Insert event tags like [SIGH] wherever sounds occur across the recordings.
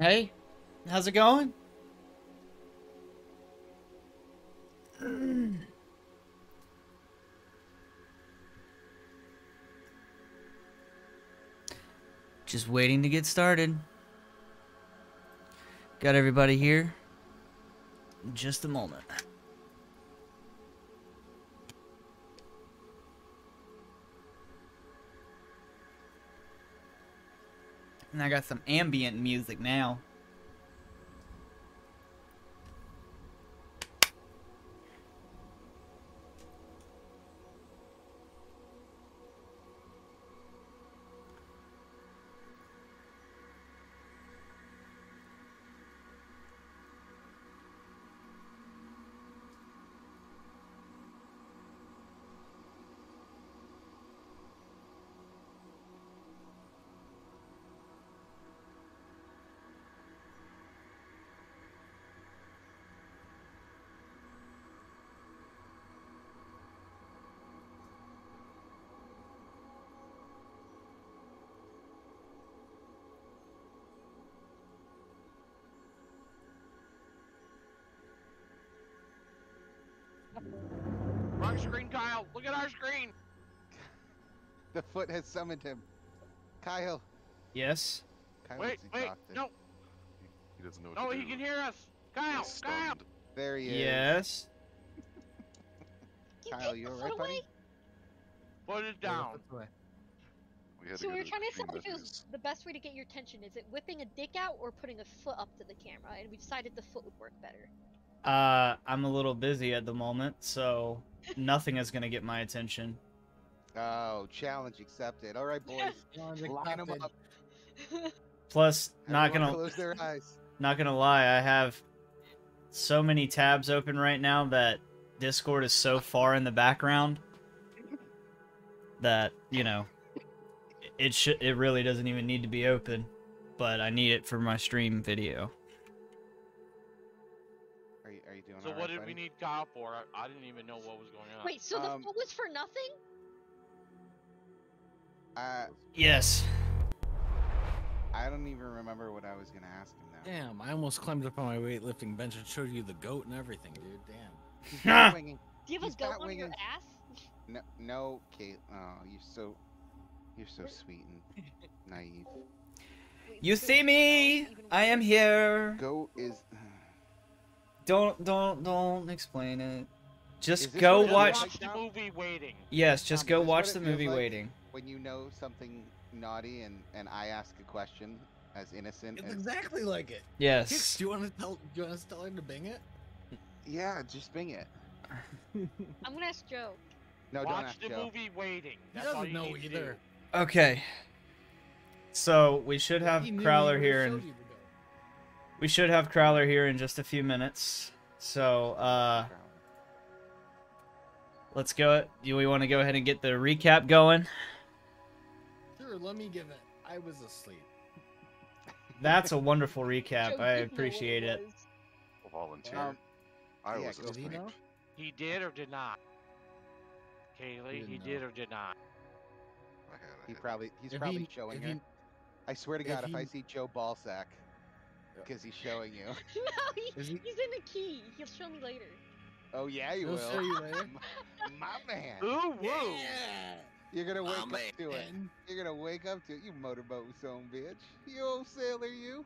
Hey, how's it going? Just waiting to get started. Got everybody here. Just a moment. And I got some ambient music now. Wrong screen, Kyle. Look at our screen. [LAUGHS] The foot has summoned him. Kyle. Yes. Kyle Wait, looks wait, no, He doesn't know what no, to he do. can hear us. Kyle, He's Kyle. stunned. There he is. Yes. [LAUGHS] Kyle, you the alright, buddy? away? Put it down. We So we go were trying to King decide if it was the best way to get your attention. Is it whipping a dick out or putting a foot up to the camera? And we decided the foot would work better. Uh, I'm a little busy at the moment, so [LAUGHS] nothing is gonna get my attention. Oh, challenge accepted. All right, boys. [LAUGHS] Line them up. Plus, not Everyone gonna close their eyes. not gonna lie, I have so many tabs open right now that Discord is so far in the background that you know it should it really doesn't even need to be open, but I need it for my stream video. So what right, did buddy? we need Kyle for? I, I didn't even know what was going on. Wait, so the Um, foot was for nothing? Uh, Yes. I don't even remember what I was gonna ask him now. Damn, I almost climbed up on my weightlifting bench and showed you the goat and everything, dude. Damn. He's [LAUGHS] winging. Do you have he's a goat on your ass? No, no, Kate. Oh, you're so, you're so sweet and [LAUGHS] naive. Wait, You see me? I am here. Go is. Don't don't don't explain it. Just this go what watch. watch the movie Waiting. Yes, just Tom, go um, watch the movie like? Waiting. when you know something naughty and and I ask a question as innocent It's as exactly like it. Hicks, Yes. do you want to tell? Do you want to tell her to bing it? yeah, just bing it. [LAUGHS] I'm gonna ask Joe. No, don't watch ask the Joe. movie Waiting. He That's all doesn't know either. do. Okay. So we should have He he Crowler here, and you the goat. We should have Crowler here in just a few minutes. So uh, let's go. Do we want to go ahead and get the recap going? Sure, let me give it. I was asleep. That's a [LAUGHS] wonderful recap. I did know what appreciate it. was. Volunteer. Um, I yeah, was go Does he asleep. He did or did not? Kaylee, didn't he did or did not? I had a He probably he's If probably he- showing if her. he- I swear to God, if I he- see Joe Ballsack, because he's showing you. [LAUGHS] no, he, he- he's in the key. He'll show me later. Oh yeah, you He'll will. show you [LAUGHS] later. My man. Ooh, woo! Yeah. You're gonna wake Aw, up to it. You're gonna wake up to it. You motorboat son bitch. You old sailor, you.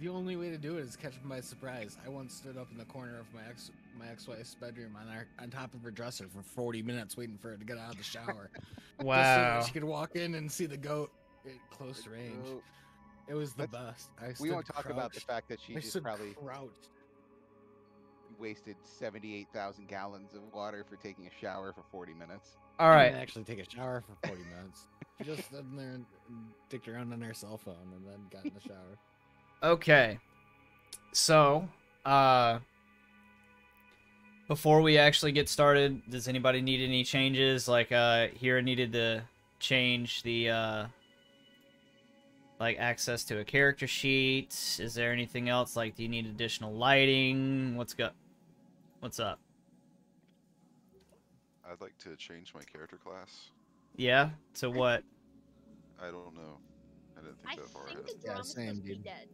The only way to do it is catch him by surprise. I once stood up in the corner of my ex my ex-wife's bedroom on our on top of her dresser for 40 minutes waiting for her to get out of the shower. [LAUGHS] Just so Wow. she could walk in and see the goat at close range. Oh, It was the Let's- best. I we won't talk about the fact that she I just probably crouched. wasted 78,000 gallons of water for taking a shower for 40 minutes. All right, I didn't actually take a shower for 40 [LAUGHS] minutes. She just stood in there and, and dicked around on her cell phone and then got in the shower. Okay. So, uh before we actually get started, does anybody need any changes? Like uh here needed to change the uh like access to a character sheet. Is there anything else like do you need additional lighting? What's go What's up? I'd like to change my character class. Yeah? To what? I don't know. I didn't think I that far think ahead. the Yeah, same, be dude. dead.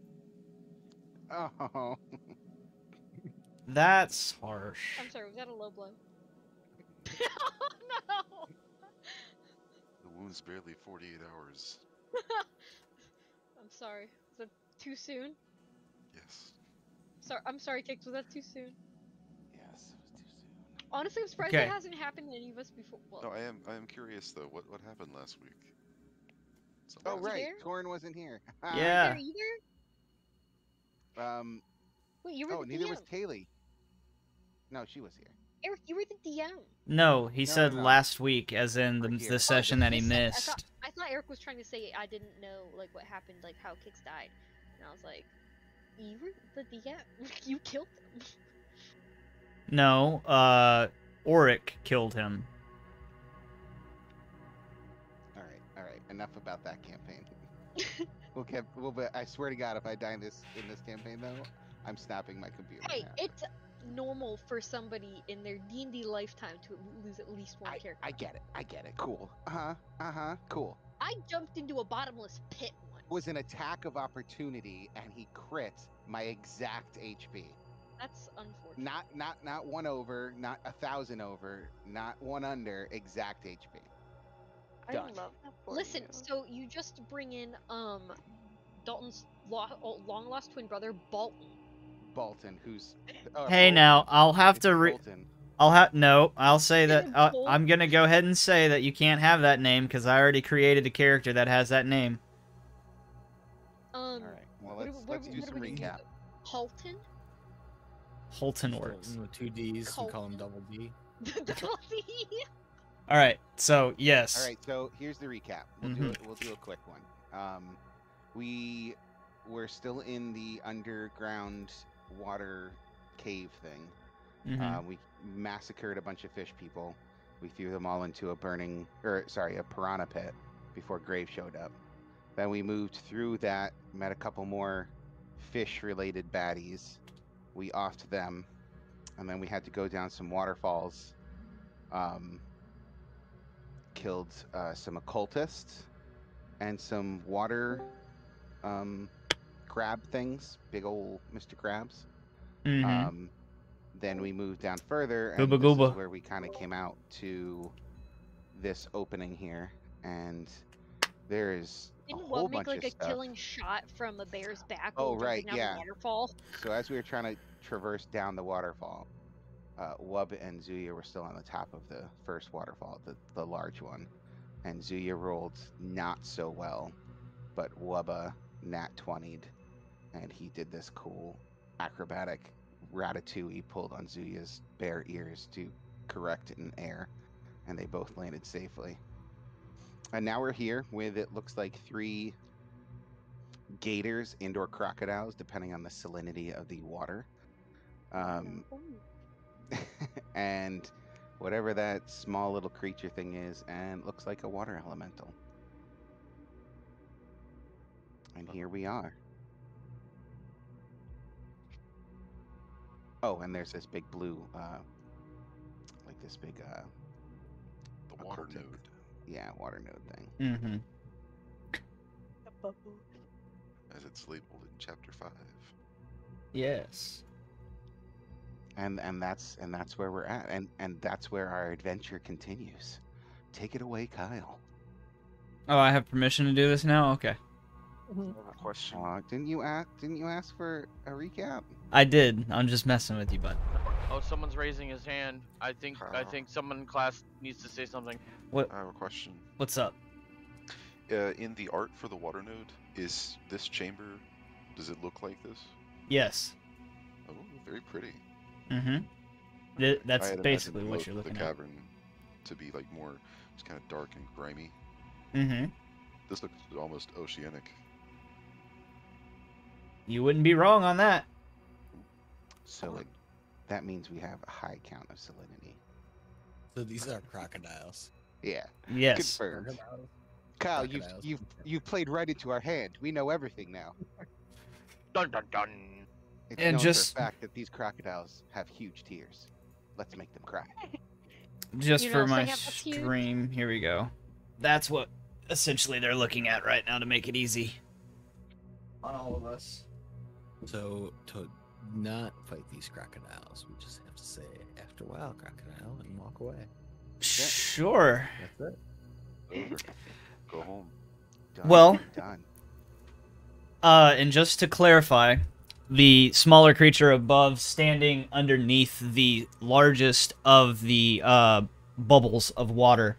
Oh, [LAUGHS] That's harsh. I'm sorry, was that a low blow? oh [LAUGHS] [LAUGHS] no! The wound's barely 48 hours. I'm sorry. Was that too soon? Yes. Sorry, I'm sorry, Kix. Was that too soon? yes, it was too soon. Honestly, I'm surprised Okay. it hasn't happened to any of us before. Well, No, I am. I am curious though. What what happened last week? Oh Something- Was right, there? Torn wasn't here. [LAUGHS] Yeah. there either? Um. Wait, you were Oh, the neither DM. was Kaylee. No, she was here. Eric, you were the DM. No, he No, said no, no. last week, as in the, We're here. the Oh, session that he He said- I missed. Thought, I thought Eric was trying to say I didn't know like what happened, like how Kix died, and I was like, you were the DM. [LAUGHS] you killed him. No, uh, Oric killed him. All right, all right. Enough about that campaign. we'll get. We'll. Be, I swear to God, if I die in this in this campaign though, I'm snapping my computer. Hey, in half. it's normal for somebody in their D and D lifetime to lose at least one I, character. I get it. I get it. Cool. Uh huh. Uh huh. Cool. I jumped into a bottomless pit once. Was an attack of opportunity, and he crit my exact HP. That's unfortunate. Not not not one over, not a thousand over, not one under, exact HP. I love that for Listen, you. so you just bring in um Dalton's lo- oh, long lost twin brother Bolton. Bolton, who's uh, Hey, Bol- now I'll have it's to re. Bolton. I'll have no. I'll say that Isn't uh, I'm gonna go ahead and say that you can't have that name because I already created a character that has that name. Um, All right. Well, let's we- what let's do do what some do we do? recap. Halton. Holton works. With two D's. We call him Double D. [LAUGHS] Double D. All right. So yes. All right, so here's the recap. We'll do it. We'll do a quick one. Um, we were still in the underground water cave thing. Mhm. Uh, we massacred a bunch of fish people. We threw them all into a burning, or sorry, a piranha pit before Grave showed up. Then we moved through that, met a couple more fish-related baddies. We offed them, and then we had to go down some waterfalls. Um, killed uh, some occultists and some water um, crab things, big old Mr. Krabs. Mhm. Um, then we moved down further, and Gooba this is where we kind of came out to this opening here, and there is a Didn't whole make bunch like of a stuff. killing shot from a bear's back Oh, right, yeah. the waterfall? So as we were trying to traverse down the waterfall, uh, Wub and Zuya were still on the top of the first waterfall, the the large one, and Zuya rolled not so well, but Wubba nat 20'd, and he did this cool acrobatic ratatouille He pulled on Zuya's bare ears to correct it in air, and they both landed safely. And now we're here with it looks like three gators indoor crocodiles, depending on the salinity of the water. Um, [LAUGHS] and whatever that small little creature thing is, and looks like a water elemental. And here we are. Oh, and there's this big blue, uh, like this big, uh, The water occultic- node. yeah, water node thing. Mm Mhm. as it's labeled in chapter five. Yes. and and that's and that's where we're at and and that's where our adventure continues take it away kyle Oh, I have permission to do this now. Okay. I have a question. Aw, didn't you ask didn't you ask for a recap I did. I'm just messing with you, bud. Oh, someone's raising his hand. I think I think someone in class needs to say something. I have a question. What's up? Uh, in the art for the water node, is this chamber? Does it look like this? Yes. Oh, very pretty. Mm-hmm. I That's basically what you're looking the at. cavern to be like more, just kind of dark and grimy. Mm-hmm. This looks almost oceanic. You wouldn't be wrong on that. so it, that means we have a high count of salinity So these are crocodiles. yeah Yes. confirmed Crocodiles. kyle you've you've you've played right into our hand we know everything now Dun dun dun. it's And just- for a fact that these crocodiles have huge tears let's make them cry [LAUGHS] Just You know for my they huge? stream. Here we go. That's what essentially they're looking at right now to make it easy on all of us. So to not fight these crocodiles, we just have to say after a while, crocodile, and walk away. Sure. That's it. Over. Go home. Done, Well- done. Uh, and just to clarify, the smaller creature above, standing underneath the largest of the uh, bubbles of water,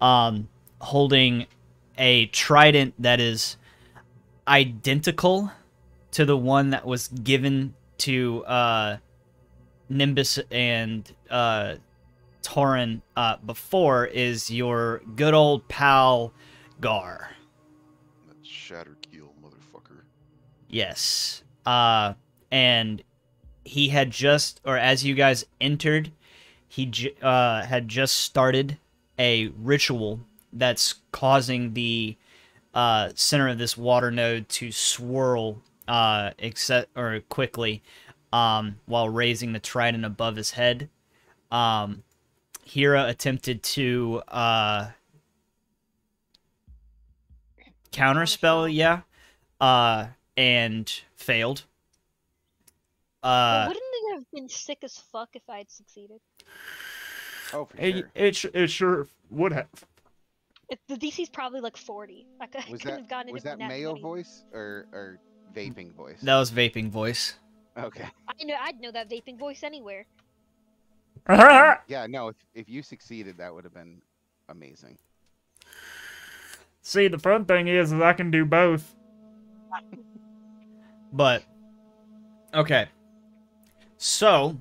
um, holding a trident that is identical to the one that was given to uh, Nimbus and uh, Torin uh, before, is your good old pal Gar. That shattered keel, motherfucker. Yes. Uh and he had just or as you guys entered, he j- uh had just started a ritual that's causing the uh center of this water node to swirl uh except or quickly um while raising the trident above his head. Um Hira attempted to uh counterspell, Counterspell. yeah. Uh and failed. But Uh, wouldn't it have been sick as fuck if I had succeeded? Oh, for it, sure. it, sh- it sure would have. It, the DC's probably like 40. I, cou- I Was couldn't that have gotten was that in Mayo many. voice or or vaping voice? That was vaping voice. Okay. I know I'd know that vaping voice anywhere. Um, [LAUGHS] yeah, no. If, if you succeeded, that would have been amazing. See, the fun thing is, is I can do both. But, okay. So,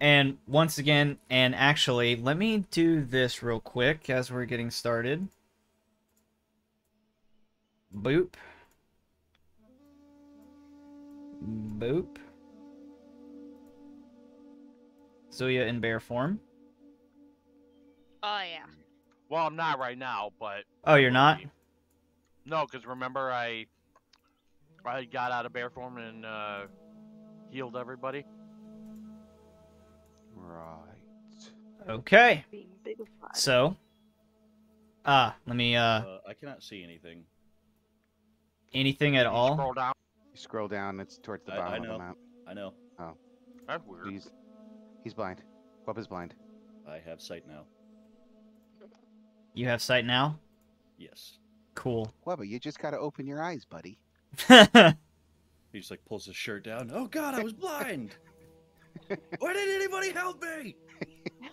and once again, and actually, let me do this real quick as we're getting started. Boop. Boop. Zuya in bear form. Oh yeah. Well, I'm not right now, but Oh, you're not? no, because remember I I got out of bear form and uh, healed everybody. Right. Okay. So, ah, let me, uh, Uh, I cannot see anything. anything at all? Scroll down. You scroll down. It's towards the I- I bottom of the map. I know. Oh. That's weird. He's he's blind. Wub is blind. I have sight now. You have sight now? Yes. Cool. Wubba, you just gotta open your eyes, buddy. [LAUGHS] He just like pulls his shirt down. Oh God, I was blind. [LAUGHS] Why didn't anybody help me?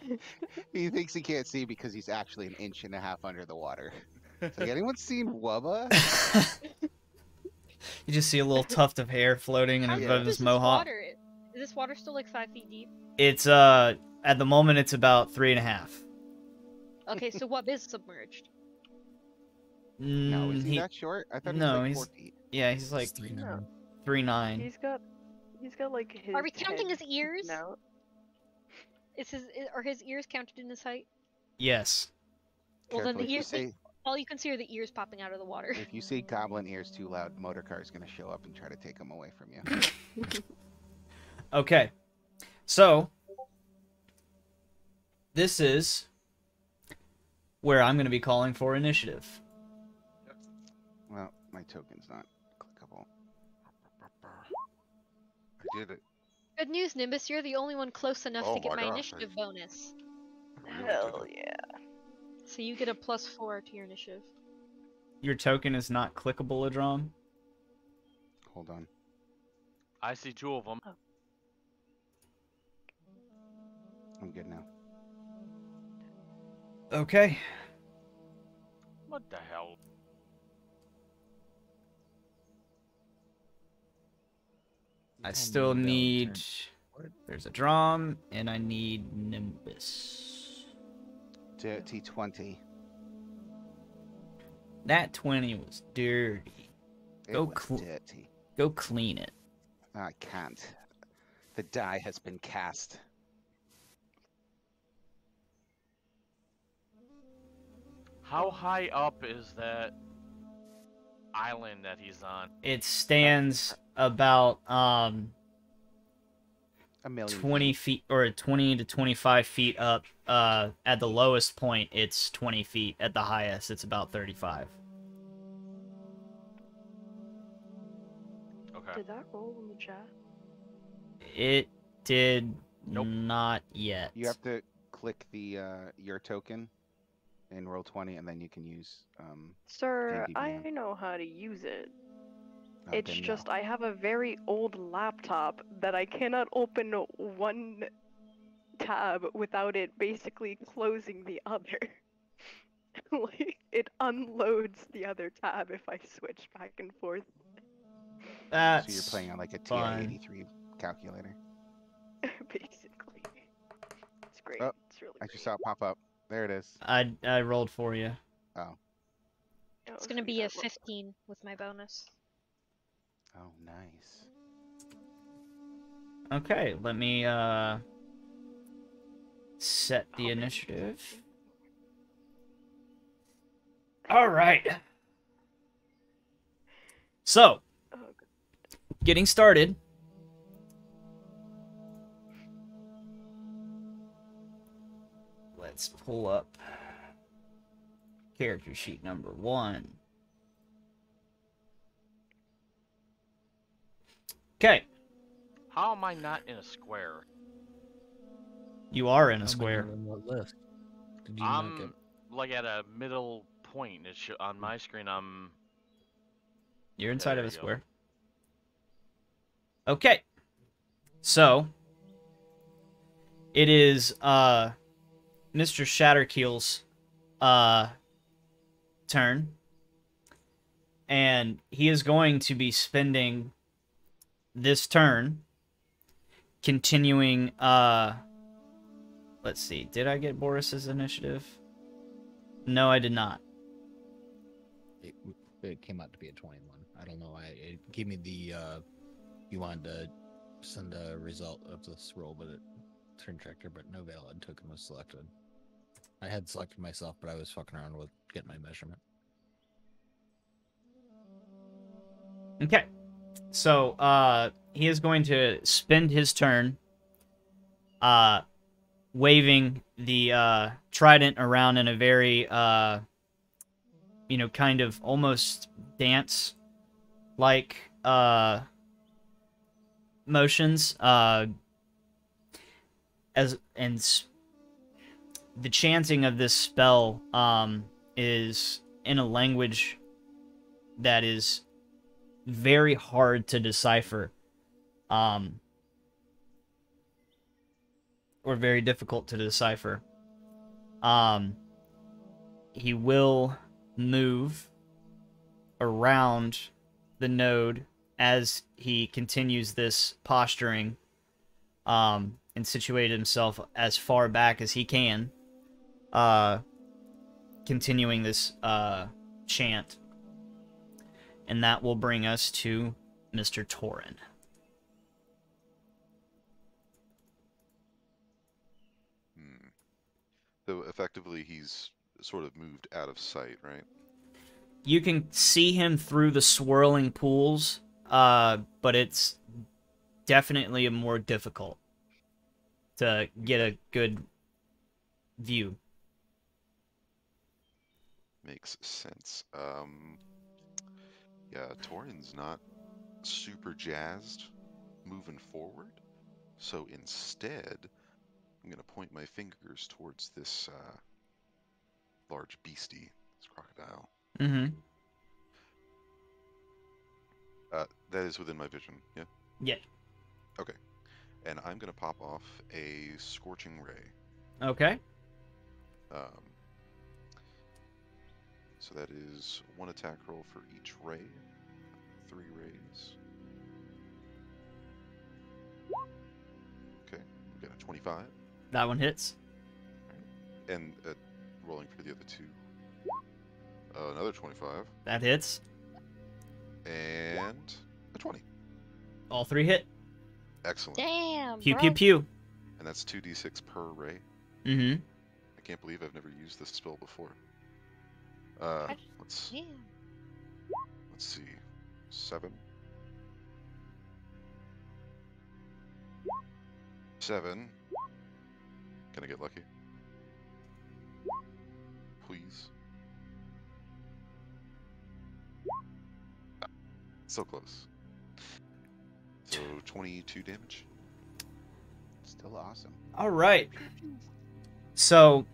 [LAUGHS] he thinks he can't see because he's actually an inch and a half under the water. It's like, anyone seen Wubba? You just see a little tuft of hair floating in How above his is this mohawk. water? Is this water still like five feet deep? It's uh at the moment it's about three and a half. Okay, so what is submerged? No, Mm, is he, he- that short? I thought he no, was like he's- four feet. yeah, he's like It's three nine. three nine. He's got, he's got like his. Are we counting his ears? No. out. Is his are his ears counted in his height? Yes. Well, then the ears. say All you can see are the ears popping out of the water. if you see goblin ears too loud, motor car is gonna show up and try to take them away from you. [LAUGHS] Okay. So this is where I'm gonna be calling for initiative. well, my token's not clickable. I did it. Good news, Nimbus. You're the only one close enough Oh to get my my initiative bonus. I really did Hell yeah. So you get a plus four to your initiative. Your token is not clickable, Adron. Hold on. I see two of them. Oh. I'm good now. Okay. What the hell? I still need. There's a drum, and I need Nimbus. Dirty twenty. That 20 was dirty. It Go was cl- dirty. Go clean it. I can't. The die has been cast. How high up is that island that he's on? It stands about um a million. 20 feet or 20 to 25 feet up. Uh, at the lowest point, it's 20 feet. At the highest, it's about 35. Okay. Did that roll in the chat? It did nope. not yet. You have to click the uh, your token in Roll20 and then you can use um, sir i know how to use it it's then no. just I have a very old laptop that I cannot open one tab without it basically closing the other. [LAUGHS] like it unloads the other tab if I switch back and forth. That's So you're playing on like a fine. TI-83 calculator. [LAUGHS] basically. It's great. Oh, it's really I great. just saw it pop up. There it is. I I rolled for you. Oh, It's gonna be a 15 with my bonus. Oh, nice. Okay, let me uh set the initiative. All right. So, Oh, getting started. Let's pull up character sheet number one. Okay, How am I not in a square? you are in a How square. are on what list? Did you? I'm like at a middle point. It sho- on my screen. I'm You're inside There of a you go. square. Okay. So it is uh Mr. Shatterkeel's uh turn. And he is going to be spending this turn continuing uh let's see. Did I get Boris's initiative? No, I did not. It, it came out to be a 21. I don't know. I it gave me the uh you wanted to send a result of this roll, but it turned checker, but no valid token was selected. I had selected myself, but I was fucking around with getting my measurement. Okay. So, uh, he is going to spend his turn, uh, waving the, uh, trident around in a very, uh, you know, kind of almost dance like, uh, motions, uh, as, and the chanting of this spell, um, is in a language that is very hard to decipher um or very difficult to decipher. Um he will move around the node as he continues this posturing um and situate himself as far back as he can uh continuing this uh chant and that will bring us to Mr. Torin. Hmm. So effectively, he's sort of moved out of sight, right? You can see him through the swirling pools, uh, but it's definitely more difficult to get a good view. Makes sense. Um, yeah, Torin's not super jazzed moving forward. So instead, I'm going to point my fingers towards this uh, large beastie, this crocodile. Mm-hmm. Uh, that is within my vision, yeah? Yeah. Okay. And I'm going to pop off a Scorching Ray. Okay. Um, so that is one attack roll for each ray. Three rays. Okay, we got a 25. That one hits. And uh, rolling for the other two. Uh, another 25. That hits. And a 20. All three hit. Excellent. Damn. Pew bro. pew pew. And that's 2d6 per ray. Mm-hmm. I can't believe I've never used this spell before. Uh, let's Damn. let's see, seven, seven. Can I get lucky? Please. Ah, So close. So 22 damage. Still awesome. All right. So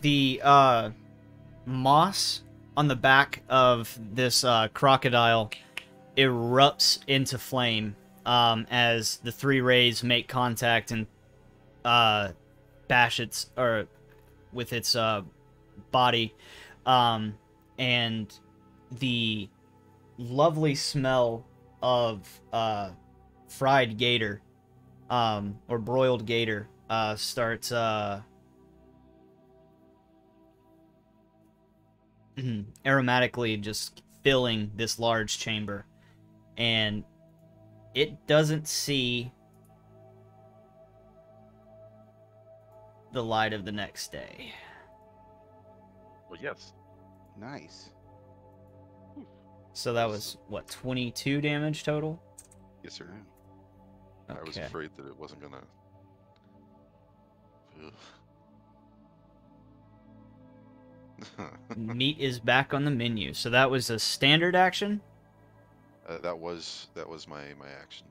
the uh, moss on the back of this uh, crocodile erupts into flame um, as the three rays make contact and uh, bash its or with its uh, body, um, and the lovely smell of uh, fried gator um, or broiled gator uh, starts [CLEARS THROAT] aromatically just filling this large chamber and it doesn't see the light of the next day Well, yes. Nice. so that was what 22 damage total Yes, sir. Yeah. I was afraid that it wasn't gonna. Ugh. [LAUGHS] meat is back on the menu so that was a standard action uh, that was that was my my action.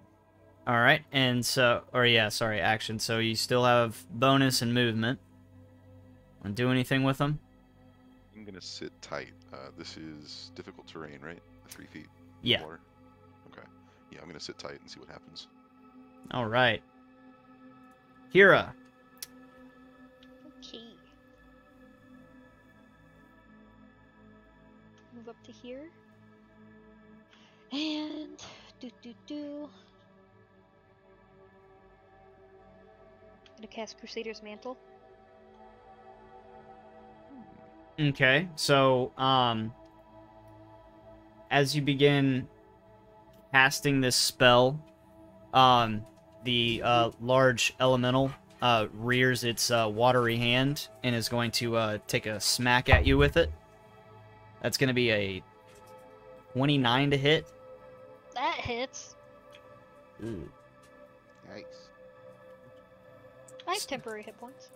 All right, and so, or yeah, sorry, action. So you still have bonus and movement. Want to do anything with them? I'm gonna sit tight. Uh, this is difficult terrain, right? Three feet. Yeah. Water. Okay. Yeah, I'm gonna sit tight and see what happens. All right. Hira, Move up to here. And do do do. Gonna cast Crusader's Mantle. Okay, so um, as you begin casting this spell, um, the uh, large elemental uh, rears its uh, watery hand and is going to uh, take a smack at you with it. That's going to be a 29 to hit. That hits. Nice. I have temporary hit points.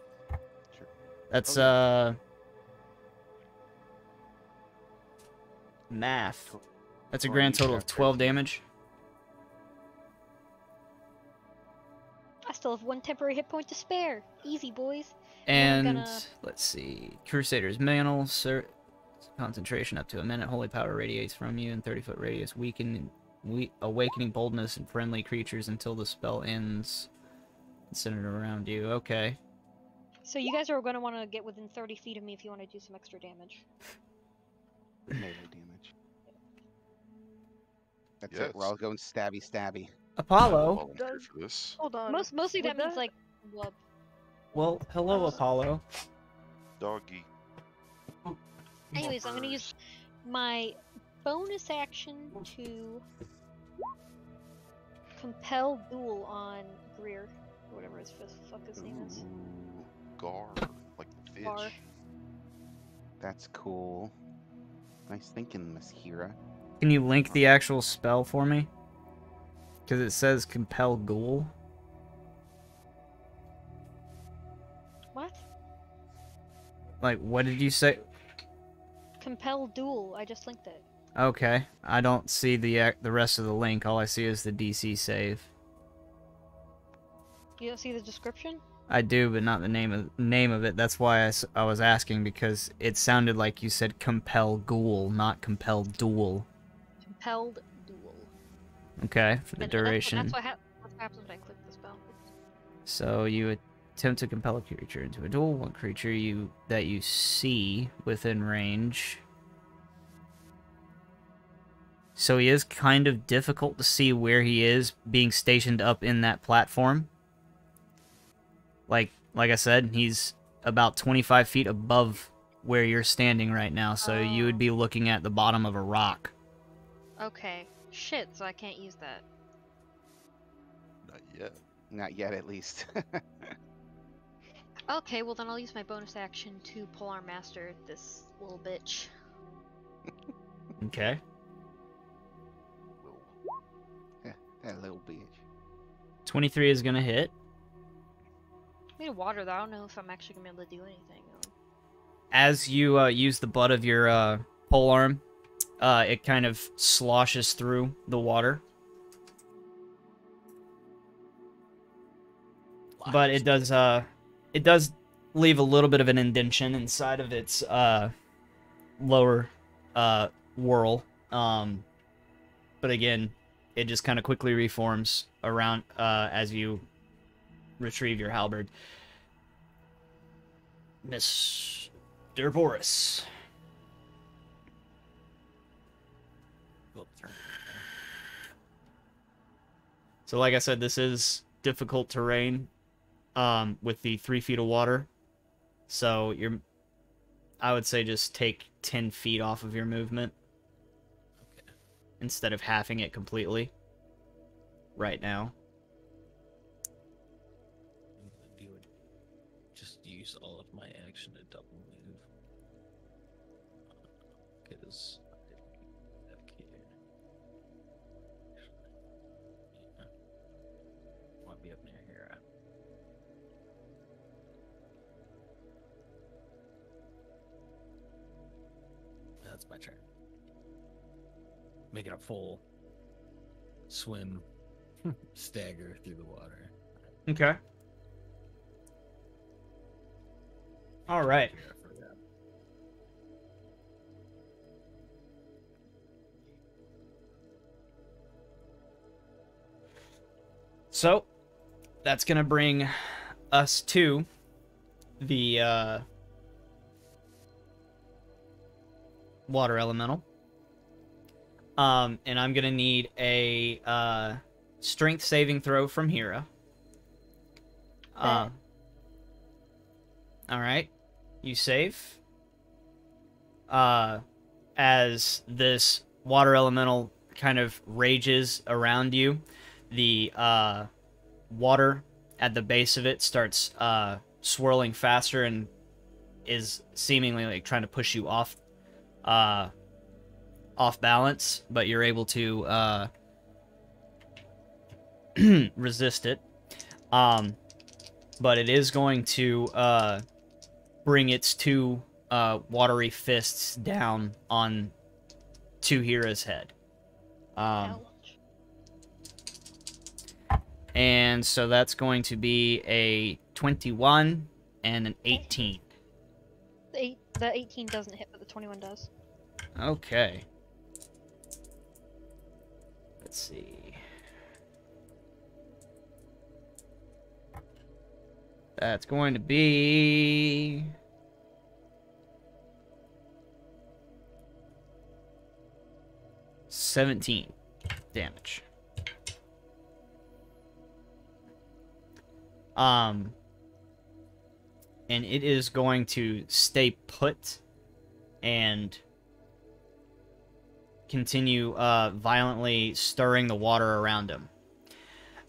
Sure. That's Okay. uh math. That's a grand total of 12 damage. I still have one temporary hit point to spare. Easy, boys. And I'm gonna- let's see. Crusader's Mantle, sir concentration up to a minute. Holy power radiates from you in 30 foot radius. Weaken we awakening boldness in friendly creatures until the spell ends. Centered around you. Okay. So you guys are gonna want to get within 30 feet of me if you want to do some extra damage. [LAUGHS] Melee damage. That's Yeah, it. We're all going stabby stabby. Apollo. Does- this. Hold on. Most mostly would that means like wub. Well, hello Apollo. Doggy. Anyways, I'm gonna use my bonus action to compel duel on Greer, or whatever his fuck his name is. Gar, like the fish. Gar. that's cool. Nice thinking, Miss Hira. Can you link the actual spell for me? Because it says compel ghoul. What? Like, what did you say? Compel duel. I just linked it. Okay, I don't see the ac- the rest of the link. All I see is the DC save. You don't see the description? I do, but not the name of name of it. That's why I was asking because it sounded like you said compel ghoul, not compel duel. Compelled duel. Okay, for the And duration. That's what, that's what happens when I click the spell. So you attempt to compel a creature into a duel. One creature you that you see within range. So he is kind of difficult to see where he is being stationed up in that platform. Like like I said, he's about 25 feet above where you're standing right now, so you would be looking at the bottom of a rock. Okay. Shit, so I can't use that. Not yet. Not yet, at least. [LAUGHS] Okay, well then I'll use my bonus action to Polearm Master this little bitch. Okay. yeah, that little bitch. 23 is going to hit. I need water though. I don't know if I'm actually gonna be able to do anything. As you uh, use the butt of your uh, pole arm uh, it kind of sloshes through the water. But it does uh it does leave a little bit of an indention inside of its uh lower uh whirl. Um but again, it just kind of quickly reforms around uh as you retrieve your halberd. Mr. Boris. So, like I said, this is difficult terrain um, with the three feet of water. So, you're, I would say just take 10 feet off of your movement Okay. instead of halving it completely right now. I'm gonna do it. Just use all That's my turn. Making a full swim, [LAUGHS] stagger through the water. Okay. All right. Yeah, for that. So, that's going to bring us to the uh, water elemental. Um, and I'm going to need a uh, strength saving throw from Hira. Uh, all right. You save. Uh, as this water elemental kind of rages around you, the uh, water at the base of it starts uh, swirling faster and is seemingly like trying to push you off uh, off balance, but you're able to uh, [CLEARS THROAT] resist it. Um, but it is going to uh, bring its two uh, watery fists down on to Hira's head. Um, and so that's going to be a 21 and an 18. The, eight, the 18 doesn't hit, but the 21 does. Okay. Let's see. That's going to be. Seventeen damage. Um, and it is going to stay put and continue uh, violently stirring the water around him.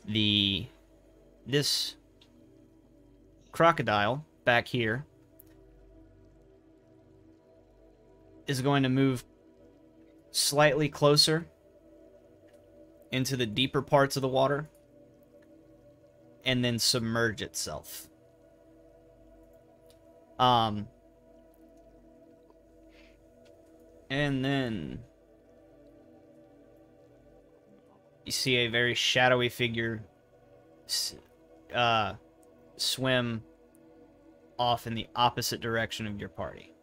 The this crocodile back here is going to move slightly closer into the deeper parts of the water and then submerge itself. Um and then you see a very shadowy figure uh, swim off in the opposite direction of your party.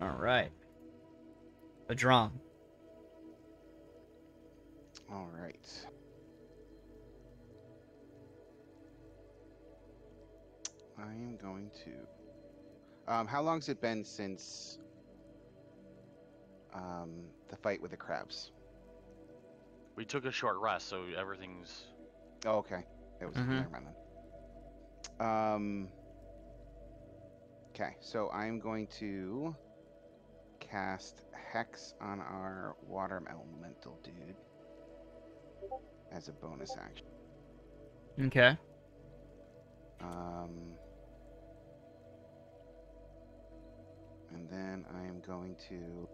All right. Adron. All right. I am going to. Um, how long's it been since um, the fight with the crabs? We took a short rest, so everything's. Oh, okay. It was Mhm. never mind then. Um. Okay, so I'm going to cast Hex on our water elemental dude as a bonus action. Okay. Um, and then I am going to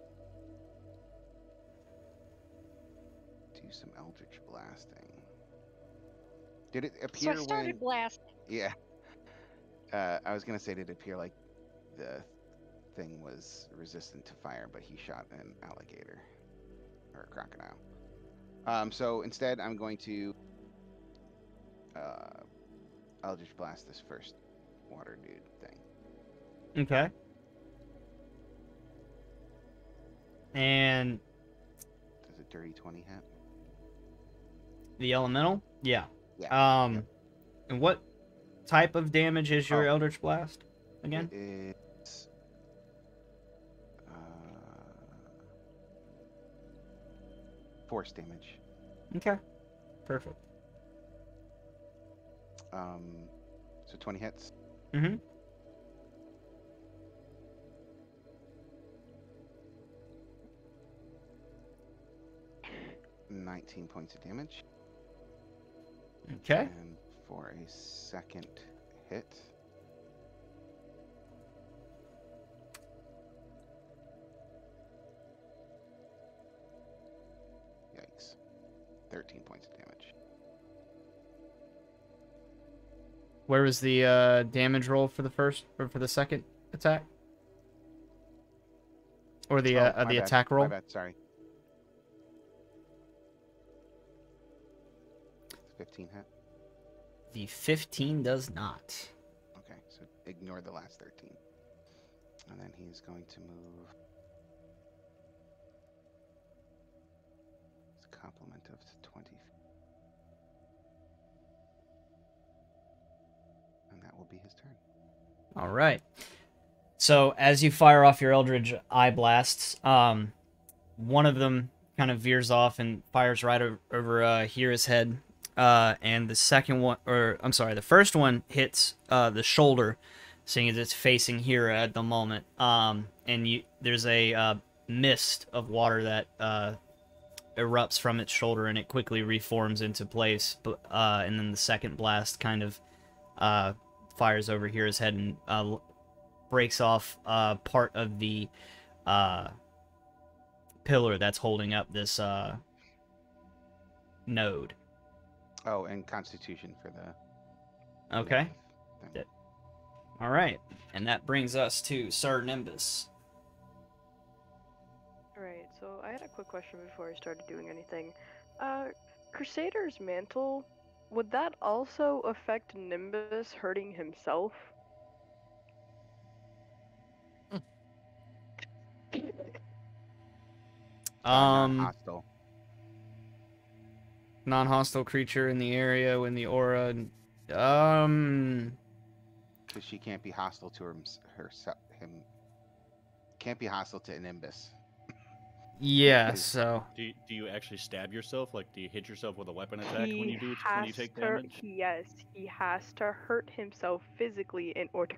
do some Eldritch blasting. Did it appear So I started when? blasting. Yeah. Uh, I was gonna say, did it appear like the thing was resistant to fire, but he shot an alligator or a crocodile. Um, so instead, I'm going to uh, Eldritch Blast this first water dude thing. Okay. And Does a dirty 20 hit? the elemental? Yeah. Yeah. Um, and what type of damage is your Oh. Eldritch Blast again? It is. Uh, force damage. Okay. Perfect. Um, so 20 hits. Mm-hmm. 19 points of damage. Okay. And for a second hit. Yikes. 13 points of damage. Where was the uh, damage roll for the first or for the second attack? Or the Oh, uh, uh, the bad, attack roll? My bad, sorry. 15 hit. The 15 does not. Okay, so ignore the last 13. And then he's going to move. His complement of 20. And that will be his turn. All right. So as you fire off your Eldritch Eye blasts, um, one of them kind of veers off and fires right over, over uh, Hira's head, uh, and the second one, or I'm sorry, the first one hits uh, the shoulder, seeing as it's facing Hira at the moment. Um, and you, there's a uh, mist of water that uh, erupts from its shoulder, and it quickly reforms into place. But uh, and then the second blast kind of uh, fires over Hira's head and breaks off part of the pillar that's holding up this node. Oh, and Constitution for the. Okay. thing. All right. And that brings us to Sir Nimbus. Alright, so I had a quick question before I started doing anything. Uh, Crusader's Mantle, would that also affect Nimbus hurting himself? Um, non-hostile. Non-hostile creature in the area when the aura. Um, Because she can't be hostile to him, herself. Him. Can't be hostile to Nimbus. yeah. So Do you, do you actually stab yourself? Like, do you hit yourself with a weapon attack when He you do when you has take to- damage? Yes, he has to hurt himself physically in order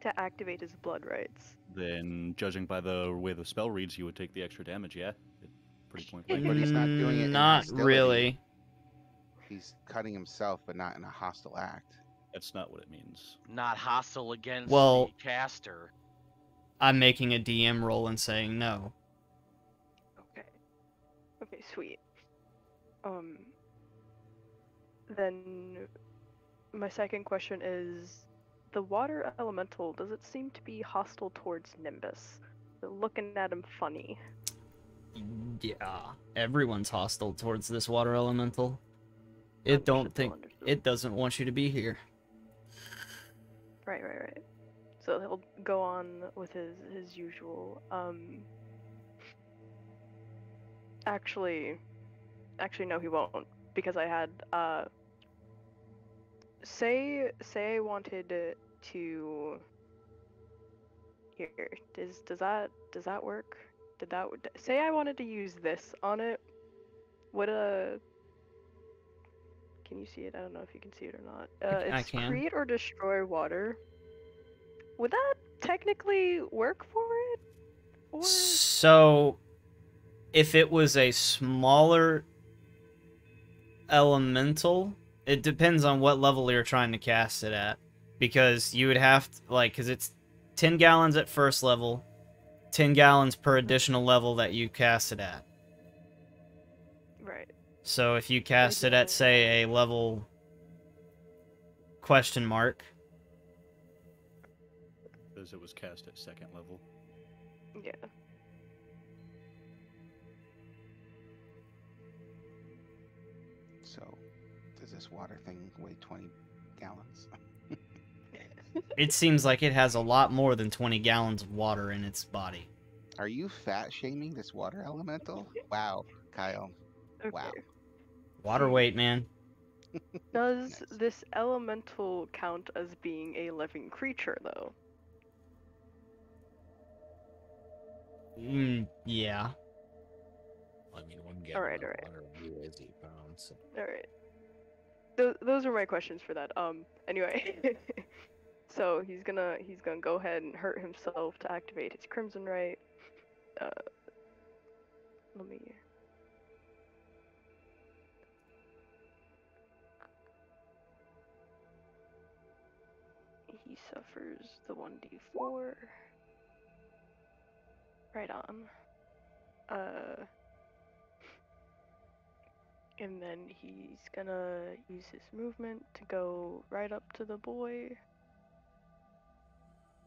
to activate his blood rites. Then, judging by the way the spell reads, you would take the extra damage. Yeah, pretty point. But he's not doing it Not really. He's cutting himself, but not in a hostile act. That's not what it means. Not hostile against Well- the caster. I'm making a DM roll and saying no. Okay. Okay, sweet. Um. Then, my second question is, the water elemental does it seem to be hostile towards Nimbus? They're looking at him funny. Yeah, everyone's hostile towards this water elemental. It don't think it doesn't want you to be here. Right, right, right. So he'll go on with his his usual. Um. Actually, actually no, he won't because I had uh. Say say I wanted to. Here, does does that does that work? Did that would say I wanted to use this on it? Would a can you see it? I don't know if you can see it or not. Uh, I it's can. create or destroy water. Would that technically work for it? Or So, if it was a smaller elemental, it depends on what level you're trying to cast it at. Because you would have to, like, because it's 10 gallons at first level, 10 gallons per additional level that you cast it at. right. So if you cast it at, say, a level question mark, as it was cast at second level. Yeah. So, does this water thing weigh 20 gallons? [LAUGHS] It seems like it has a lot more than 20 gallons of water in its body. Are you fat shaming this water elemental? Wow, Kyle. Okay. Wow. Water weight, man. [LAUGHS] Does Nice. this elemental count as being a living creature, though? Mm, yeah. I mean, one gallon Alright, of alright. water weighs eight pounds. So. All right. Those those are my questions for that. Um. Anyway, [LAUGHS] so he's gonna he's gonna go ahead and hurt himself to activate his Crimson Rite. Uh. Let me. Suffers the one d four. Right on. Uh. And then he's gonna use his movement to go right up to the boy.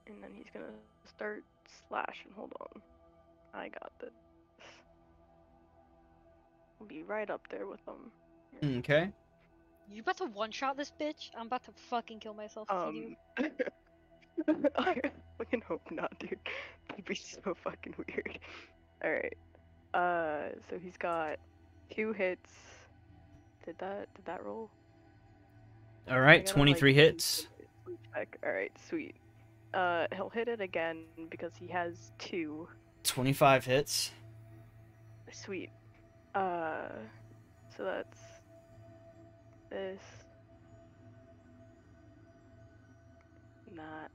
And then he's gonna start slashing. Hold on. I got this. I'll be right up there with him. Okay. You about to one shot this bitch? I'm about to fucking kill myself if you Um. [LAUGHS] I fucking hope not, dude. That'd be so fucking weird. Alright. Uh, so he's got two hits. Did that, did that roll? All right, gotta, 23 like, hits. Alright, sweet. Uh, he'll hit it again because he has two. 25 hits. Sweet. Uh, so that's this. That.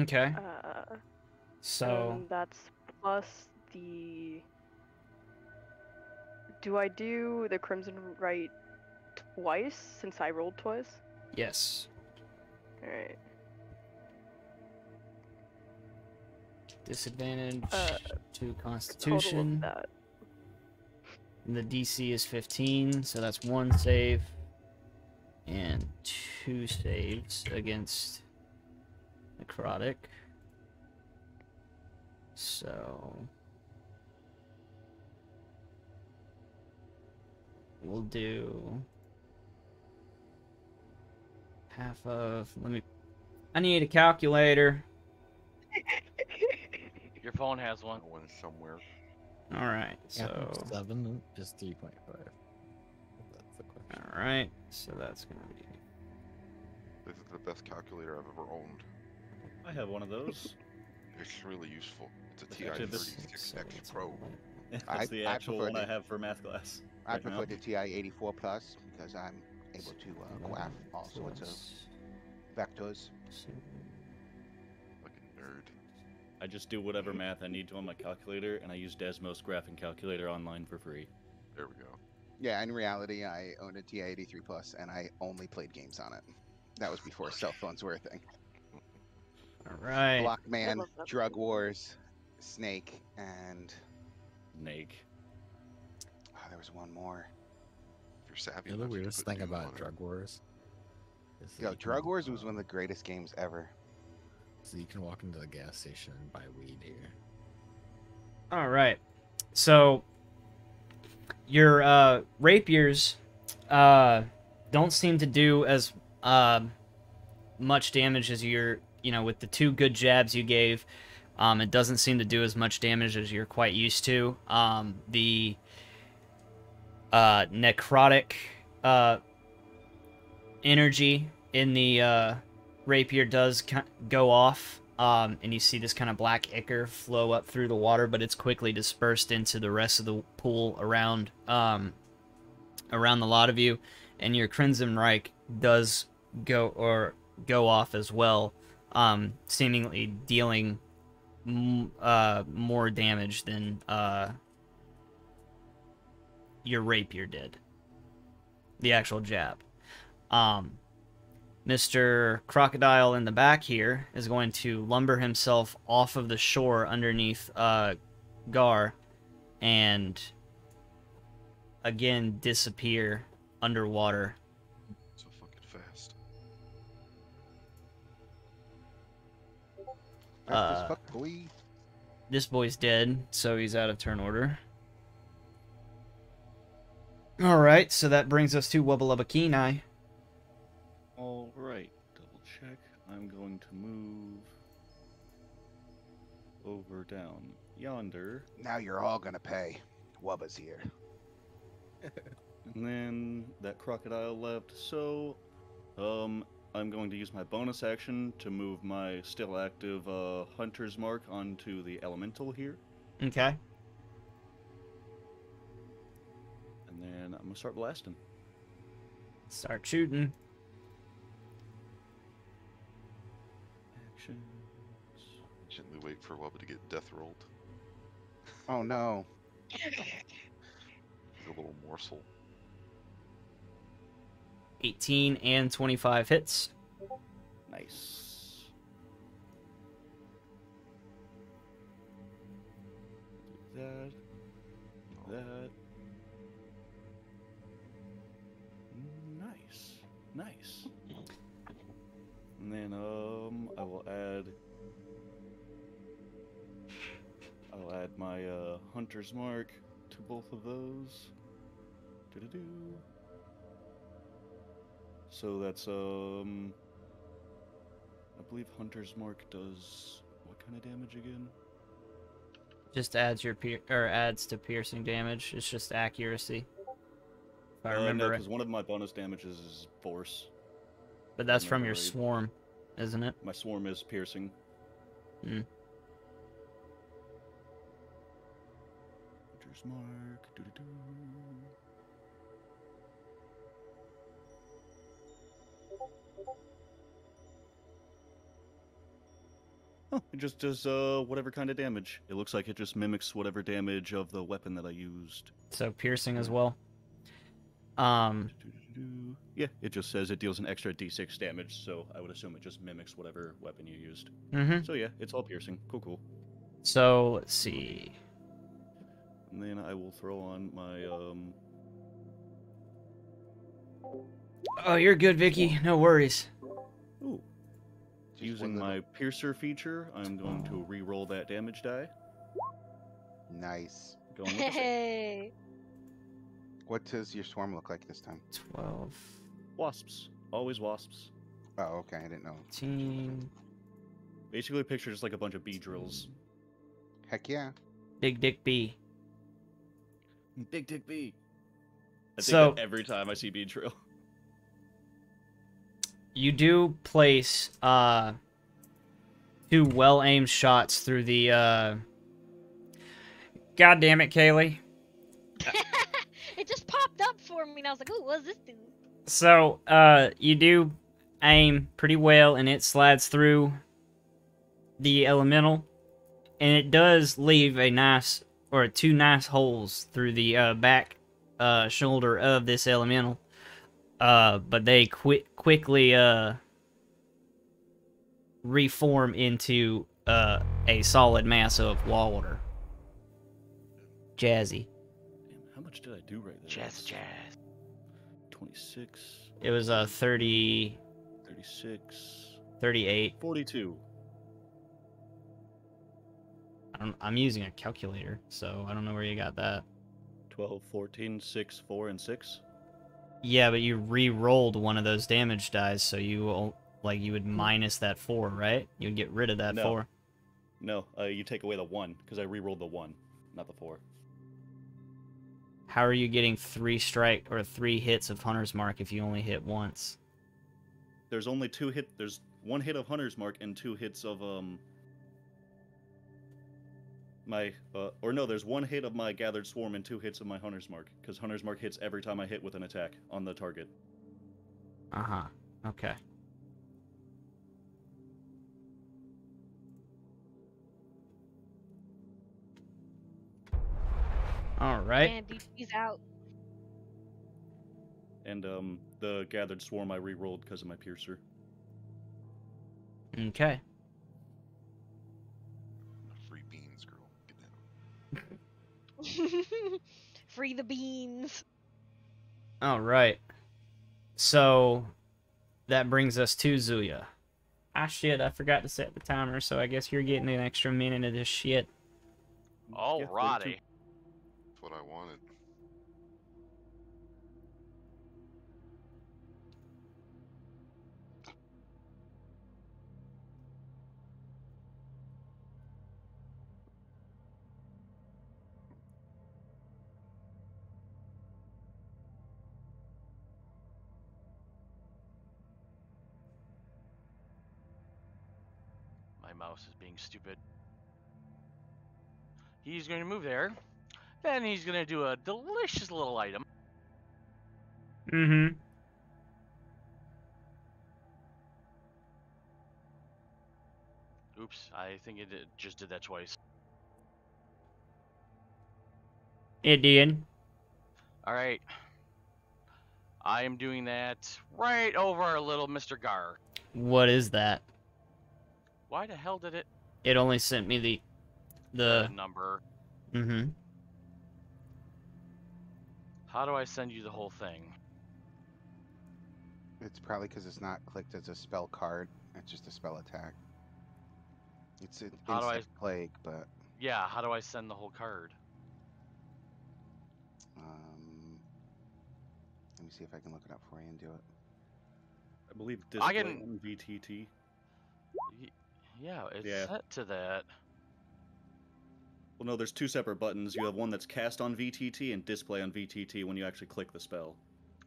Okay. Uh, So, that's plus the. Do I do the Crimson Rite twice since I rolled twice? yes. Alright. Disadvantage Uh, to Total Constitution. of that. And the DC is 15, so that's one save and two saves against necrotic. So we'll do half of. Let me. I need a calculator. [LAUGHS] Your phone has one. One somewhere. All right, Yeah, so. seven is three point five. That's the question. All right, so that's gonna be. This is the best calculator I've ever owned. I have one of those. [LAUGHS] It's really useful. It's a TI thirty six X Pro. [LAUGHS] That's I- the actual prefer one I have for math class. I right prefer now. the TI 84 Plus because I'm able to uh, quaff all sorts of vectors. two. Fucking nerd. I just do whatever math I need to on my calculator, and I use Desmos Graphing Calculator online for free. There we go. Yeah, in reality, I own a TI 83 Plus and I only played games on it. That was before cell phones were a thing. All right. Blockman, love that Drug Wars, Snake, and Snake. oh, there was one more. If you're savvy, You know the enough, weirdest thing about it. Drug Wars? is Yo, Drug Wars was uh, one of the greatest games ever. So you can walk into the gas station and buy weed here. All right. So your uh, rapiers uh, don't seem to do as uh, much damage as your, you know, with the two good jabs you gave. Um, it doesn't seem to do as much damage as you're quite used to. Um, the uh, necrotic uh, energy in the uh, rapier does go off, um, and you see this kind of black ichor flow up through the water, but it's quickly dispersed into the rest of the pool around um, around the lot of you, and your Crimson Rite does go or go off as well, um, seemingly dealing uh, more damage than uh, your rapier did. The actual jab. Um, Mr. Crocodile in the back here is going to lumber himself off of the shore underneath uh, Gar and again disappear underwater. So fucking fast. Fast Uh, fuck, boy. This boy's dead, so he's out of turn order. Alright, so that brings us to Wubba Lubba Kenai. I'm going to move over down yonder, Now you're all gonna pay. Wubba's here. and then that crocodile left. So, um, I'm going to use my bonus action to move my still active uh, hunter's mark onto the elemental here, Okay. and then I'm gonna start blasting. Start shooting. Wait for Wubba to get death rolled. Oh no. A little morsel. 18 and 25 hits. Nice. That. That. Nice. Nice. And then um I will add I'll add my uh hunter's mark to both of those. Do-do-do. So that's um I believe Hunter's Mark does what kind of damage again? Just adds your pier- or adds to piercing damage. It's just accuracy. If I remember right. because one of my bonus damages is force. But that's from your remember right. swarm, isn't it? My swarm is piercing. Hmm. Mark. doo-doo-doo. Oh, it just does uh whatever kind of damage. It looks like it just mimics whatever damage of the weapon that I used. So piercing as well. Um, Yeah, it just says it deals an extra d6 damage, so I would assume it just mimics whatever weapon you used. hmm So yeah, it's all piercing. Cool, cool. So let's see. And then I will throw on my um. Oh, you're good, Vicky. No worries. Ooh, Just using my piercer feature, I'm going to re-roll that damage die. Nice. Going with. Hey. What does your swarm look like this time? 12, wasps. Always wasps. Oh, okay. I didn't know. 15. Basically, picture just like a bunch of Beedrills. Heck yeah. Big Dick B. Big dick bee. I think So- that every time I see Beedrill. You do place uh two well aimed shots through the uh God damn it, Kaylee. [LAUGHS] it just popped up for me, and I was like, "Ooh, what's this do?" So, uh, you do aim pretty well, and it slides through the elemental, and it does leave a nice or two nice holes through the uh, back uh, shoulder of this elemental. Uh, but they quick quickly uh reform into uh a solid mass of water. Jazzy. Damn, how much did I do right there? Jazz, That's jazz. 26, It was uh 30, 36, 38. 42. I don't, I'm using a calculator, so I don't know where you got that. 12, 14, 6, 4, and 6. Yeah, but you re-rolled one of those damage dice, so you like you would minus that four, right? You would get rid of that No. four. No, uh, you take away the 1, because I re-rolled the 1, not the 4. How are you getting three strike or three hits of Hunter's Mark if you only hit once? There's only two hit. There's one hit of Hunter's Mark and two hits of um. My uh, or no, there's one hit of my Gathered Swarm and two hits of my Hunter's Mark because Hunter's Mark hits every time I hit with an attack on the target. Uh huh. Okay. All right. And he's out. And um, the Gathered Swarm I re-rolled because of my Piercer. Okay. [LAUGHS] Free the beans. All right. So that brings us to Zuya. Ah shit, I forgot to set the timer, so I guess you're getting an extra minute of this shit. Yeah, 32. Alrighty. That's what I wanted. Being stupid. He's going to move there. Then he's going to do a delicious little item. Mm-hmm. Oops, I think it did, just did that twice. It did. All right. I am doing that right over our little Mr. Gar. What is that? Why the hell did it It only sent me the the the number? mm-hmm. How do I send you the whole thing? It's probably because it's not clicked as a spell card. It's just a spell attack. It's an How do I- plague, but Yeah, how do I send the whole card? um, let me see if I can look it up for you and do it. I believe this. I display can- on VTT. Y- Yeah, it's Yeah. set to that. Well, no, there's two separate buttons. You have one that's cast on VTT and display on VTT when you actually click the spell.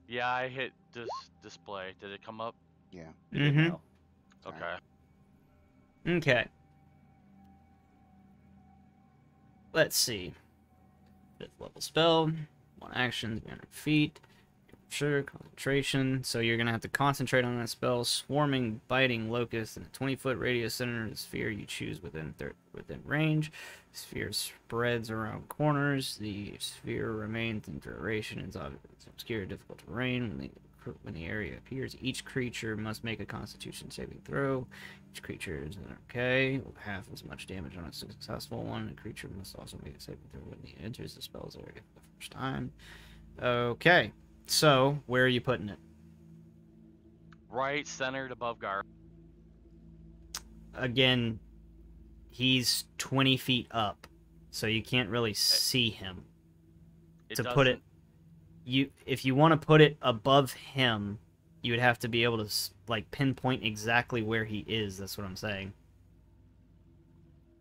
Yeah, I hit this display. Did it come up? Yeah. It did Mhm. now. Sorry. Okay. Okay. Let's see. Fifth level spell. One action, 300 feet. Sure, concentration. So you're gonna have to concentrate on that spell. Swarming, biting locust in a 20 foot radius center of the sphere you choose within within range. Sphere spreads around corners. The sphere remains in duration. It's ob- it's obscure, difficult terrain. When the when the area appears, each creature must make a Constitution saving throw. Each creature is okay. Half as much damage on a successful one. The creature must also make a saving throw when it enters the spell's area for the first time. Okay. So, where are you putting it? Right centered above Gar. Again, he's 20 feet up, so you can't really see him. It to put it you if you want to put it above him, you would have to be able to like pinpoint exactly where he is. That's what I'm saying.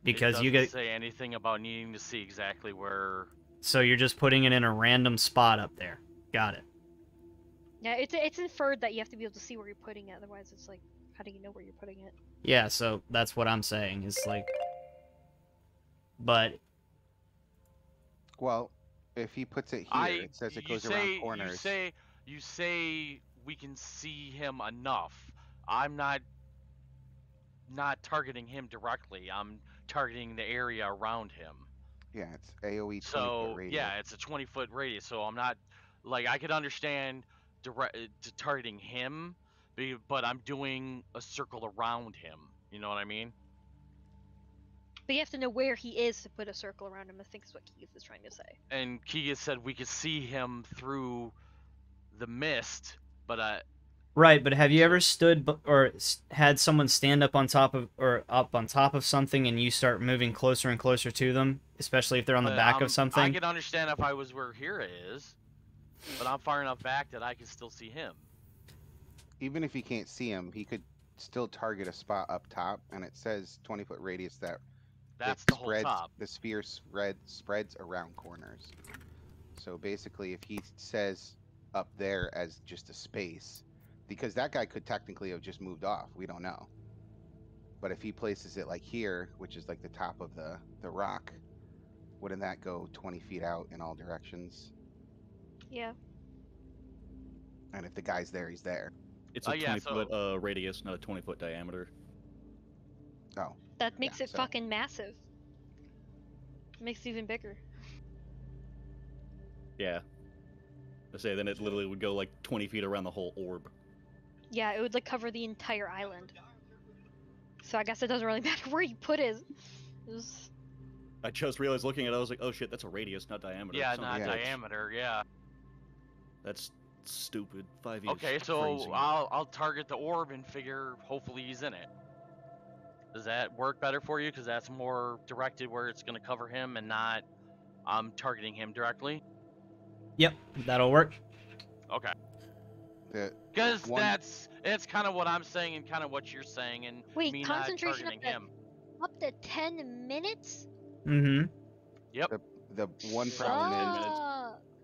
Because you doesn't get say anything about needing to see exactly where. so you're just putting it in a random spot up there. Got it. Yeah, it's it's inferred that you have to be able to see where you're putting it. Otherwise, it's like, how do you know where you're putting it? Yeah, so that's what I'm saying. Is like, but Well, if he puts it here, I. it says it goes say, around You corners. say you say we can see him enough. I'm not. Not targeting him directly. I'm targeting the area around him. Yeah, it's AOE 20 foot So radius. yeah, it's a 20 foot radius. So I'm not like I could understand direct to targeting him, but I'm doing a circle around him. You know what I mean? But you have to know where he is to put a circle around him. I think is what Keith is trying to say. And Keegan said we could see him through the mist, but uh, right. But have you ever stood or had someone stand up on top of or up on top of something and you start moving closer and closer to them, especially if they're on the but back I'm- of something? I can understand if I was where Hira is, but I'm far enough back that I can still see him. Even if he can't see him, he could still target a spot up top, and it says 20 foot radius that That's the whole spreads, top. The sphere spread spreads around corners. So basically, if he says up there as just a space, because that guy could technically have just moved off, we don't know. But if he places it like here, which is like the top of the the rock, wouldn't that go 20 feet out in all directions? Yeah. And if the guy's there, he's there. It's a Uh, yeah, 20 so- foot uh, radius, not a 20 foot diameter. Oh, That makes Yeah, it so- fucking massive. Makes it even bigger. Yeah. I say then it literally would go like 20 feet around the whole orb. Yeah, it would like cover the entire island. So I guess it doesn't really [LAUGHS] matter where you put it. It was- I just realized looking at it, I was like, oh shit, that's a radius, not diameter. Yeah, Son not Yeah. diameter. Yeah. That's stupid. 5e is Okay, so crazy. I'll I'll target the orb and figure hopefully he's in it. Does that work better for you? Because that's more directed where it's going to cover him and not um targeting him directly. Yep, that'll work. Okay. The Because One- that's it's kind of what I'm saying and kind of what you're saying and Wait, me not concentration targeting up to, him. up to 10 minutes? Mm-hmm. Yep. The one problem is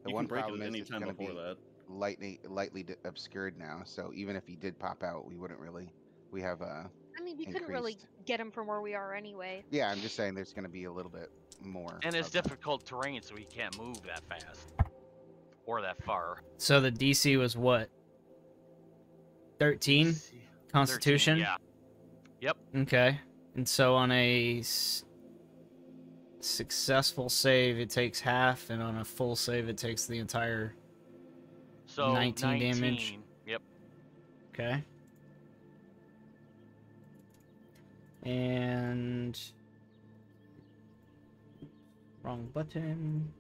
the you one can break problem it is any it's time going to before be that. lightly lightly obscured now. So even if he did pop out, we wouldn't really. We have a. I mean, we couldn't really get him from where we are anyway. yeah. I'm just saying there's going to be a little bit more. And it's of that. difficult terrain, so he can't move that fast or that far. So the DC was what? 13 Let's 13, Constitution. Yeah. Yep. Okay. And so on a s- successful save, it takes half, and on a full save, it takes the entire. So 19 damage. Yep. Okay. And. Wrong button.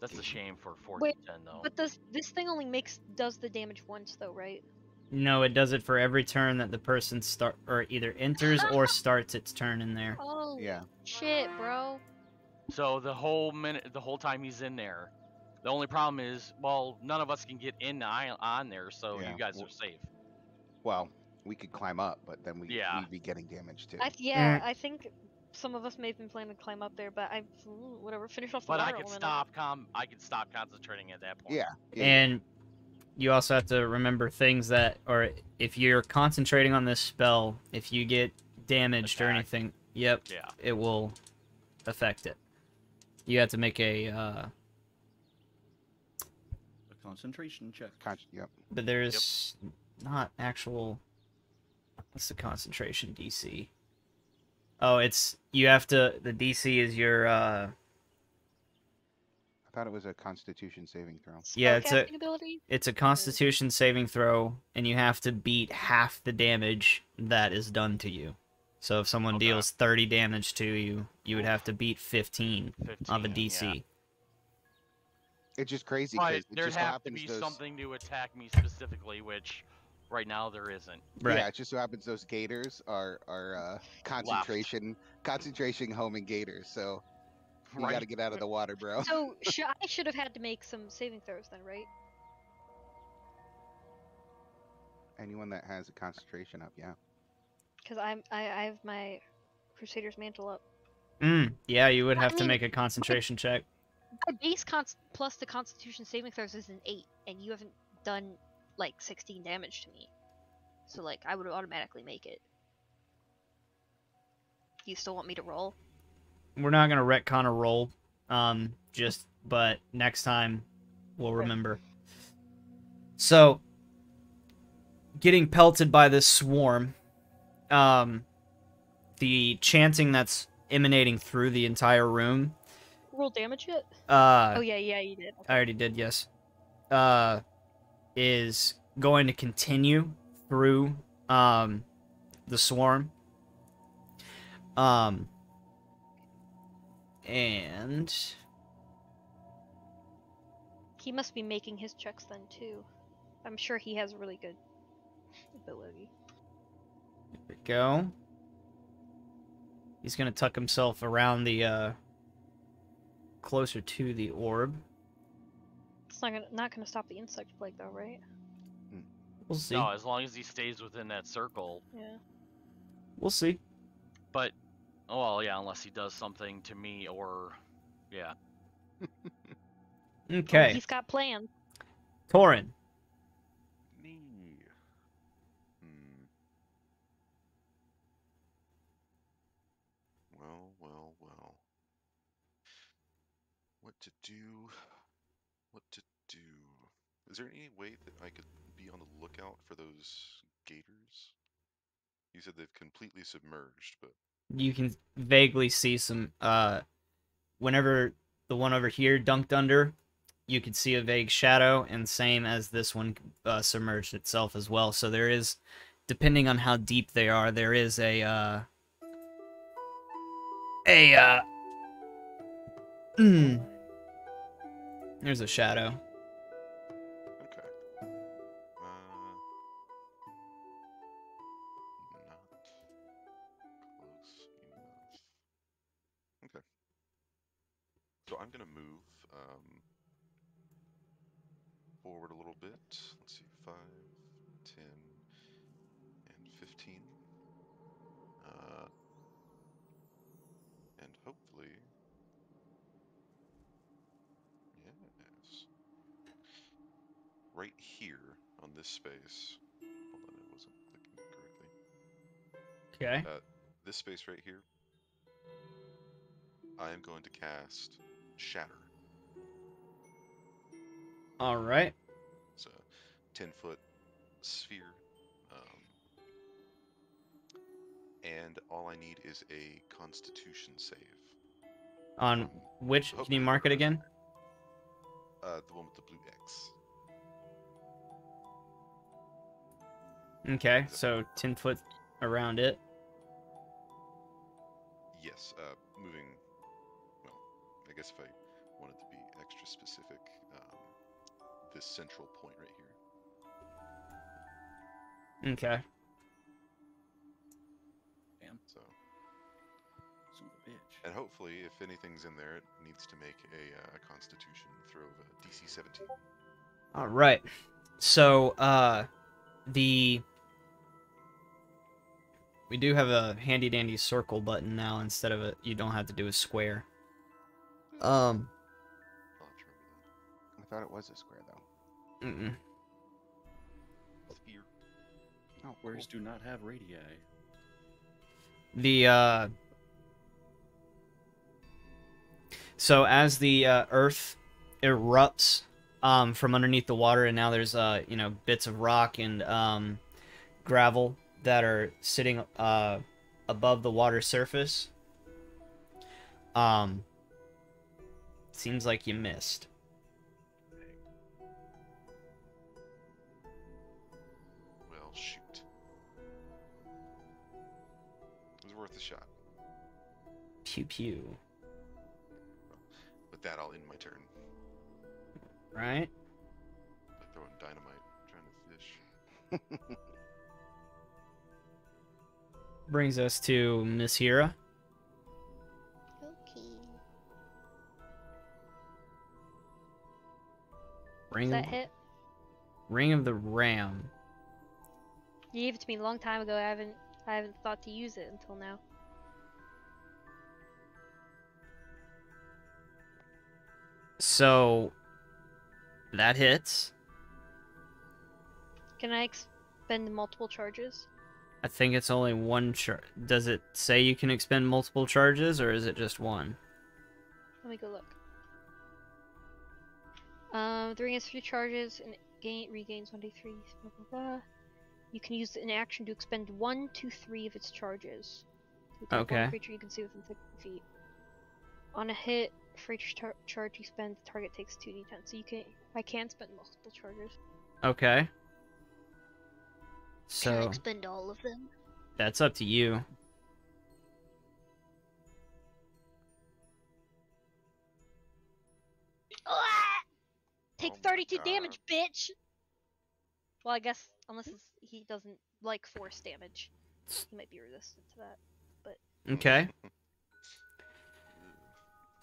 That's a shame for 4 Wait, 10 though. But this this thing only makes does the damage once though, right? No, it does it for every turn that the person start or either enters or [LAUGHS] starts its turn in there. Oh Yeah. shit, bro. So the whole minute, the whole time he's in there, the only problem is, well, none of us can get in the aisle on there, so Yeah, you guys well- are safe. Well, we could climb up, but then we Yeah. we'd be getting damaged too. I th- yeah, mm. I think some of us may have been planning to climb up there, but I whatever. [LAUGHS] Finish off the But I could stop com. I could stop concentrating at that point. Yeah. yeah. And you also have to remember things that, or if you're concentrating on this spell, if you get damaged or anything, yep, Yeah. it will affect it. You have to make a, uh, A concentration check. Con- yep. but there's not actual. What's the concentration DC? Oh, it's you have to. The DC is your. uh I thought it was a Constitution saving throw. Yeah, it's a- ability. It's a Constitution saving throw, and you have to beat half the damage that is done to you. So if someone Okay. deals 30 damage to you, you would have to beat 15 of a DC. Yeah. It's just crazy But it there'd have to be those. something to attack me specifically, which right now there isn't. Right. Yeah, it just so happens those gators are are uh, concentration concentration homing gators. So [LAUGHS] you got to get out of the water, bro. So [LAUGHS] sh- I should have had to make some saving throws then, right? Anyone that has a concentration up, yeah. Because I'm I, I have my Crusader's mantle up. Mm, yeah, you would I have to mean, make a concentration check. My base cons plus the Constitution saving throws is an eight, and you haven't done like 16 damage to me. So like I would automatically make it. You still want me to roll? We're not gonna retcon a roll, um, just but next time we'll remember. So, getting pelted by this swarm, um, the chanting that's emanating through the entire room, Roll damage yet? uh, oh yeah, yeah, you did. I already did, yes. Uh, is going to continue through um the swarm. Um, and He must be making his checks then too. I'm sure he has really good ability. there we go. He's gonna tuck himself around the uh closer to the orb. It's not gonna not gonna stop the insect plague though, right? We'll see. No, as long as he stays within that circle. Yeah. We'll see. But, well, yeah, unless he does something to me or, yeah. [LAUGHS] Okay, He's got plans. Torin. Me. Hmm. Well, well, well. What to do? What to do? Is there any way that I could be on the lookout for those gators? You said they've completely submerged, but you can vaguely see some uh whenever the one over here dunked under you could see a vague shadow and same as this one uh, submerged itself as well. So there is depending on how deep they are there is a uh a uh mm, there's a shadow Let's see, 5, 10, and 15. Uh, and hopefully, yes, right here on this space. Hold on, it wasn't clicking correctly. Okay. Uh, this space right here, I am going to cast Shatter. All right. It's a 10 foot sphere. Um, and all I need is a constitution save. On which? Can you mark it again? Uh, the one with the blue X. Okay. So ten foot around it. Yes, uh, moving. Well, I guess if I wanted to be extra specific, um, this central point right here. Okay. So, Son of a bitch. and hopefully, if anything's in there, it needs to make a, uh, a Constitution throw of a DC 17. All right. So, uh, the we do have a handy dandy circle button now instead of a. You don't have to do a square. Um. I'll have to remember I thought it was a square though. Mm-mm. Cool. Do not have radii. The uh. So as the uh, Earth erupts um, from underneath the water, and now there's uh, you know bits of rock and um, gravel that are sitting uh, above the water surface. Um, seems like you missed. Pew pew. With that, I'll end my turn Right? by throwing dynamite, trying to fish. Brings us to Miss Hira. Okay. Ring Does that of, hit? Ring of the Ram. You gave it to me a long time ago. I haven't I haven't thought to use it until now. So that hits. Can I expend multiple charges? I think it's only one char- Does it say you can expend multiple charges or is it just one? Let me go look. Um, the ring has three charges and it gain regains one d three. Blah blah blah. You can use an action to expend one to three of its charges. Okay. creature you can see within sixty feet. On a hit, for each tar- charge you spend, the target takes two d10. So you can, I can spend multiple charges. Okay. Can I So expend all of them? that's up to you. Ah! Take Oh 32 God. damage, bitch! Well, I guess, unless it's, he doesn't like force damage. He might be resistant to that. But... Okay.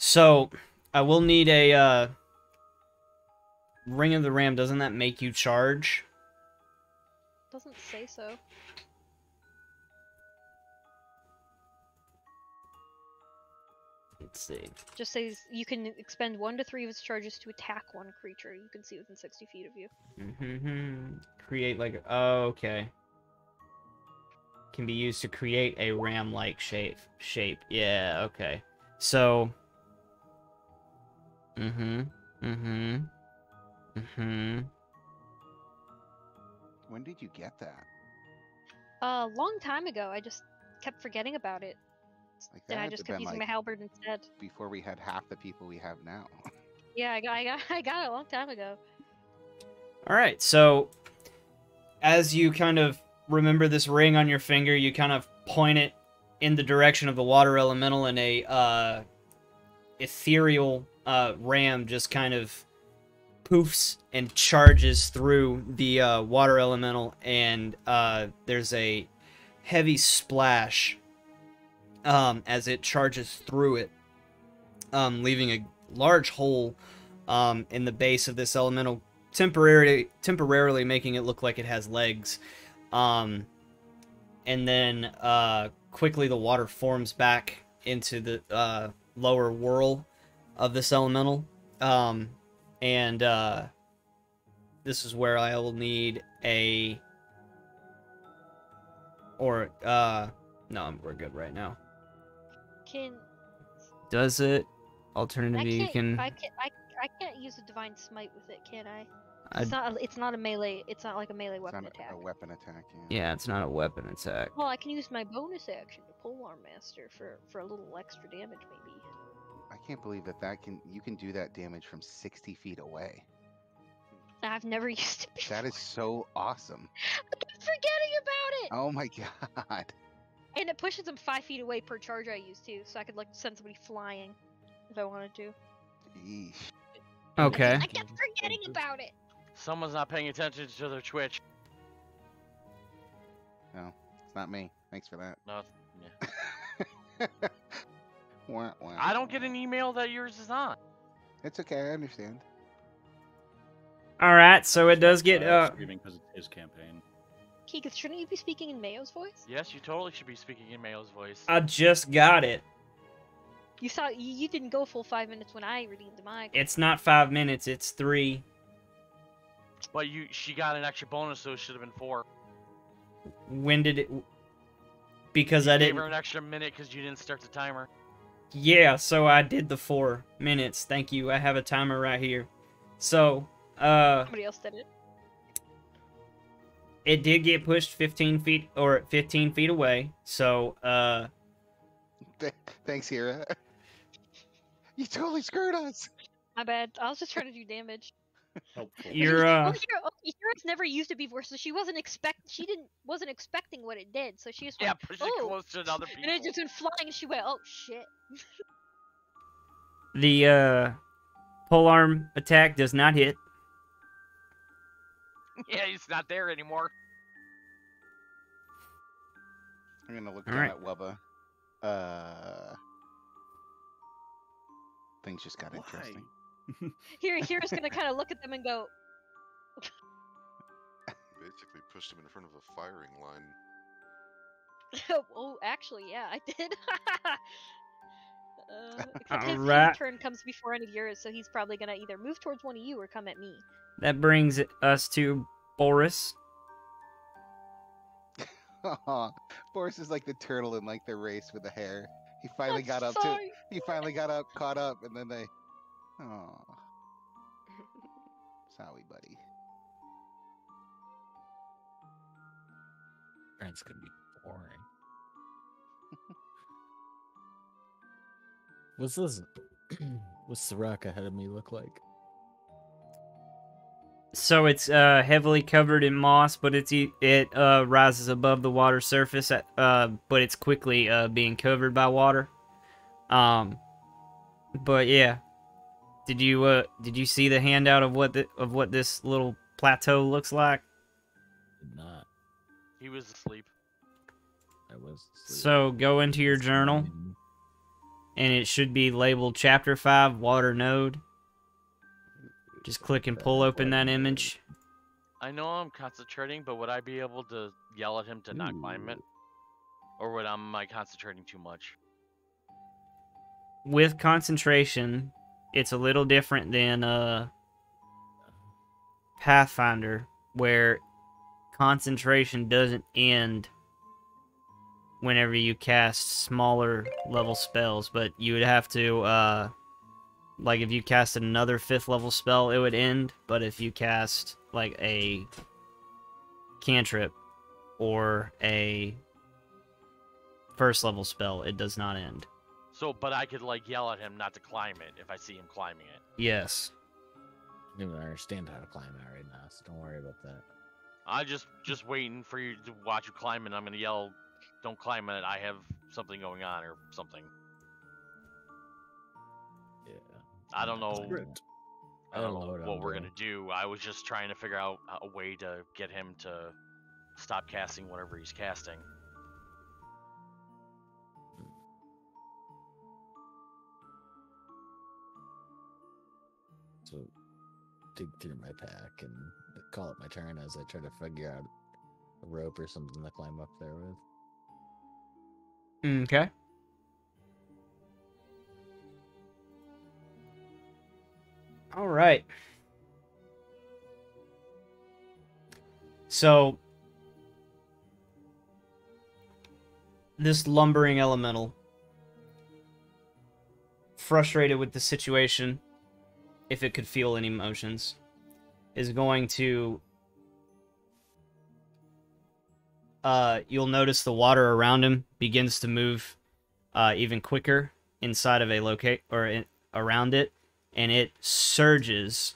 So I will need a uh Ring of the Ram. Doesn't that make you charge? Doesn't say so. Let's see. Just says you can expend one to three of its charges to attack one creature you can see within 60 feet of you. Mm-hmm. Create like oh, okay. Can be used to create a ram-like shape. Shape. Yeah. Okay. So. Mm-hmm. Mm-hmm. Mm-hmm. When did you get that? A long time ago, I just kept forgetting about it. Like that Then I just kept using like my halberd instead. before we had half the people we have now. [LAUGHS] Yeah, I got, I got, [LAUGHS] I got it a long time ago. All right. So, as you kind of remember this ring on your finger, you kind of point it in the direction of the water elemental, and a uh, ethereal uh, ram just kind of poofs and charges through the uh, water elemental, and uh, there's a heavy splash um, as it charges through it, um, leaving a large hole um, in the base of this elemental, temporarily temporarily making it look like it has legs. Um, and then uh, quickly the water forms back into the uh, lower whirl of this elemental. Um, and uh, this is where I will need a or uh no, we're good right now. Can Does it? Alternatively, you can't. I can't I, I can't use a divine smite with it, can I? I- It's not a, it's not a melee. It's not like a melee It's weapon not attack. a weapon attack. Yeah. Yeah, it's not a weapon attack. Well, I can use my bonus action to Polearm Master for for a little extra damage, maybe. I can't believe that that can you can do that damage from 60 feet away. I've never [LAUGHS] used it before. That is so awesome. I keep forgetting about it. Oh my [LAUGHS] god. And it pushes them five feet away per charge I use too, so I could like send somebody flying if I wanted to. Yeesh. Okay. I kept forgetting about it. Someone's not paying attention to their Twitch. No, it's not me. Thanks for that. No, yeah. [LAUGHS] Wah, wah, I don't get an email that yours is on. It's okay. I understand. All right, so it does get uh. screaming because it's his campaign. Keegan, shouldn't you be speaking in Mayo's voice? Yes, you totally should be speaking in Mayo's voice. I just got it. You saw you, you didn't go full five minutes when I redeemed mine. It's not five minutes. It's three. But you, she got an extra bonus, so it should have been four. When did it? Because You I gave didn't. her an extra minute because you didn't start the timer. Yeah, so I did the four minutes. Thank you. I have a timer right here. So, uh, Somebody else did it. it did get pushed 15 feet or 15 feet away. So, uh, Th- Thanks, Hira. [LAUGHS] you totally screwed us. My bad. I was just trying to do damage. Helpful. you're well, uh, Hero, oh, never used it before, so she wasn't expect. She didn't wasn't expecting what it did, so she just Yeah, went, push it oh, close to other people. and it just went flying, and she went, oh shit. the uh, pole arm attack does not hit. Yeah, he's not there anymore. I'm gonna look All down right. at Wubba. Uh, things just got interesting. Hero, Hero's gonna kind of look at them and go, Basically pushed him in front of a firing line. [LAUGHS] oh, actually, yeah, I did. [LAUGHS] uh, [LAUGHS] except his, his turn comes before any of yours, so he's probably gonna either move towards one of you or come at me. That brings us to Boris. Boris is like the turtle in like the race with the hair. He finally I'm got up to. He finally got up, caught up, and then they. Oh, sorry, buddy. Parents could be boring. [LAUGHS] What's this? [CLEARS THROAT] What's the rock ahead of me look like? So it's uh, heavily covered in moss, but it's e- it uh, rises above the water surface, at, uh, but it's quickly uh, being covered by water. Um, but yeah, did you uh, did you see the handout of what the, of what this little plateau looks like? Did not. He was asleep. I was. asleep. So go into your journal, and it should be labeled Chapter Five Water Node. Just click and pull open that image. I know I'm concentrating, but would I be able to yell at him to not climb it? Or would I am I concentrating too much? With concentration, it's a little different than uh Pathfinder, where concentration doesn't end whenever you cast smaller level spells, but you would have to uh like if you cast another fifth level spell it would end, but if you cast like a cantrip or a first level spell, it does not end. So, but I could like yell at him not to climb it if I see him climbing it. Yes. I don't understand how to climb that right now, so don't worry about that. I just just waiting for you to watch you climb it. I'm gonna yell, "Don't climb it! I have something going on or something." Yeah. I don't know. Script. I don't know what, we're gonna do. I was just trying to figure out a way to get him to stop casting whatever he's casting. Dig through my pack and call it my turn as I try to figure out a rope or something to climb up there with. Mm, okay. All right. So this lumbering elemental frustrated with the situation if it could feel any emotions is going to uh, you'll notice the water around him begins to move uh, even quicker inside of a locate or in, around it, and it surges.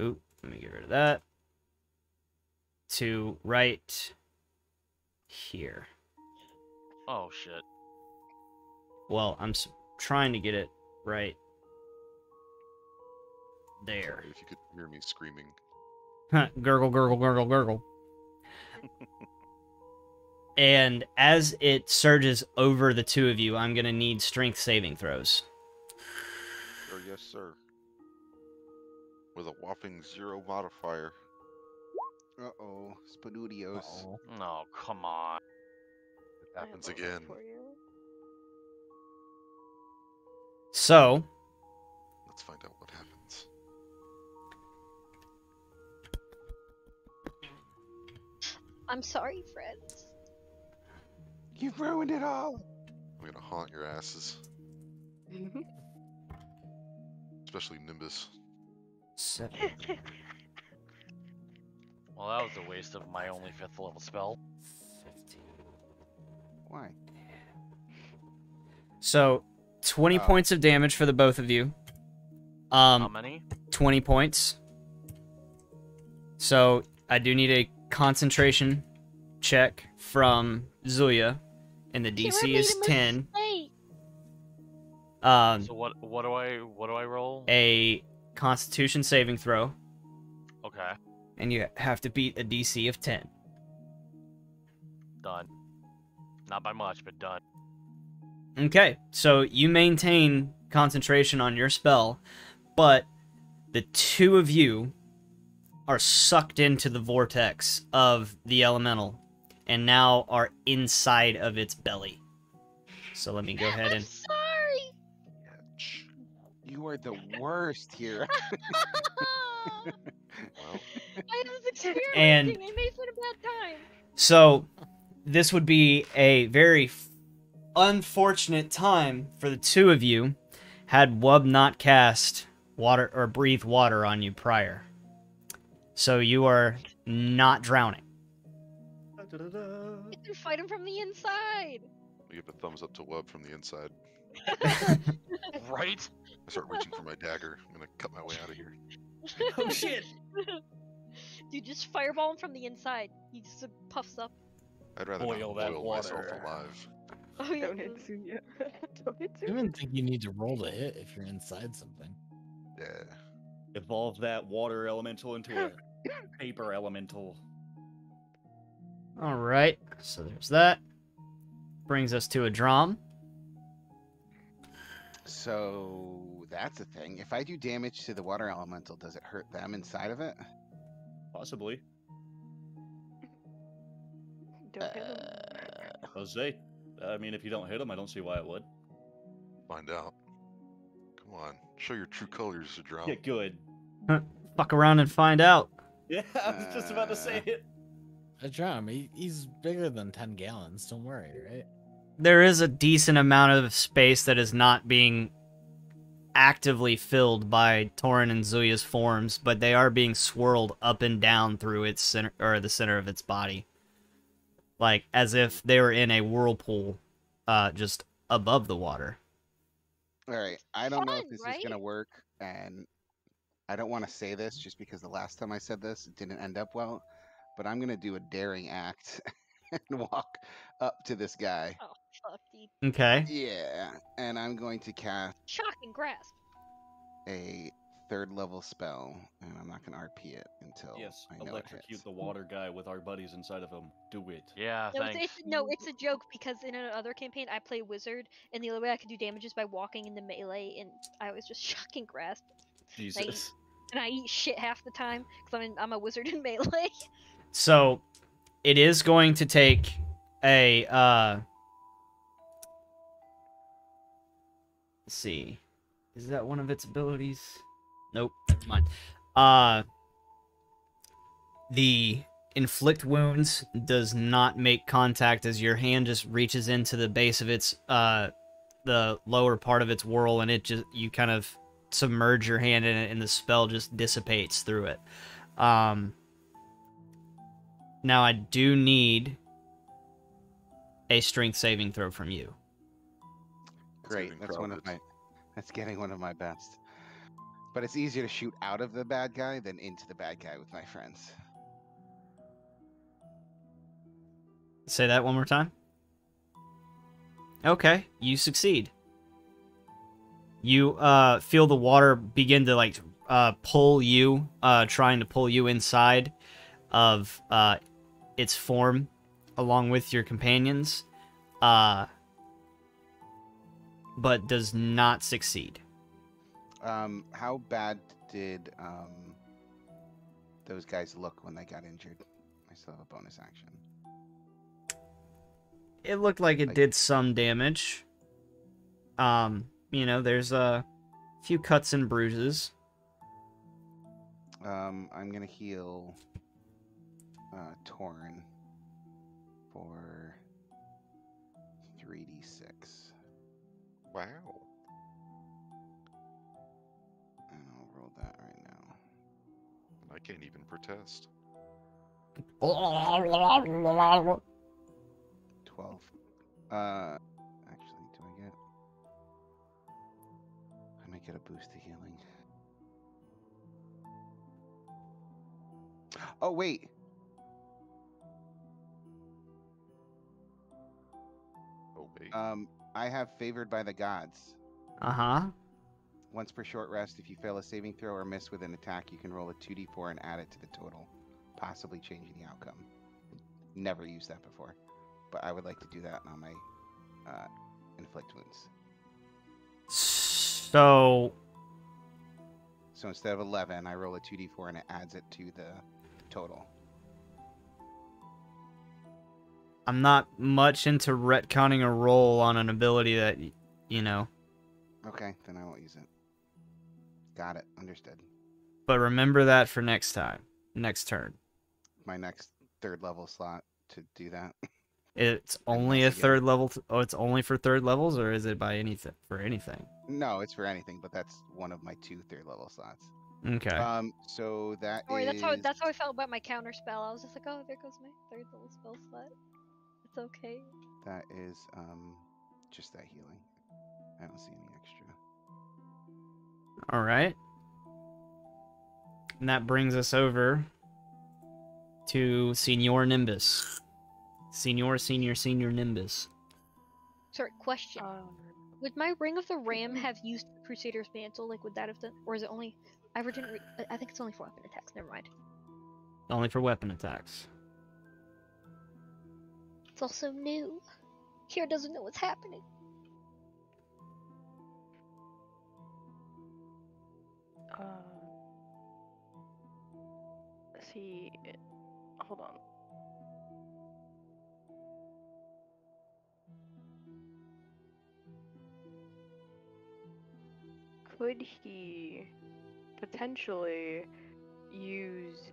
Ooh, let me get rid of that. To right here. Oh shit. Well, I'm s- trying to get it right there. Sorry if you could hear me screaming. gurgle, gurgle, gurgle, gurgle. and as it surges over the two of you, I'm gonna need strength saving throws. Sir, yes, sir. With a whopping zero modifier. Uh oh, Spanudios. Uh-oh. No, come on. It happens I have a rope again. So, Let's find out what happens. I'm sorry, friends. You've ruined it all. I'm gonna haunt your asses. Especially Nimbus. seven. [LAUGHS] Well, that was a waste of my only fifth level spell. 15. Why? So, 20 Oh. points of damage for the both of you. How Um, many? 20 points. So, I do need a concentration check from Zuya, and the DC is 10. Hey, Um, So what? What do I? What do I roll? a Constitution saving throw, Okay, and you have to beat a DC of 10. done. Not by much, but done. Okay, so you maintain concentration on your spell, but the two of you are sucked into the vortex of the elemental and now are inside of its belly. So let me go ahead I'm and sorry. You are the worst here. Well, [LAUGHS] I was experimenting. And- I made it a bad time. So, this would be a very unfortunate time for the two of you had Wub not cast water or breathe water on you prior. So you are not drowning. You can fight him from the inside. I give a thumbs up to Wub from the inside. [LAUGHS] Right? I start reaching for my dagger. I'm gonna cut my way out of here. Oh, shit. [LAUGHS] Dude, just fireball him from the inside. He just uh, puffs up. I'd rather Boil not that boil myself water. alive. Oh yeah. Don't hit Zuya. [LAUGHS] Don't hit I even think you need to roll to hit if you're inside something. Yeah. Evolve that water elemental into a paper elemental. All right. So there's that. Brings us to a drum. So that's a thing. If I do damage to the water elemental, does it hurt them inside of it? Possibly. Don't hit him. Uh, Jose. I mean, if you don't hit them, I don't see why it would. Find out. Come on. Show your true colors, the Drum. Yeah, good. Fuck around and find out. Yeah, I was just about to say Uh, it. A drum, he, he's bigger than 10 gallons, don't worry, right? There is a decent amount of space that is not being actively filled by Torin and Zuya's forms, but they are being swirled up and down through its center or the center of its body. Like as if they were in a whirlpool uh just above the water. all right. I don't know if Fun, this is gonna work, and I don't want to say this mm-hmm. just because the last time I said this, it didn't end up well. But I'm gonna do a daring act [LAUGHS] and walk up to this guy. Oh fuck. Okay. Yeah, and I'm going to cast Shocking Grasp. a third level spell, and I'm not gonna RP it until Yes, I know it electrocute hits. the water guy with our buddies inside of him. Do it. Yeah, No, it's, thanks. it's, no, it's a joke because in another campaign I play wizard, and the only way I could do damage is by walking into melee, and I was just [LAUGHS] shocking grasp. Jesus. And I eat shit half the time because I'm, I'm a wizard in [LAUGHS] melee. So, it is going to take a uh let's see. Is that one of its abilities? Nope, never mind. Uh the inflict wounds does not make contact as your hand just reaches into the base of its uh the lower part of its whirl and it just you kind of submerge your hand in it and the spell just dissipates through it. Um now I do need a strength saving throw from you. Great. getting That's one of my. That's getting one of my best. But it's easier to shoot out of the bad guy than into the bad guy with my friends. Say that one more time. Okay, you succeed. You uh feel the water begin to like uh pull you, uh trying to pull you inside of uh its form along with your companions. Uh but does not succeed. Um, how bad did um those guys look when they got injured? I still have a bonus action. It looked like it Like- did some damage. Um, you know, there's a few cuts and bruises. Um, I'm gonna heal uh Torin for three d six. Wow. And I'll roll that right now. I can't even protest. Twelve. Uh, get a boost to healing. Oh wait. Oh wait. Um, I have favored by the gods. Uh huh. Once per short rest, if you fail a saving throw or miss with an attack, you can roll a 2d4 and add it to the total, possibly changing the outcome. Never used that before, but I would like to do that on my uh, inflict wounds. So So instead of 11, I roll a 2d4 and it adds it to the total. I'm not much into retconning a roll on an ability that you know. Okay, then I won't use it. Got it. Understood. But remember that for next time, next turn. My next third level slot to do that. [LAUGHS] It's only a third level. T- oh, it's only for third levels, or is it by anything for anything? no, it's for anything, but that's one of my two third level slots. Okay. Um, so that Don't worry, that's how that's how I felt about my counter spell. I was just like, oh, there goes my third level spell slot. It's okay. That is um just that healing. I don't see any extra. All right. And that brings us over to Senior Nimbus. Senior, senior, senior Nimbus. Sorry, question. Um, Would my Ring of the Ram have used Crusader's Mantle? Like, would that have done, or is it only? I ever didn't. Re- I- I think it's only for weapon attacks. Never mind. Only for weapon attacks. It's also new. Here doesn't know what's happening. uh, see, hold on. Could he potentially use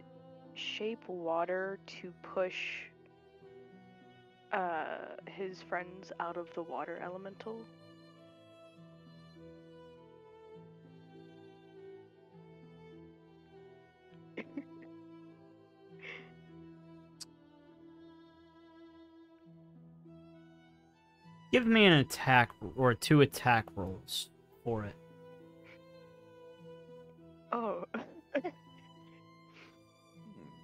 shape water to push uh, his friends out of the water elemental? Give me an attack or two attack rolls for it. Oh.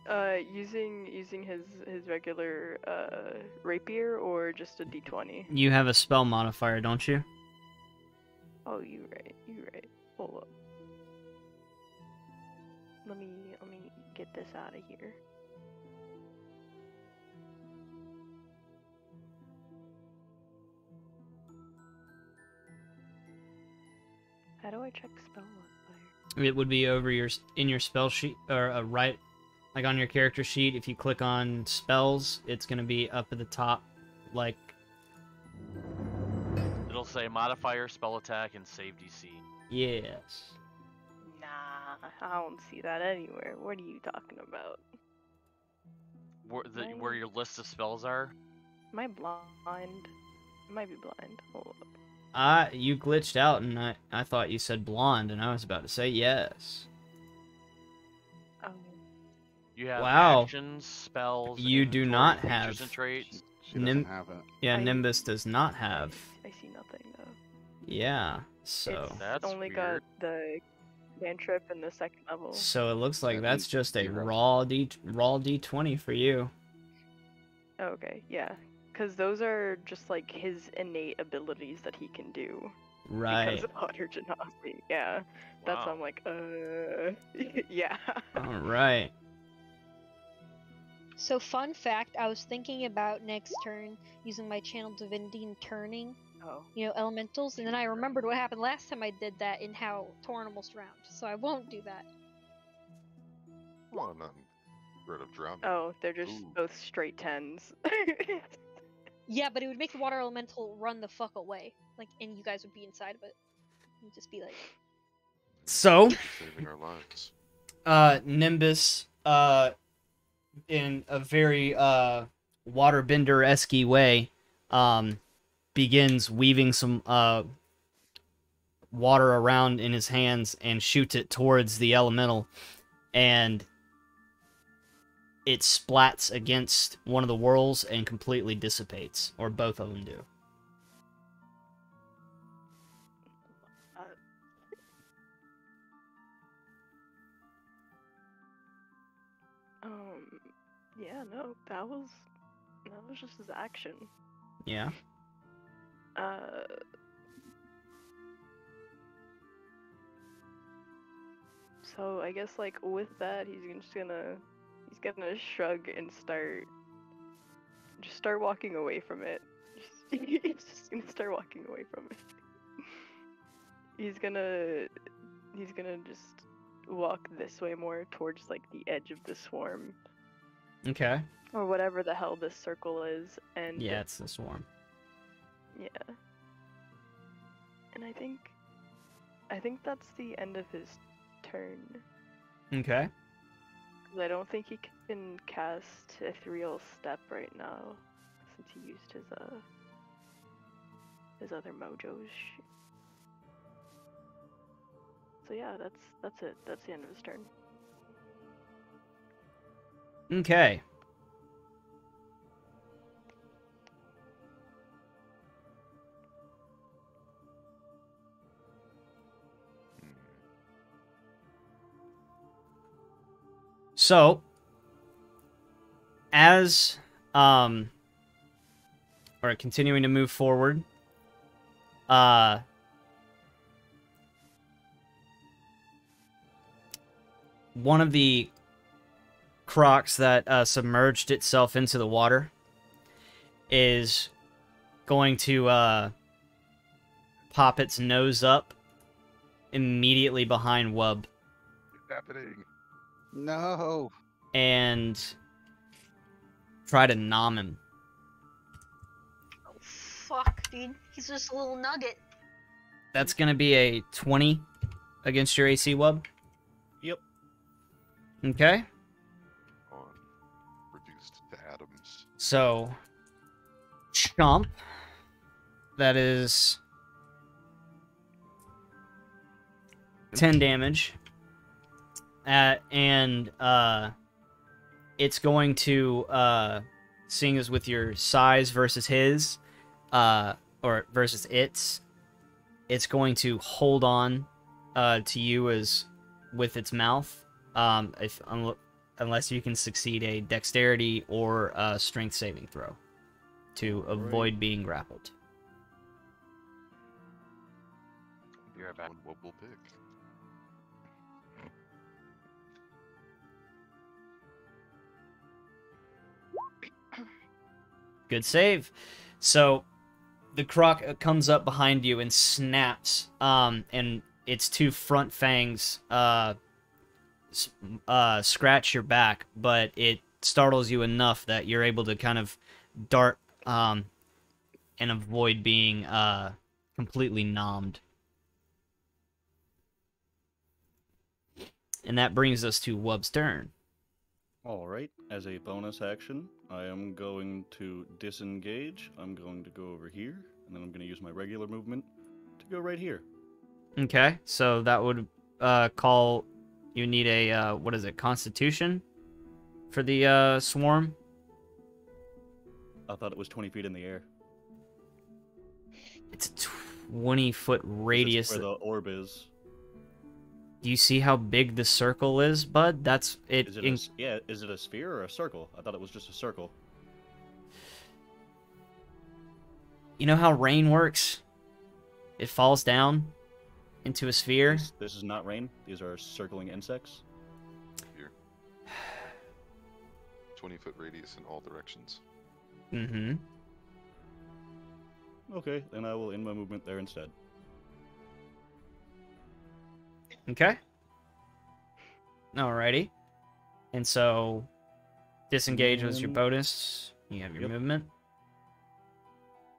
uh, using using his his regular uh rapier or just a d20. You have a spell modifier, don't you? Oh, you right, you right. Hold up. Let me let me get this out of here. How do I check spell? It would be over your in your spell sheet or uh, right, like on your character sheet. If you click on spells, it's gonna be up at the top, like It'll say modifier, spell attack, and save DC. yes. Nah, I don't see that anywhere. What are you talking about? Where, the, where your list of spells are. Am I blind? I might be blind. Hold up. I you glitched out, and I I thought you said blonde, and I was about to say yes. Um, You have Wow. actions, spells. You do not have- and traits. She doesn't Nim- have it. Yeah, I- Nimbus does not have. I see nothing though. Yeah, so It's That's only weird. got the cantrip and the second level. so it looks like That that's just a raw d raw d twenty for you. Okay, yeah. Because those are just like his innate abilities that he can do. Right. Because of [LAUGHS] autogenocity. Yeah. That's why I'm like, uh. [LAUGHS] yeah. All right. So fun fact, I was thinking about next turn using my channel divinity and turning, Oh. you know, elementals, and then I remembered what happened last time I did that and how Torin almost drowned. So I won't do that. Well, not rid of drowning. Oh, they're just Ooh. both straight tens. [LAUGHS] Yeah, but it would make the water elemental run the fuck away. Like and you guys would be inside of it. You'd just be like So, [LAUGHS] Saving our lives. uh, Nimbus, uh, in a very uh waterbender esque way, um, begins weaving some uh water around in his hands and shoots it towards the elemental, and it splats against one of the whirls and completely dissipates, or both of them do. um yeah, no, that was that was just his action. Yeah. Uh So I guess like with that he's just gonna gonna shrug and start just start walking away from it. Just, [LAUGHS] he's just gonna start walking away from it. [LAUGHS] He's gonna he's gonna just walk this way more towards like the edge of the swarm Okay. or whatever the hell this circle is and Yeah, it's the swarm. yeah. And I think I think that's the end of his turn. Okay. I don't think he can cast ethereal step right now since he used his uh his other mojos. So yeah, that's that's it. That's the end of his turn. Okay. So, as um, or continuing to move forward, uh, one of the crocs that uh, submerged itself into the water is going to uh, pop its nose up immediately behind Wub happening? No. and try to nom him. Oh fuck, dude. He's just a little nugget. That's gonna be a 20 against your AC Wub. Yep. Okay. On reduced to atoms. So, chomp. That is 10 damage. Uh, and uh, it's going to, uh, seeing as with your size versus his, uh, or versus its, it's going to hold on uh, to you as with its mouth. Um, if unl- unless you can succeed a dexterity or a strength saving throw to avoid being grappled. Be right back. What we'll pick. Good save. So the croc uh, comes up behind you and snaps, um, and its two front fangs uh, uh, scratch your back, but it startles you enough that you're able to kind of dart um, and avoid being uh, completely nommed. And that brings us to Wub's turn. All right. As a bonus action, I am going to disengage. I'm going to go over here, and then I'm going to use my regular movement to go right here. Okay, so that would uh, call you need a uh, what is it, Constitution for the uh, swarm? I thought it was 20 feet in the air. It's a twenty foot 'cause it's radius. Where the orb is. Do you see how big the circle is, bud? That's it. Is it a, in- s- yeah, is it a sphere or a circle? I thought it was just a circle. you know how rain works? It falls down into a sphere. This, this is not rain. These are circling insects. Here. [SIGHS] 20 foot radius in all directions. Mm-hmm. Okay, then I will end my movement there instead. Okay. Alrighty. And so, disengage was your bonus. You have your Yep. movement.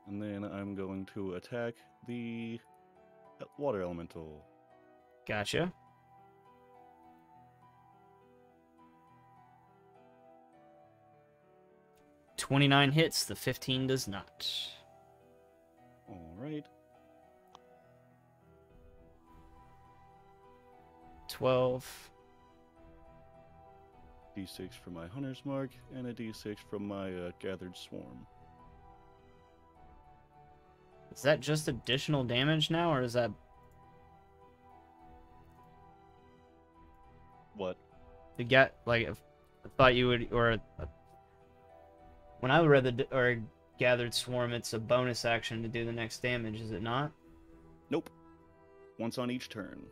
And then I'm going to attack the uh, water elemental. Gotcha. Twenty-nine hits. The fifteen does not. All Twelve. D6 for my hunter's mark and a D6 from my uh, gathered swarm. Is that just additional damage now, or is that What? the get like? if- I thought you would, or uh, when I read the or gathered swarm, it's a bonus action to do the next damage. Is it not? Nope. Once on each turn.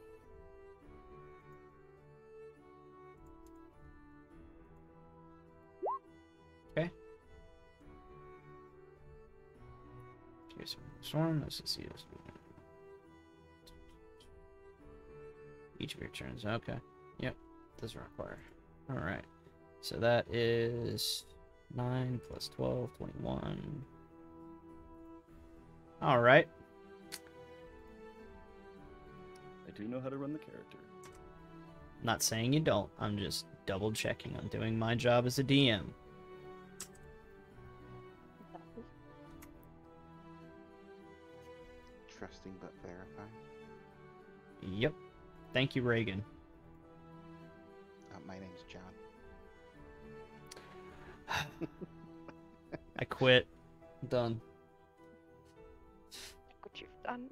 Here's Swarm, let's just see this. Each of your turns. Okay. Yep. Doesn't require. Alright. So that is 9 plus 12, 21. Alright. I do know how to run the character. Not saying you don't. I'm just double checking. I'm doing my job as a DM. Trusting but verifying. Yep. Thank you, Reagan. Uh, my name's John. I quit. Done. What you've done.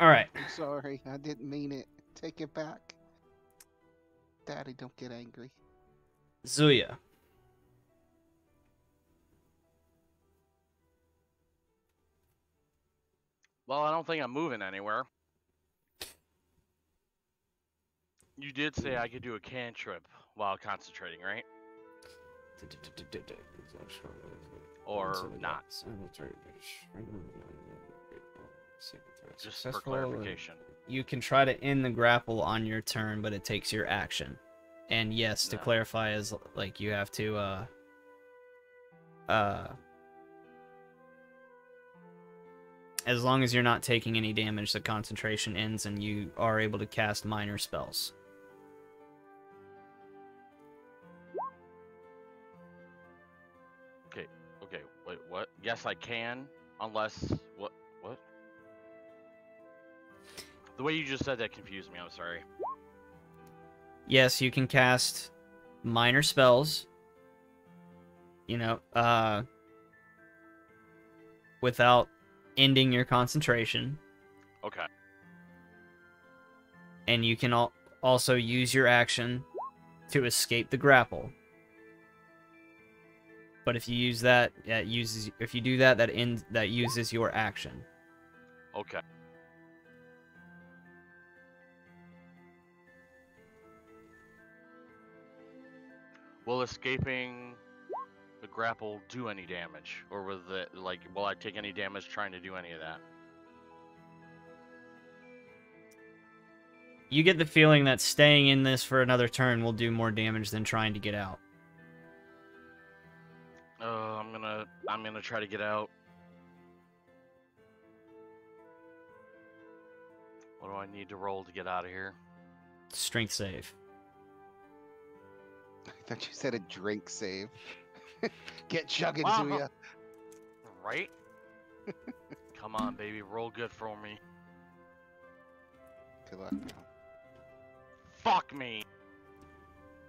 Alright. I'm sorry. I didn't mean it. Take it back. Daddy, don't get angry. Zuya. Well, I don't think I'm moving anywhere. You did say I could do a cantrip while concentrating, right? Or not? Just for clarification. You can try to end the grapple on your turn, but it takes your action. And yes, to No. clarify, is like you have to uh uh as long as you're not taking any damage, the concentration ends and you are able to cast minor spells. Okay, okay, wait, what? Yes, I can, unless what? What? The way you just said that confused me. I'm sorry. Yes, you can cast minor spells. You know, uh without ending your concentration. Okay. and you can al- also use your action to escape the grapple. But if you use that, that uses if you do that, that ends that uses your action. Okay. Will escaping the grapple do any damage, or will the like? Will I take any damage trying to do any of that? you get the feeling that staying in this for another turn will do more damage than trying to get out. Uh, I'm gonna I'm gonna try to get out. What do I need to roll to get out of here? Strength save. [LAUGHS] I thought you said a drink save. [LAUGHS] Get chugging, Wow. Zuya. [LAUGHS] Right? Come on, baby, roll good for me. Good luck. now. Fuck me.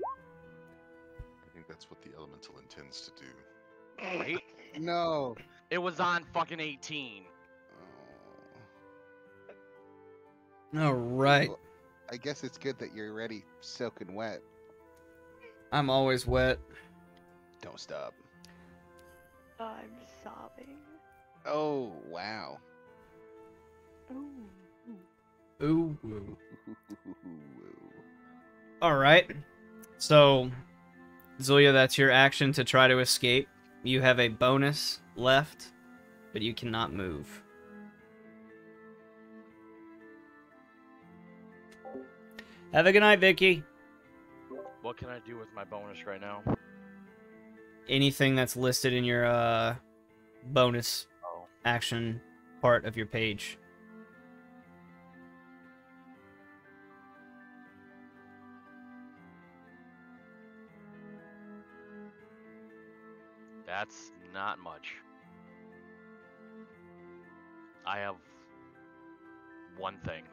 I think that's what the elemental intends to do. Right? [LAUGHS] No. It was on fucking 18. Oh. All right. Well, I guess it's good that you're ready, soaking wet. I'm always wet. Don't stop. I'm sobbing. Oh wow. Ooh. Ooh. [LAUGHS] All right. So, Zuya, that's your action to try to escape. You have a bonus left, but you cannot move. Have a good night, Vicky. What can I do with my bonus right now? Anything that's listed in your uh, bonus Oh. action part of your page. That's not much. I have one thing.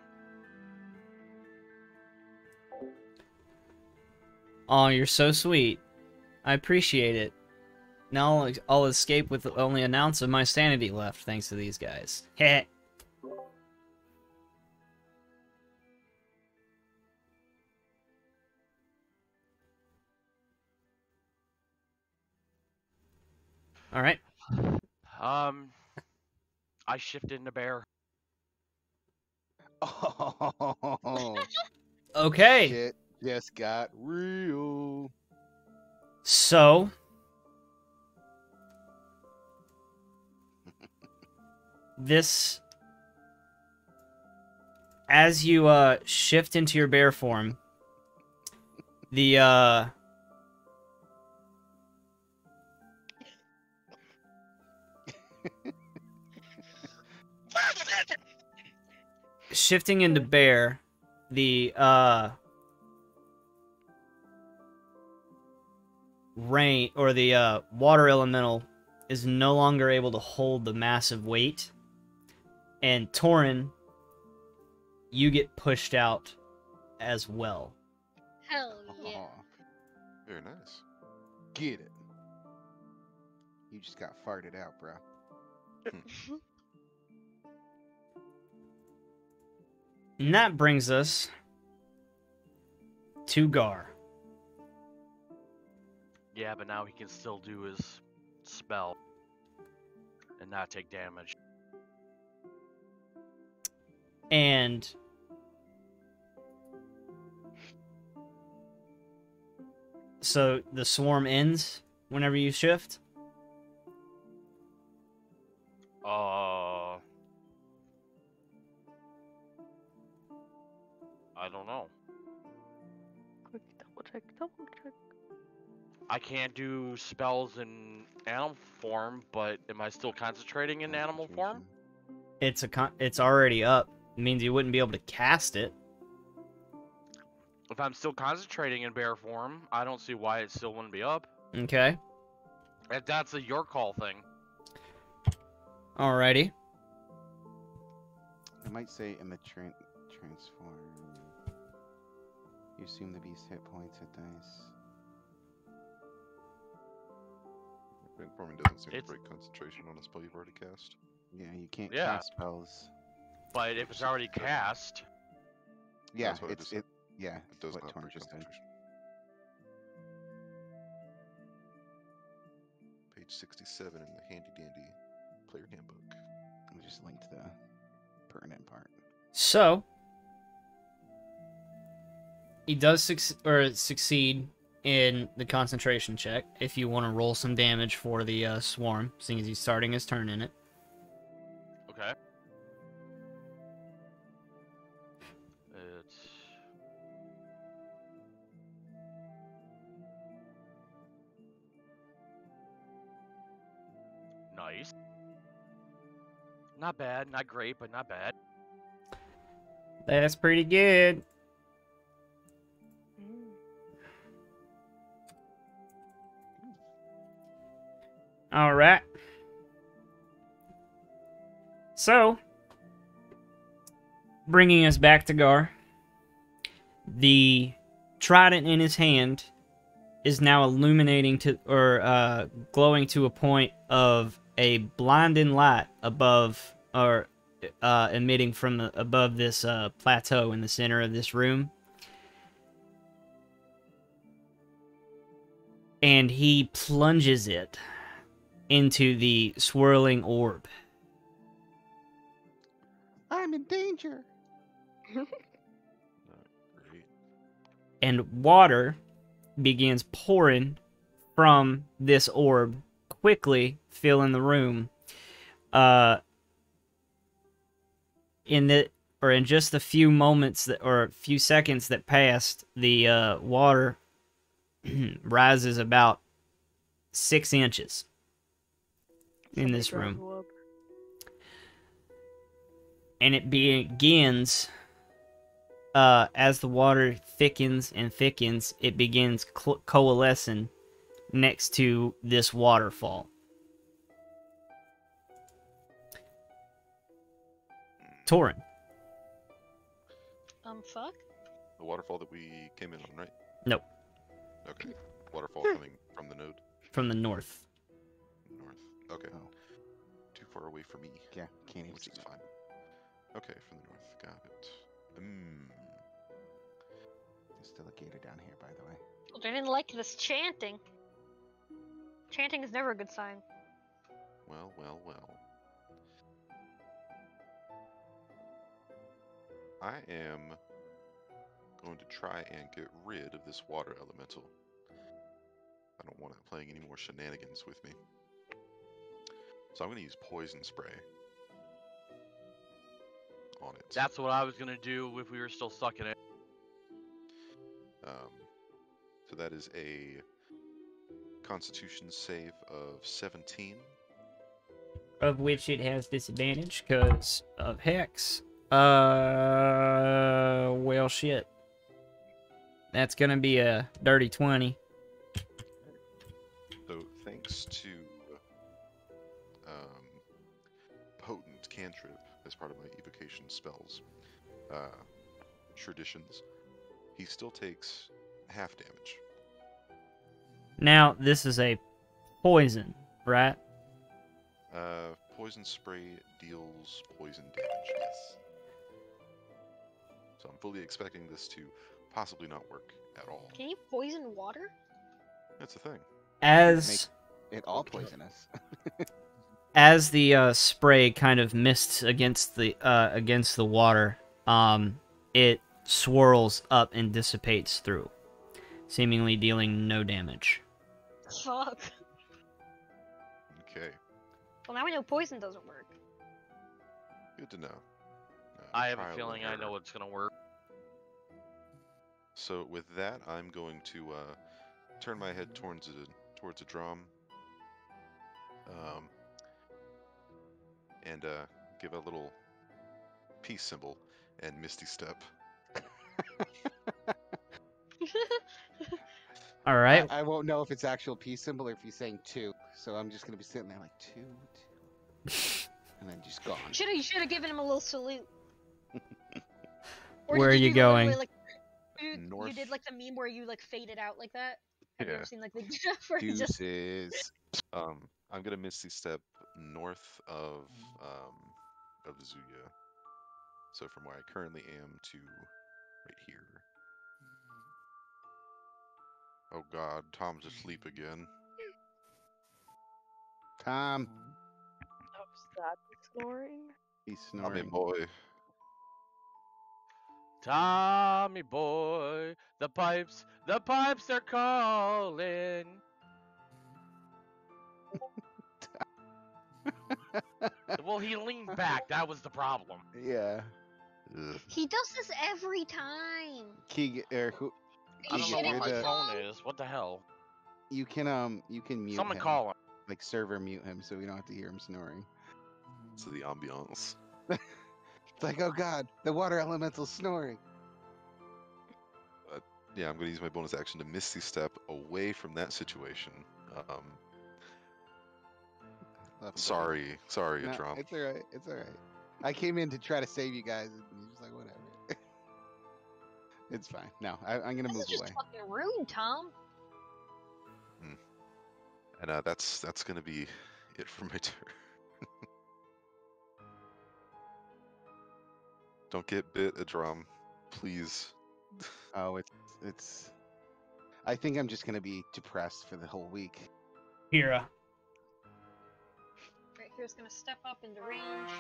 Oh, you're so sweet. I appreciate it. Now I'll, I'll escape with only an ounce of my sanity left, thanks to these guys. [LAUGHS] Heh. All right. Um, I shifted into bear. Oh, [LAUGHS] Okay. shit just got real. So, this as you uh shift into your bear form, the uh shifting into bear, the uh rain or the uh, water elemental is no longer able to hold the massive weight, and Torin, you get pushed out as well. Hell [LAUGHS] yeah. Aw, Very nice. get it. You just got farted out, bro. Hmm. [LAUGHS] And that brings us to Gar. Yeah, but now he can still do his spell and not take damage. And so the swarm ends whenever you shift. Uh, I don't know. Quick double check, double check. I can't do spells in animal form, but am I still concentrating in animal form? It's a con- it's already up. It means you wouldn't be able to cast it. If I'm still concentrating in bear form, I don't see why it still wouldn't be up. Okay. If that's a your call thing. Alrighty. I might say in the tran transform. You assume the beast hit points at dice. Informing doesn't seem It's- to break concentration on a spell you've already cast. Yeah, you can't Yeah. cast spells. But if it's already cast, Yeah, That's what I it's just it. Yeah, It does what not Torin just said. Page 67 in the handy dandy player handbook. I just linked the pertinent part. So he does suc- or succeed in the concentration check. If you want to roll some damage for the uh, swarm, seeing as he's starting his turn in it. Not bad, not great, but not bad. That's pretty good. Mm. All right. So, bringing us back to Gar, the trident in his hand is now illuminating to or uh, glowing to a point of a blinding light above or uh, emitting from the, above this uh, plateau in the center of this room. And he plunges it into the swirling orb. I'm in danger. [LAUGHS] And water begins pouring from this orb, quickly filling the room. Uh, in the or in just a few moments that or a few seconds that passed, the uh, water [CLEARS THROAT] rises about six inches in this room. And it begins uh, as the water thickens and thickens it begins coalescing next to this waterfall Torin. Um, fuck? The waterfall that we came in on, right? Nope. Okay. Waterfall coming from the node from the north north. Okay. Oh. Too far away for me, Yeah, can't even which see is fine. Okay, from the north. Got it. Mm. There's still a gator down here, by the way. Well, they didn't like this chanting. Chanting is never a good sign. Well, well, well. I am going to try and get rid of this water elemental. I don't want it playing any more shenanigans with me. So I'm going to use poison spray on it. That's what I was gonna do if we were still sucking it. Um, so that is a Constitution save of 17. of which it has disadvantage because of hex uh well shit that's gonna be a dirty 20 So thanks to um, potent cantrip as part of my evocation spells, uh, traditions, he still takes half damage. now this is a poison right Uh, poison spray deals poison damage. Yes. So I'm fully expecting this to possibly not work at all. Can you poison water? That's the thing. as It all poisonous. [LAUGHS] as the uh, spray kind of mists against the uh, against the water, um, it swirls up and dissipates through, seemingly dealing no damage. Fuck. Okay. Well, now we know poison doesn't work. Good to know. I have a feeling I know what's gonna work. So with that, I'm going to uh, turn my head towards a towards Adram, um, and uh, give a little peace symbol and misty step. [LAUGHS] All right, I, I won't know if it's actual peace symbol or if he's saying two. So I'm just gonna be sitting there like two, two, and then just gone. Should have you should have given him a little salute. Or Where are you do the one where, going? like, you, you did like the meme where you like faded out like that. Have you Yeah. ever seen like the [LAUGHS] GIF just Um, I'm gonna misty step north of um, of Zuya. So from where I currently am to right here. Oh God, Tom's asleep again. Tom, Oh, stop snoring. he's Tommy snoring. boy. Tommy boy, the pipes, the pipes are calling. [LAUGHS] well, he leaned back. That was the problem. Yeah. Ugh. he does this every time. Keegan, or who? I He's don't know shitting what my my the- phone phone. is. What the hell? You can um, you can mute him. Someone him. call him. like server mute him so we don't have to hear him snoring. to the ambiance. [LAUGHS] It's like, oh god, the water elemental's snoring. Yeah, I'm going to use my bonus action to Misty Step away from that situation. Um, Love it. sorry, sorry, No, Adram. it's alright. It's alright. I came in to try to save you guys, and you're just like, whatever. [LAUGHS] it's fine. No, I, I'm gonna This move is just away. fucking rude, Tom. And uh, that's that's going to be it for my [LAUGHS] turn. Don't get bit, Adram, Please. [LAUGHS] Oh, it's it's. I think I'm just gonna be depressed for the whole week. Hira. Right here's gonna step up into range.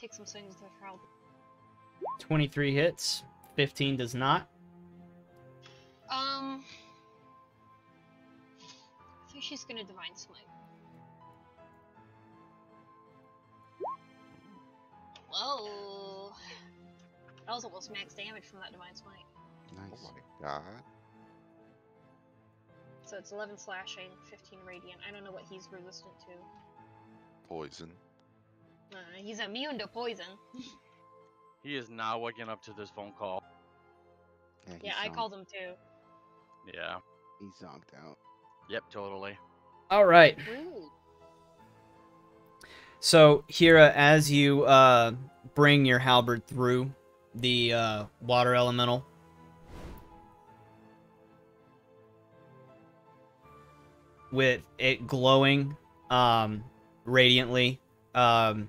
Take some swings with her halberd. 23 hits. 15 does not. Um, I think she's gonna divine smite. Whoa, that was almost max damage from that divine smite. Nice. Oh my god. So it's 11 slashing, 15 radiant. I don't know what he's resistant to. Poison. Uh, he's immune to poison. [LAUGHS] He is not waking up to this phone call. Yeah, yeah, I called him too. Yeah. He's zonked out. Yep, totally. All right. Ooh. So, Hira, as you uh, bring your halberd through the uh, water elemental, with it glowing um, radiantly, um,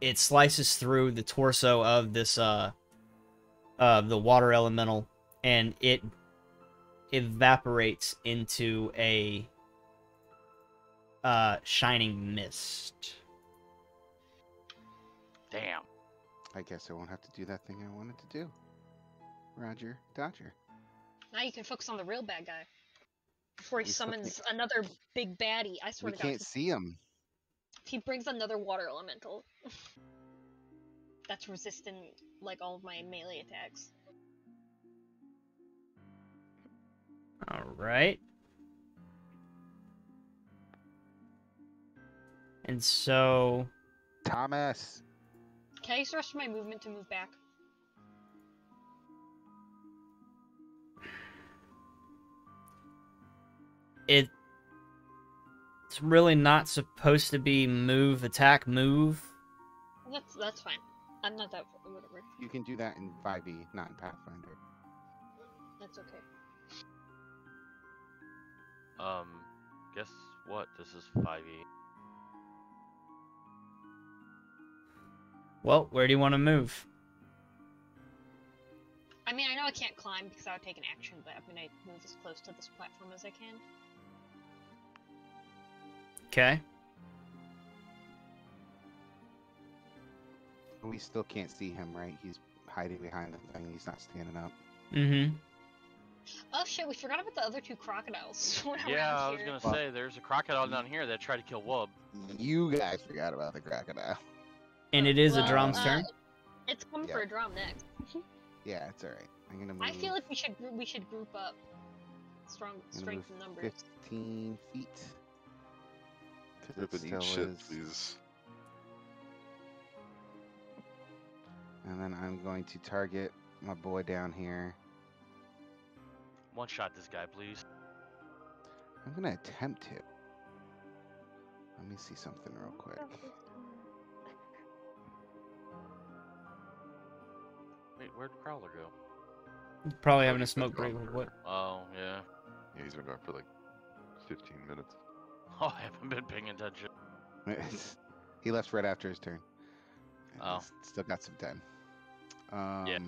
it slices through the torso of this uh, of the water elemental, and it evaporates into a uh shining mist. Damn. I guess I won't have to do that thing I wanted to do. Roger, Dodger. Now you can focus on the real bad guy. Before he We still can't- summons another big baddie. I swear We to God. can't see him. If he brings another water elemental. [LAUGHS] That's resistant like all of my melee attacks. All right. And so Thomas. Can I use the rest of my movement to move back? it it's really not supposed to be move attack move. That's that's fine. I'm not that whatever. You can do that in 5e, not in Pathfinder. That's okay. Um, guess what? This is E. 5e. Well, where do you want to move? I mean, I know I can't climb because I would take an action, but I'm gonna move as close to this platform as I can. Okay. We still can't see him, right? He's hiding behind the thing. He's not standing up. Mm-hmm. Oh shit, we forgot about the other two crocodiles. [LAUGHS] Yeah, I was here. gonna Well- say there's a crocodile down here that tried to kill Wub. You guys forgot about the crocodile. And it is a Well, drum's uh, turn. It's coming Yeah. for Adram next. [LAUGHS] Yeah, it's alright. I'm gonna move I feel like we should we should group up. Strong strength move numbers. 15 feet. it Rip and eat shit, is- please. And then I'm going to target my boy down here. One shot this guy, please. I'm gonna attempt to. Let me see something real quick. Wait, where'd Crowler go? Probably having a smoke break. with for- What? Oh, yeah. Yeah, he's been gone for like 15 minutes. [LAUGHS] Oh, I haven't been paying attention. [LAUGHS] he left right after his turn. And Oh. he's Still got some time. Um, Yeah.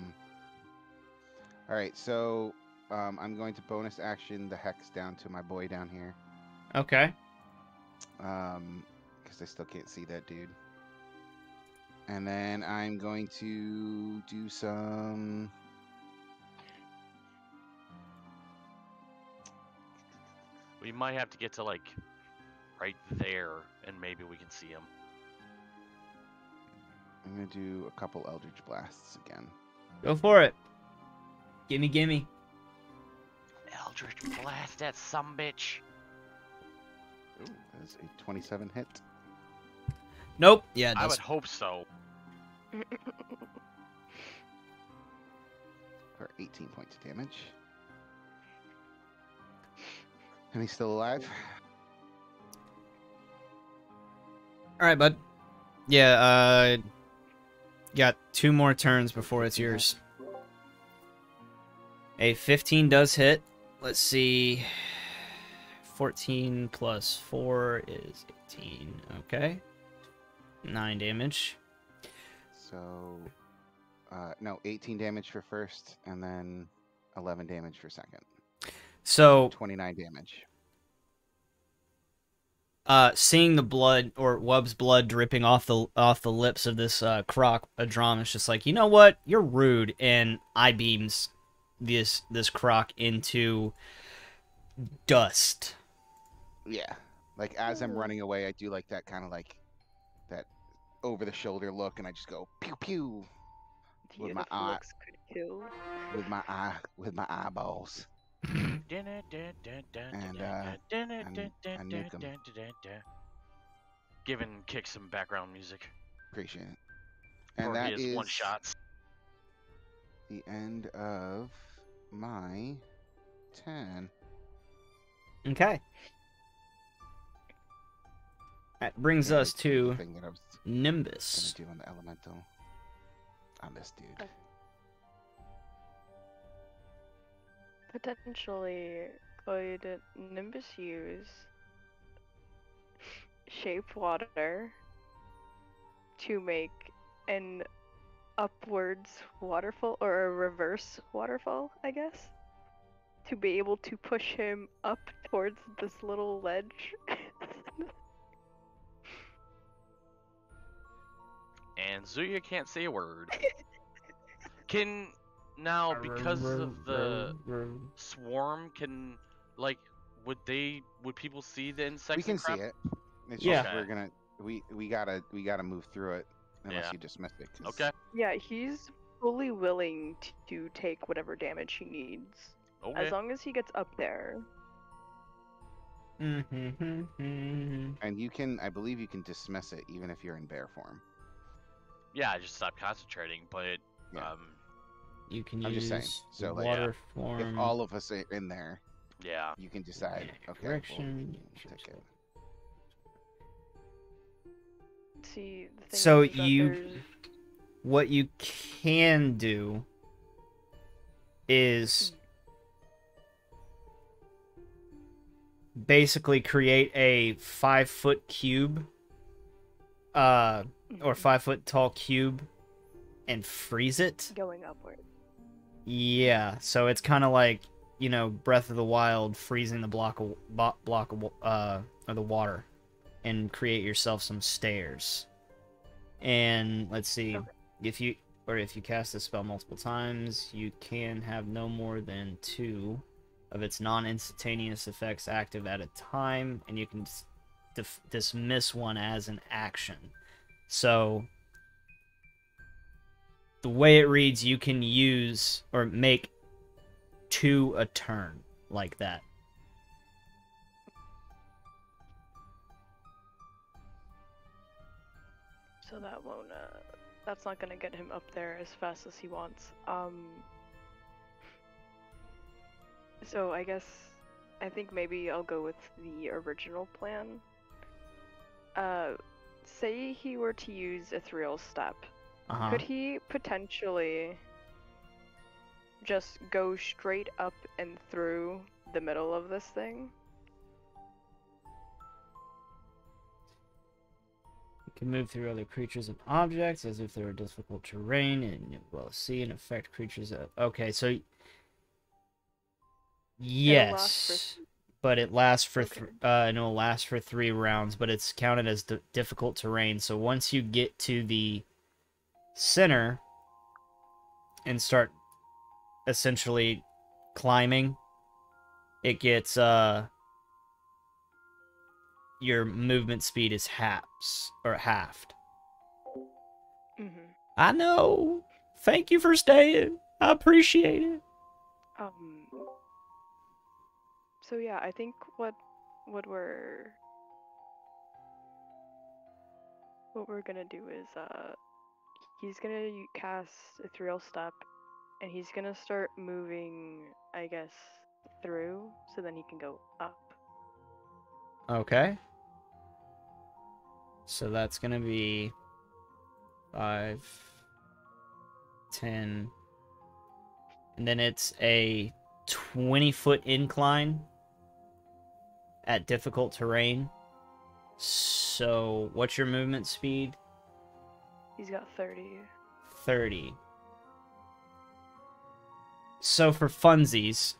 All right, so um, I'm going to bonus action the hex down to my boy down here, Okay. um, because I still can't see that dude. And then I'm going to do some. We might have to get to like right there, and maybe we can see him. I'm gonna do a couple Eldritch blasts again. Go for it. Gimme, gimme. Eldritch blast that some bitch. Ooh, that is a 27 hit. Nope. Yeah, it I would hope so. [LAUGHS] for 18 points of damage. And he's still alive. All right, bud. Yeah, uh, got two more turns before it's yours. A 15 does hit. Let's see. 14 plus 4 is 18. Okay. 9 damage. So, uh, no, 18 damage for first, and then 11 damage for second. So, 29 damage. uh, seeing the blood or Wub's blood dripping off the off the lips of this uh, croc, Adram is just like, you know what? You're rude, and I beams this this croc into dust. Yeah. Like, as I'm running away, I do like that kind of like that over the shoulder look, and I just go pew pew With my eye- looks could kill. with my eye with my eyeballs. [LAUGHS] And And, uh, I nuke 'em. Giving Kick some background music. Appreciate it. And or that is one shots. the end of my 10. Okay. That brings Yeah, us to thing I was Nimbus. gonna do on the elemental on this dude. Potentially, could Nimbus use shape water to make an upwards waterfall or a reverse waterfall, I guess? To be able to push him up towards this little ledge. And Zuya can't say a word. [LAUGHS] Can now because of the swarm can like would they would people see the insect? we can and see it. It's Yeah. just we're gonna we we gotta we gotta move through it unless Yeah. you dismiss it. 'cause Okay. yeah, he's fully willing to take whatever damage he needs. Okay. As long as he gets up there. Mm-hmm. And you can I believe you can dismiss it even if you're in bear form. Yeah, I just stopped concentrating, but Yeah. um You can I'm use just saying, so, like, water If form. all of us are in there, yeah. you can decide. Okay, well, Correction. you take it. See, So you- there's- what you can do is basically create a five foot cube uh or five foot tall cube and freeze it going upward. yeah so it's kind of like you know breath of the wild freezing the block of bo- block of uh of the water and create yourself some stairs and let's see Okay. if you or if you cast the spell multiple times you can have no more than two of its non-instantaneous effects active at a time and you can dis- dismiss one as an action so the way it reads you can use or make two a turn like that So that won't. Uh, that's not gonna get him up there as fast as he wants. Um. So I guess I think maybe I'll go with the original plan. Uh, say he were to use ethereal step. uh-huh Could he potentially just go straight up and through the middle of this thing? You can move through other creatures and objects as if they were difficult terrain and well see and affect creatures. Okay, so It'll for yes, but it lasts for Okay. uh, and it'll last for three rounds. But it's counted as d- difficult terrain. So once you get to the center and start essentially climbing, it gets uh your movement speed is halves or halved. Mm-hmm. I know. Thank you for staying. I appreciate it. Um. So yeah, I think what what we're what we're gonna do is uh he's gonna cast ethereal step and he's gonna start moving I guess through so then he can go up. Okay. So that's gonna be five, ten, and then it's a twenty foot incline at difficult terrain. So what's your movement speed? He's got 30. 30. So for funsies,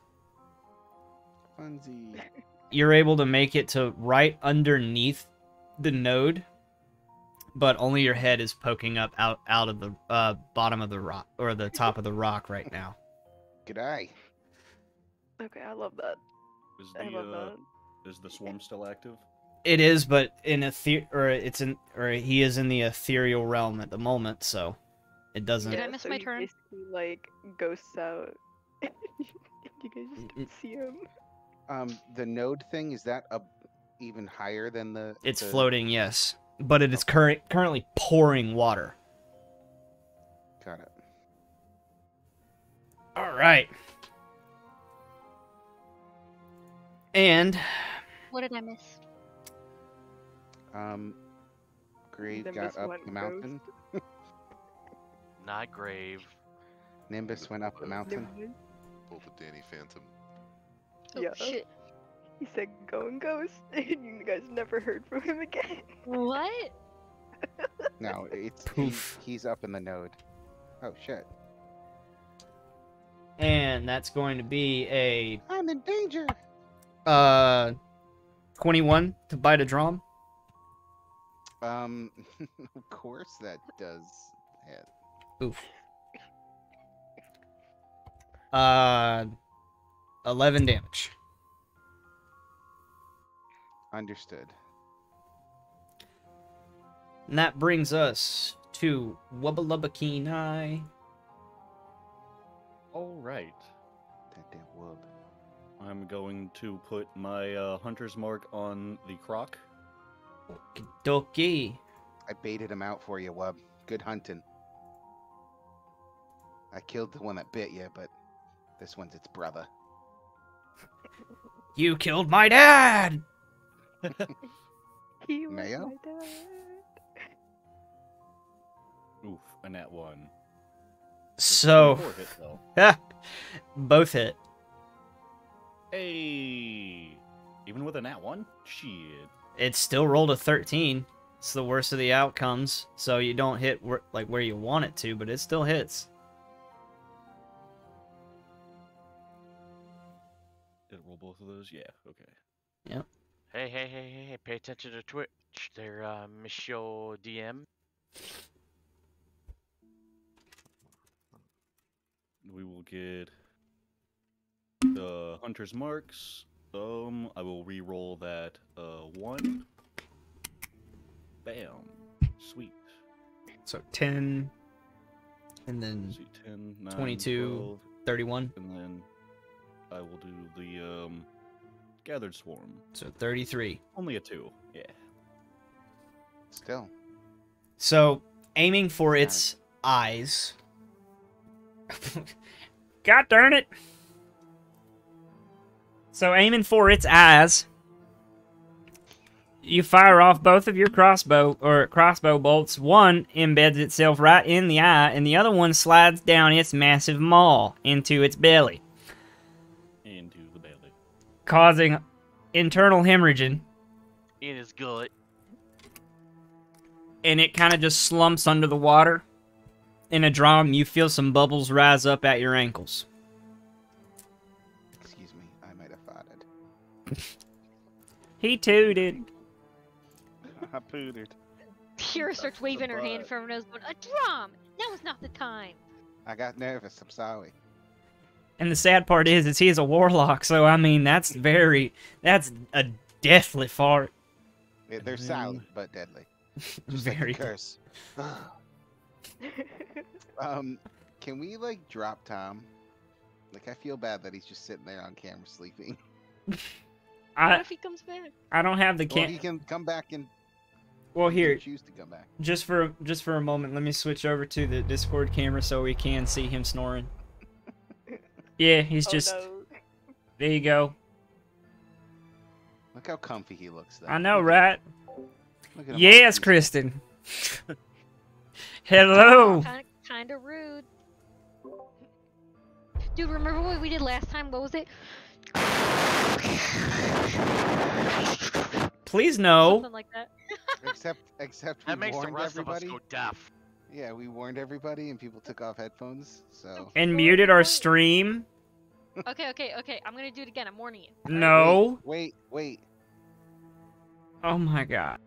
Funzy. [LAUGHS] you're able to make it to right underneath the node, but only your head is poking up out out of the uh, bottom of the rock or the top of the rock right now. G'day. Okay, I love that. Is I the love uh, that. Is the swarm still active? It is, but in a the- or it's in or he is in the ethereal realm at the moment, so it doesn't. Did I miss so my turn? Basically, like ghosts out. [LAUGHS] you guys just don't see him. Um, the node thing is that up even higher than the? It's the- floating, yes, but it is current currently pouring water. Got it. All right. And What did I miss? Um, Grave Then got up one the mountain. [LAUGHS] Not grave. Nimbus went up the mountain. Both the Danny Phantom. Oh Yeah. shit. He said go and ghost, [LAUGHS] and you guys never heard from him again. What? No, it's he's, Poof. he's up in the node. Oh shit! and that's going to be a I'm in danger. Uh 21 to bite Adram. Um, [LAUGHS] of course that does hit. Oof. Uh 11 damage. Understood. And that brings us to Wubba Lubba Kenai. All right. That damn wub. I'm going to put my uh, hunter's mark on the croc. Doki. I baited him out for you, wub. Good hunting. I killed the one that bit you, but this one's its brother. You killed my dad. [LAUGHS] He was Mayo? my dad. Oof, a nat one. So, Four hit [LAUGHS] both hit. Hey, even with a nat one, shit. It still rolled a 13. It's the worst of the outcomes, so you don't hit where, like where you want it to, but it still hits. Did it roll both of those? Yeah. Okay. Yep. Hey, hey, hey, hey, hey, pay attention to Twitch. They're uh, Michio DM. We will get the hunter's marks. Um, I will re-roll that uh one. Bam. Sweet. So 10, and then Sweet 10, 9, 22. 12, 31, and then I will do the um gathered swarm. so 33. Only a two. Yeah. Still. So, aiming for its eyes. [LAUGHS] God darn it! So, aiming for its eyes, you fire off both of your crossbow or crossbow bolts. One embeds itself right in the eye, and the other one slides down its massive maw into its belly, Into the belly. causing internal hemorrhaging. In his gut. and it kind of just slumps under the water. In Adram, you feel some bubbles rise up at your ankles. [LAUGHS] He tooted. I pootered. Kira starts waving her hand in front of her nose, going, "Adram! Now is not the time." I got nervous. I'm sorry. And the sad part is, is he is a warlock, so I mean, that's very, that's a deathly fart. Yeah, They're And silent but deadly. [LAUGHS] Just very. like curse. [LAUGHS] um, can we like drop Tom? Like I feel bad that he's just sitting there on camera sleeping. What I if he comes back? I don't have the Well, he can come back and Well, here, choose to come back. just for just for a moment, let me switch over to the Discord camera so we can see him snoring. [LAUGHS] Yeah, he's Oh, just no. there. You go. Look how comfy he looks. Though. I know, Look right? look at him Yes. Kristen. [LAUGHS] Hello. Kind kind of rude. Dude, remember what we did last time? What was it? Please no. Something like that. [LAUGHS] Except, except we That makes the warned rest everybody. of us go deaf. Yeah, we warned everybody, and people took off headphones. So And muted our stream. Okay, okay, okay. I'm gonna do it again. I'm warning you. No. wait, wait. Oh my god.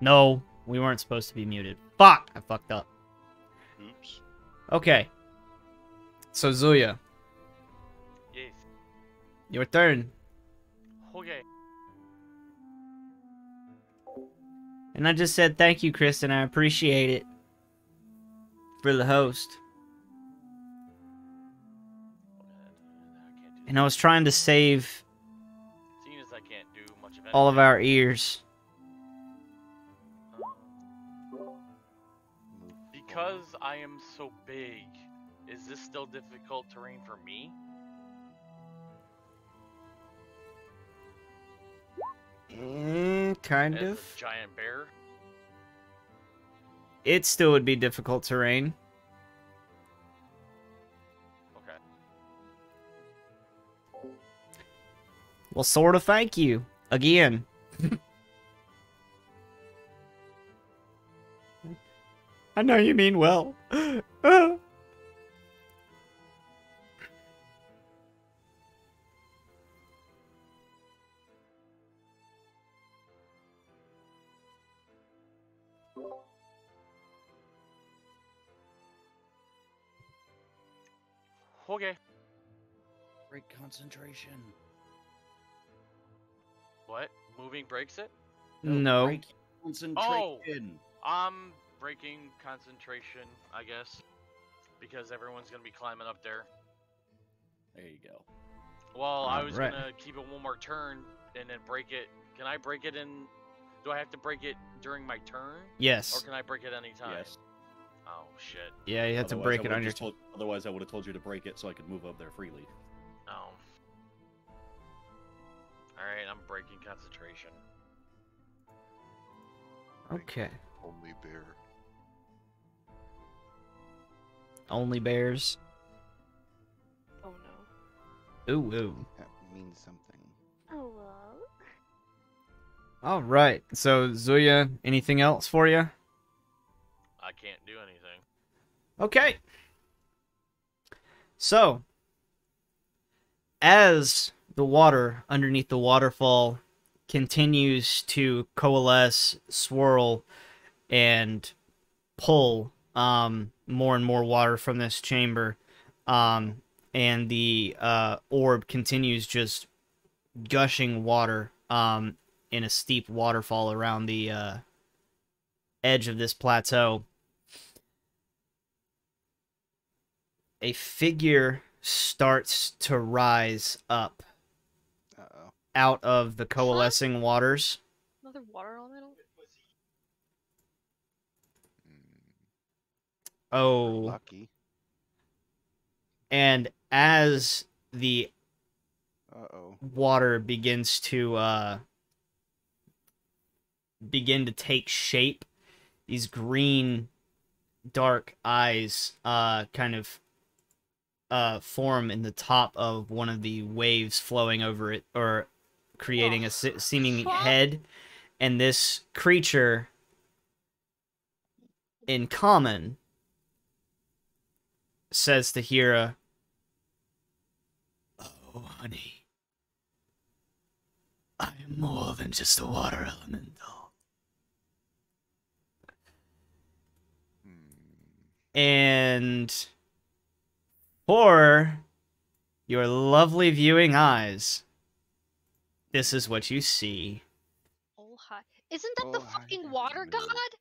No, we weren't supposed to be muted. Fuck! I fucked up. Oops. Okay. So Zuya, Yes. your turn. Okay. And I just said thank you, Kristen. I appreciate it. For the host. I can't do And I was trying to save Seeing I can't do much of all of our ears. Because I am so big, is this still difficult terrain for me? Mm, kind as of. a giant bear? It still would be difficult terrain. Okay. Well, sort of thank you. Again. [LAUGHS] I know you mean well. Okay. Great concentration. What? Moving breaks it? no. Break concentration. I'm breaking concentration, I guess. Because everyone's gonna be climbing up there. There you go. Well, I was Alright. gonna keep it one more turn and then break it. Can I break it in? Do I have to break it during my turn, Yes. or can I break it anytime? Yes. Oh shit. Yeah, you have to break it on your. told- otherwise, I would have told you to break it so I could move up there freely. Oh. All right, I'm breaking concentration. Okay. Only bear. Only bears. Oh no. Ooh, ooh. That means something. Oh well. All right. So Zuya, anything else for you? I can't do anything. Okay. So, as the water underneath the waterfall continues to coalesce, swirl, and pull um, more and more water from this chamber, um, and the uh, orb continues just gushing water um, in a steep waterfall around the uh, edge of this plateau. A figure starts to rise up Uh oh. out of the coalescing waters. Another water elemental? Mm, Oh, Lucky. and as the Uh oh. water begins to uh begin to take shape these green dark eyes uh kind of uh form in the top of one of the waves flowing over it or creating a se- seeming head and this creature in common says to Hira Oh honey I am more than just a water elemental. hmm. And for your lovely viewing eyes, this is what you see. Oh hi. Isn't that the Oh, hi, fucking hi, water no. god?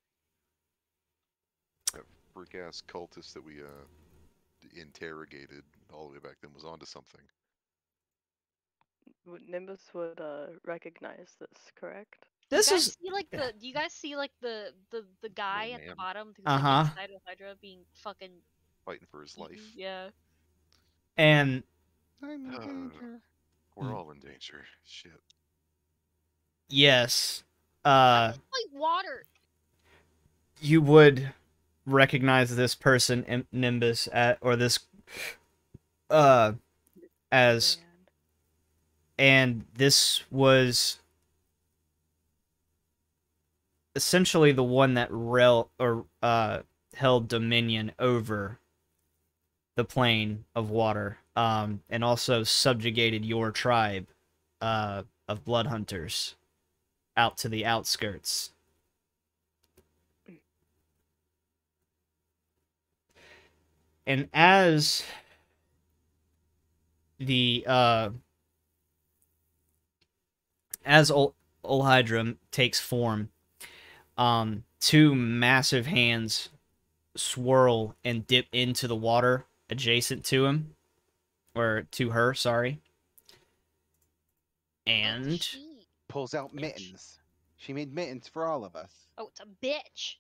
freak ass cultist that we uh d- interrogated all the way back then was onto something. Nimbus would uh recognize this, correct? This you guys is see like the do you guys see like the the the guy at the bottom who's Uh-huh. like inside of Hydra being fucking Fighting for his life. Yeah. and I'm in [SIGHS] Uh. We're Hmm. all in danger. Shit. yes, uh Like water. you would recognize this person Im- Nimbus at or this uh as and this was essentially the one that rel or uh held dominion over the plane of water um and also subjugated your tribe uh of blood hunters out to the outskirts and as the uh as Ol- Olhydra takes form, um, two massive hands swirl and dip into the water adjacent to him, or to her, sorry. And She- Pulls out mittens. She made mittens for all of us. Oh, it's a bitch.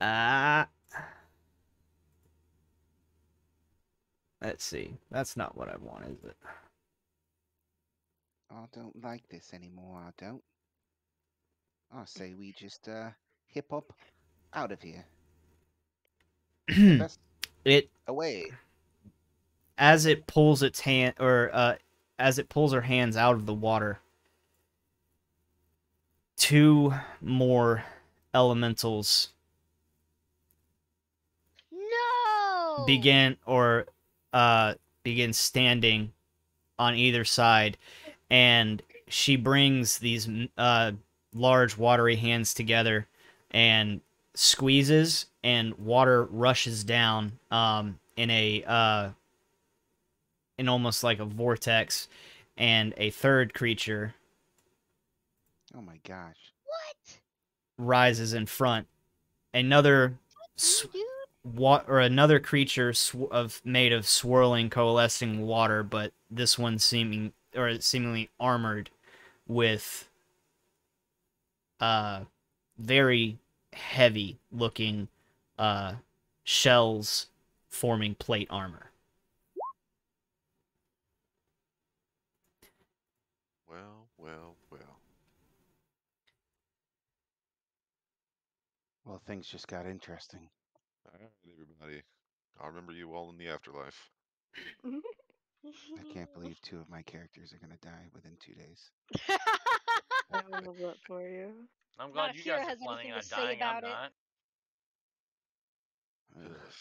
Ah, let's see. That's not what I want, is it? I don't like this anymore. I don't. I say we just uh hip hop out of here. [CLEARS THROAT] It away. as it pulls its hand or uh as it pulls her hands out of the water two more elementals No. begin or uh begin standing on either side and she brings these uh large watery hands together and squeezes and water rushes down um in a uh in almost like a vortex and a third creature Oh my gosh. What? rises in front another sw- You, dude. wa- or another creature sw- of made of swirling coalescing water but this one seeming or seemingly armored with uh very heavy looking uh shells forming plate armor Well, well, well. Well, things just got interesting. All right, everybody. I'll remember you all in the afterlife. I can't [LAUGHS] believe two of my characters are gonna die within two days. I love that for you. I'm Not glad if you Kira guys are has planning anything on to say dying. I'm about it. not. Ugh.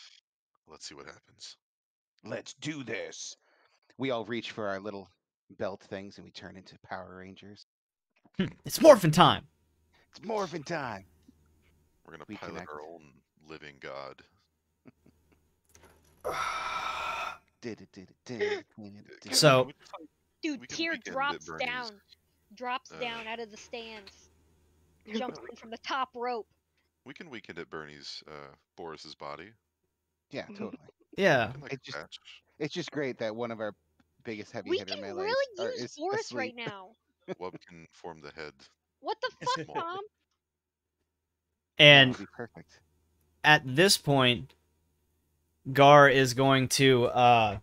Let's see what happens. Let's do this. We all reach for our little belt things and we turn into Power Rangers. Hmm. It's morphin' time. It's morphin' time. We're gonna We pilot connect. our own living god. Did it, did it, did it, did it, did it. So- Can we just, like, Dude, We can Tier weekend at drops down. Drops Uh, down out of the stands. [LAUGHS] Jumps in from the top rope. we can weekend at Bernie's uh, Boris's body. Yeah, totally. Yeah. Can, like, It just- patch. It's just great that one of our biggest heavy We hitter can melees really are, use is Boris asleep. right now. [LAUGHS] Wub can form the head. What the [LAUGHS] fuck, Small. Tom? And be perfect. at this point, Gar is going to uh,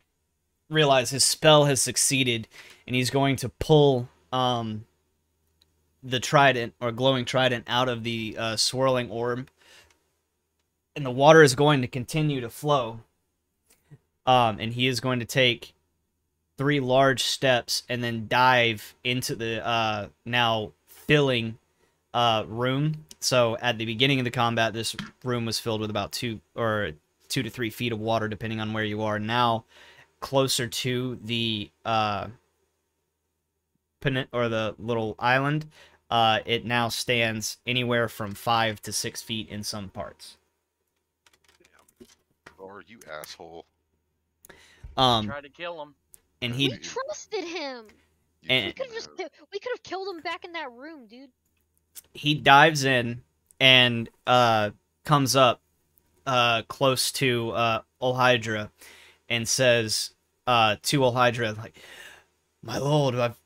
realize his spell has succeeded, and he's going to pull um, the trident or glowing trident out of the uh, swirling orb, and the water is going to continue to flow. Um, and he is going to take three large steps and then dive into the uh, now filling uh, room. So at the beginning of the combat, this room was filled with about two or two to three feet of water, depending on where you are. Now, closer to the uh, pen- or the little island, uh, it now stands anywhere from five to six feet in some parts. Or you asshole. Um, Try to kill him. and he You- trusted him. And- We couldn't have just we could have killed him back in that room, dude. he dives in and uh comes up uh close to uh Olhydra and says uh to Olhydra like my lord I've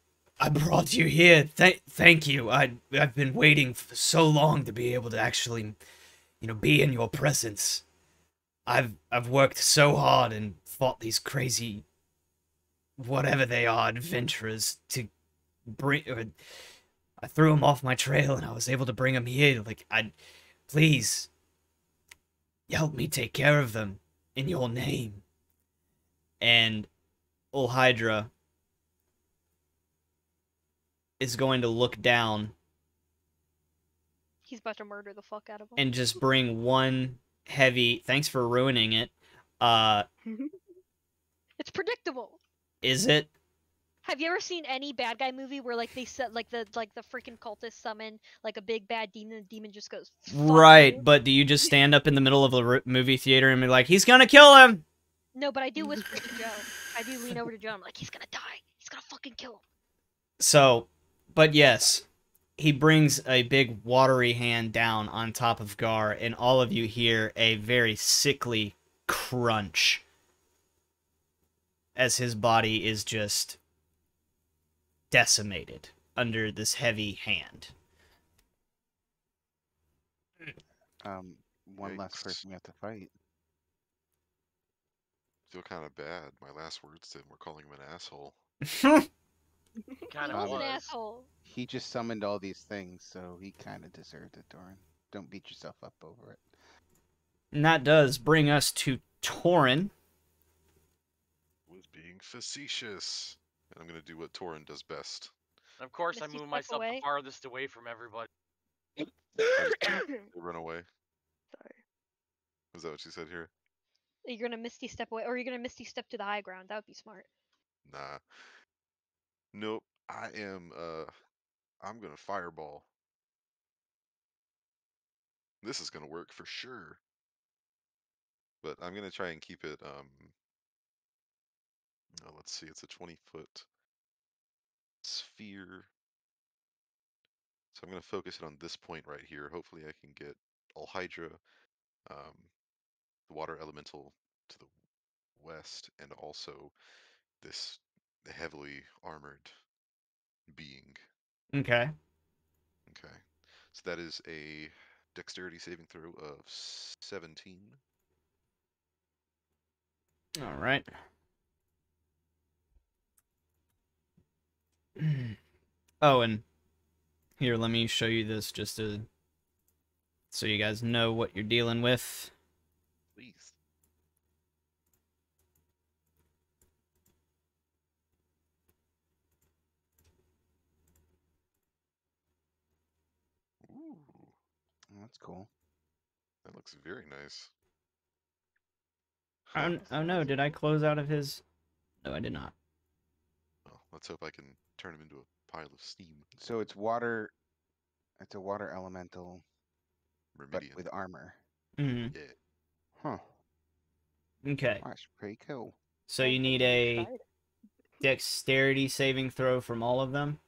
I brought you here. Thank thank you. I I've been waiting for so long to be able to actually you know be in your presence. I've I've worked so hard and fought these crazy whatever they are adventurers to bring or I threw him off my trail and I was able to bring him here. Like, I, please, help me take care of them in your name. And Olhydra is going to look down He's about to murder the fuck out of him. and just bring one heavy. Thanks for ruining it. Uh, [LAUGHS] it's predictable. is it? Have you ever seen any bad guy movie where like they set like the like the freaking cultists summon like a big bad demon and the demon just goes Right, you"? but do you just stand up in the middle of a movie theater and be like, he's gonna kill him? No, but I do whisper to Joe. I do lean over to Joe. I'm like, he's gonna die. He's gonna fucking kill him. So, but yes, he brings a big watery hand down on top of Gar, and all of you hear a very sickly crunch as his body is just decimated under this heavy hand. Um, one less Yikes. person we have to fight. feel kind of bad. My last words to him were calling him an asshole. [LAUGHS] Kind he of was was. an asshole. He just summoned all these things, so he kind of deserved it, Doran. Don't beat yourself up over it. and that does bring us to Torin. Was being facetious. And I'm gonna do what Torin does best. Of course, I Misty move step myself away. the farthest away from everybody. I just [COUGHS] [COUGHS] they run away. Sorry. Is that what you said here? You're gonna misty step away, or you're gonna misty step to the high ground. That would be smart. Nah. Nope. I am uh I'm gonna fireball. This is gonna work for sure. But I'm gonna try and keep it um uh, let's see, it's a twenty foot sphere. So I'm gonna focus it on this point right here. Hopefully I can get Olhydra, um the water elemental to the west and also this heavily armored being. Okay. Okay. So that is a dexterity saving throw of 17. All right. [CLEARS THROAT] oh, and here, let me show you this just to so you guys know what you're dealing with. Please. Ooh, that's cool. That looks very nice. Oh, oh no, did I close out of his? No, I did not. Well, let's hope I can turn him into a pile of steam. So it's water. It's a water elemental, but with armor. hmm Yeah. Huh. Okay, That's pretty cool. so you need a dexterity saving throw from all of them.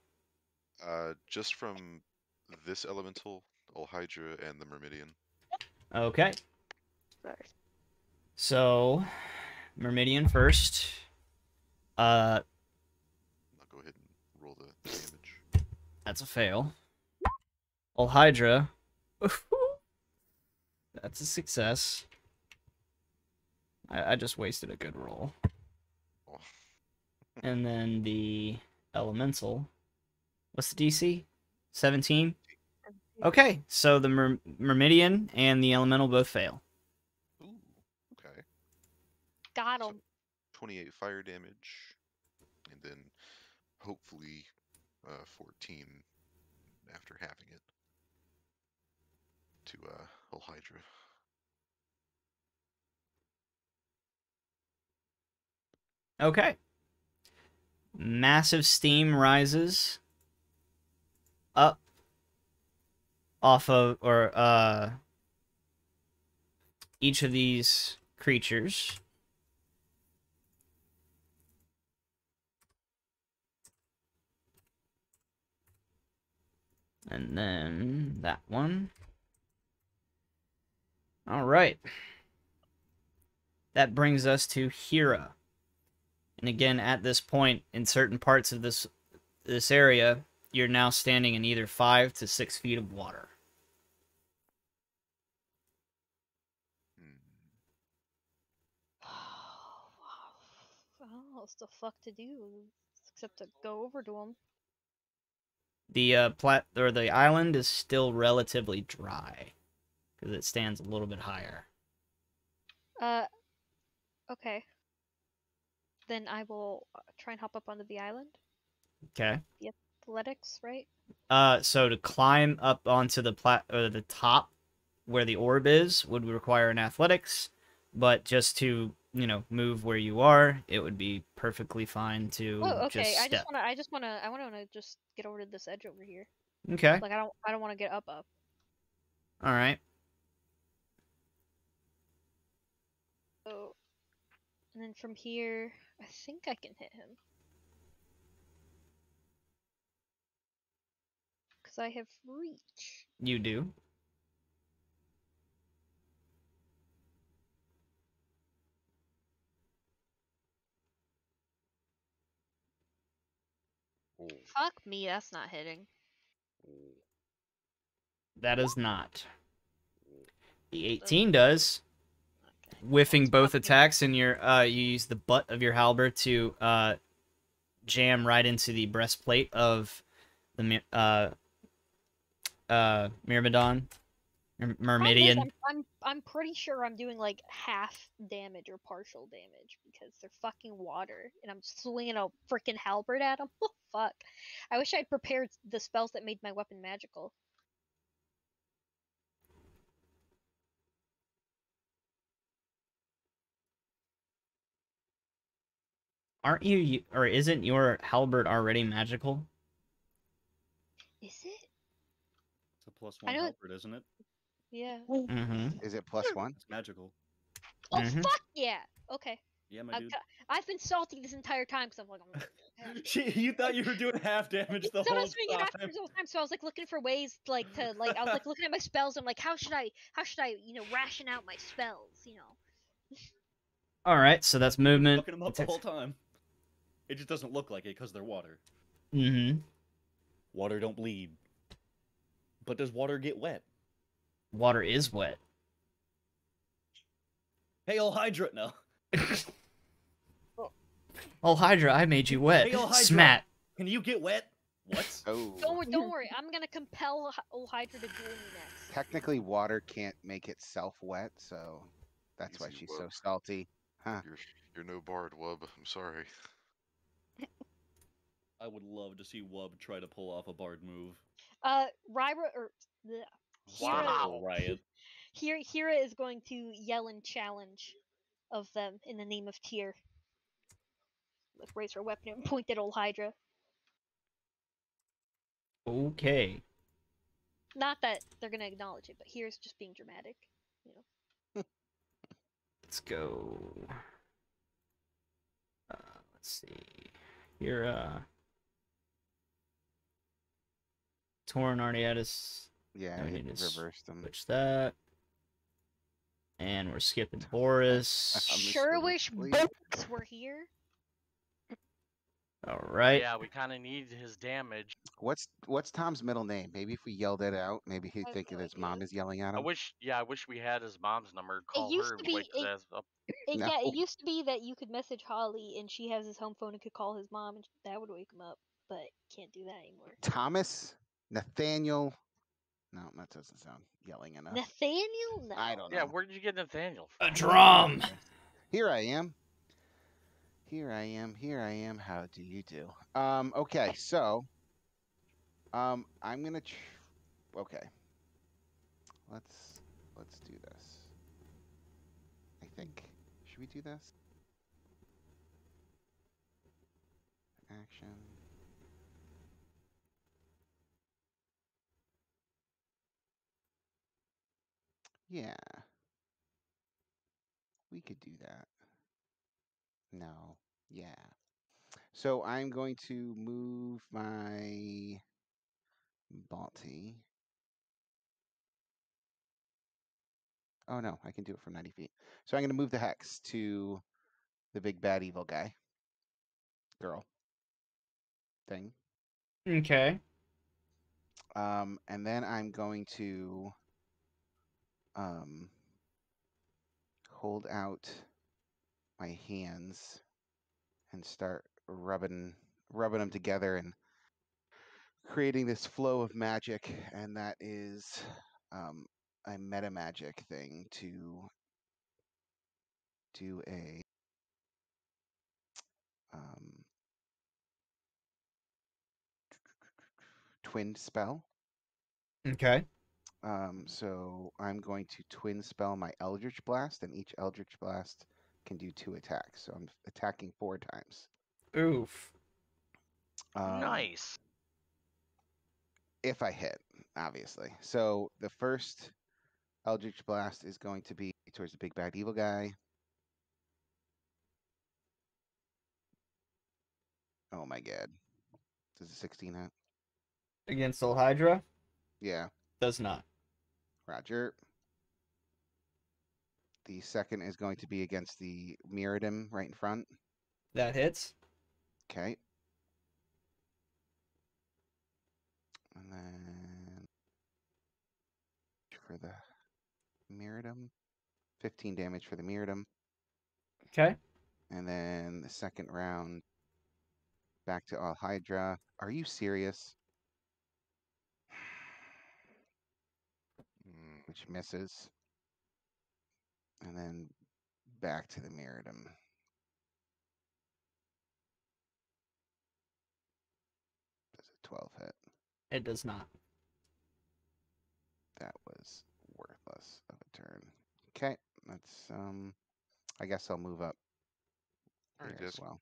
Uh, just from this elemental, Olhydra, and the Myrmidian. Okay, Sorry. so Myrmidian first. Uh, I'll go ahead and roll the damage. that's a fail. Olhydra. [LAUGHS] That's a success. I, I just wasted a good roll. Oh, [LAUGHS] And then the elemental. What's the DC? 17? Okay, so the Mer- Myrmidian and the elemental both fail. Ooh, okay. Got So- him. 28 fire damage, and then hopefully uh, 14 after having it to uh, Olhydra. Okay. Massive steam rises up off of or uh each of these creatures. And then that one. All right. That brings us to Hira. And again, at this point, in certain parts of this this area, you're now standing in either five to six feet of water. [SIGHS] Know what the fuck to do except to go over to him. The uh, plat or the island is still relatively dry because it stands a little bit higher. Uh, okay. Then I will uh, try and hop up onto the island. Okay. Athletics, right? Uh, so to climb up onto the plat or the top where the orb is would require an athletics, but just to you know move where you are, it would be perfectly fine to Oh, okay. just I just wanna, I just wanna, I wanna just get over to this edge over here. Okay. Like I don't, I don't want to get up, up. All right. So, and then from here, I think I can hit him. Cause I have reach. You do. Fuck me, that's not hitting. oh, That is not. The 18 does. Okay. Whiffing Let's both attacks, and your uh, you use the butt of your halberd to uh, jam right into the breastplate of the Mi- uh, uh, Myrmidon, Myr- Problem is, Myrmidian. I'm, I'm, I'm pretty sure I'm doing like half damage or partial damage because they're fucking water, and I'm swinging a freaking halberd at them. [LAUGHS] Oh fuck! I wish I'd prepared the spells that made my weapon magical. Aren't you, you, or isn't your halberd already magical? Is it? It's a one halberd, isn't it? Yeah. Mm-hmm. Is it plus one? It's magical. Oh Mhm. fuck yeah! Okay. Yeah, my I've, dude. got- I've been salty this entire time because I'm like, I'm [LAUGHS] She, you thought you were doing half damage the So I whole was swinging after time. the whole time, so I was like looking for ways, like to like I was like looking at my spells. I'm like, how should I, how should I, you know, ration out my spells? You know. All right, so that's movement. Fucking them up the whole time. It just doesn't look like it because they're water. Mm-hmm. Water don't bleed. But does water get wet? Water is wet. Hey, old Hydra! No. [LAUGHS] Oh, Hydra, I made you wet. Hey, old Hydra. Smat. Can you get wet? What? [LAUGHS] Oh. Don't don't worry, I'm gonna compel Hy- old Hydra to duel me next. Technically, water can't make itself wet, so that's why Easy, she's so salty. Huh. You're you're no bard, Wub. I'm sorry. I would love to see Wub try to pull off a bard move. Uh, Ryra or bleh. Hira, Wow. Riot. Hira, Hira is going to yell and challenge of them in the name of Tyr. Like raise her weapon and point at old Hydra. Okay. Not that they're gonna acknowledge it, but Hira's just being dramatic. You know. [LAUGHS] Let's go. Uh, let's see. Here, uh. Torn already had us Yeah, I he need to s- reversed them. switch that. And we're skipping [LAUGHS] Boris. [LAUGHS] I'm Sure wish asleep. books were here. Alright. Yeah, we kind of need his damage. What's what's Tom's middle name? Maybe if we yelled it out, maybe he'd think no that his mom idea. is yelling at him. I wish, yeah, I wish we had his mom's number. Call used her to be- wake it- ass up. It, Yeah, it used to be that you could message Holly and she has his home phone and could call his mom and that would wake him up. But can't do that anymore. Thomas, Nathaniel. No, that doesn't sound yelling enough. Nathaniel? No. I don't know. Yeah, where did you get Nathaniel? A from? Adram! Here I am. Here I am. Here I am. How do you do? Um. Okay. So. Um. I'm gonna. Tr- okay. Let's let's do this. I think. Should we do this? Action. Yeah. We could do that. No. Yeah. So I'm going to move my Balti. Oh no, I can do it from 90 feet. So I'm going to move the hex to the big bad evil guy. Girl. Thing. Okay. Um, and then I'm going to um, hold out my hands and start rubbing rubbing them together and creating this flow of magic. And that is um, a meta magic thing to do a um, [TSK] twinned spell. Okay. Um, so I'm going to twin spell my Eldritch Blast, and each Eldritch Blast can do two attacks. So I'm attacking four times. Oof. Um, nice. If I hit, obviously. So the first Eldritch Blast is going to be towards the big bad evil guy. Oh my god. Does a 16 hit? Against Old Hydra? Yeah. Does not. Roger. The second is going to be against the Mirrodin right in front. That hits. Okay. And then for the Mirrodin, 15 damage for the Mirrodin. Okay. And then the second round, back to Olhydra. Are you serious? Which misses. And then back to the Mirrodin. Does a 12 hit? It does not. That was worthless of a turn. Okay, that's um. I guess I'll move up Alright, here as well.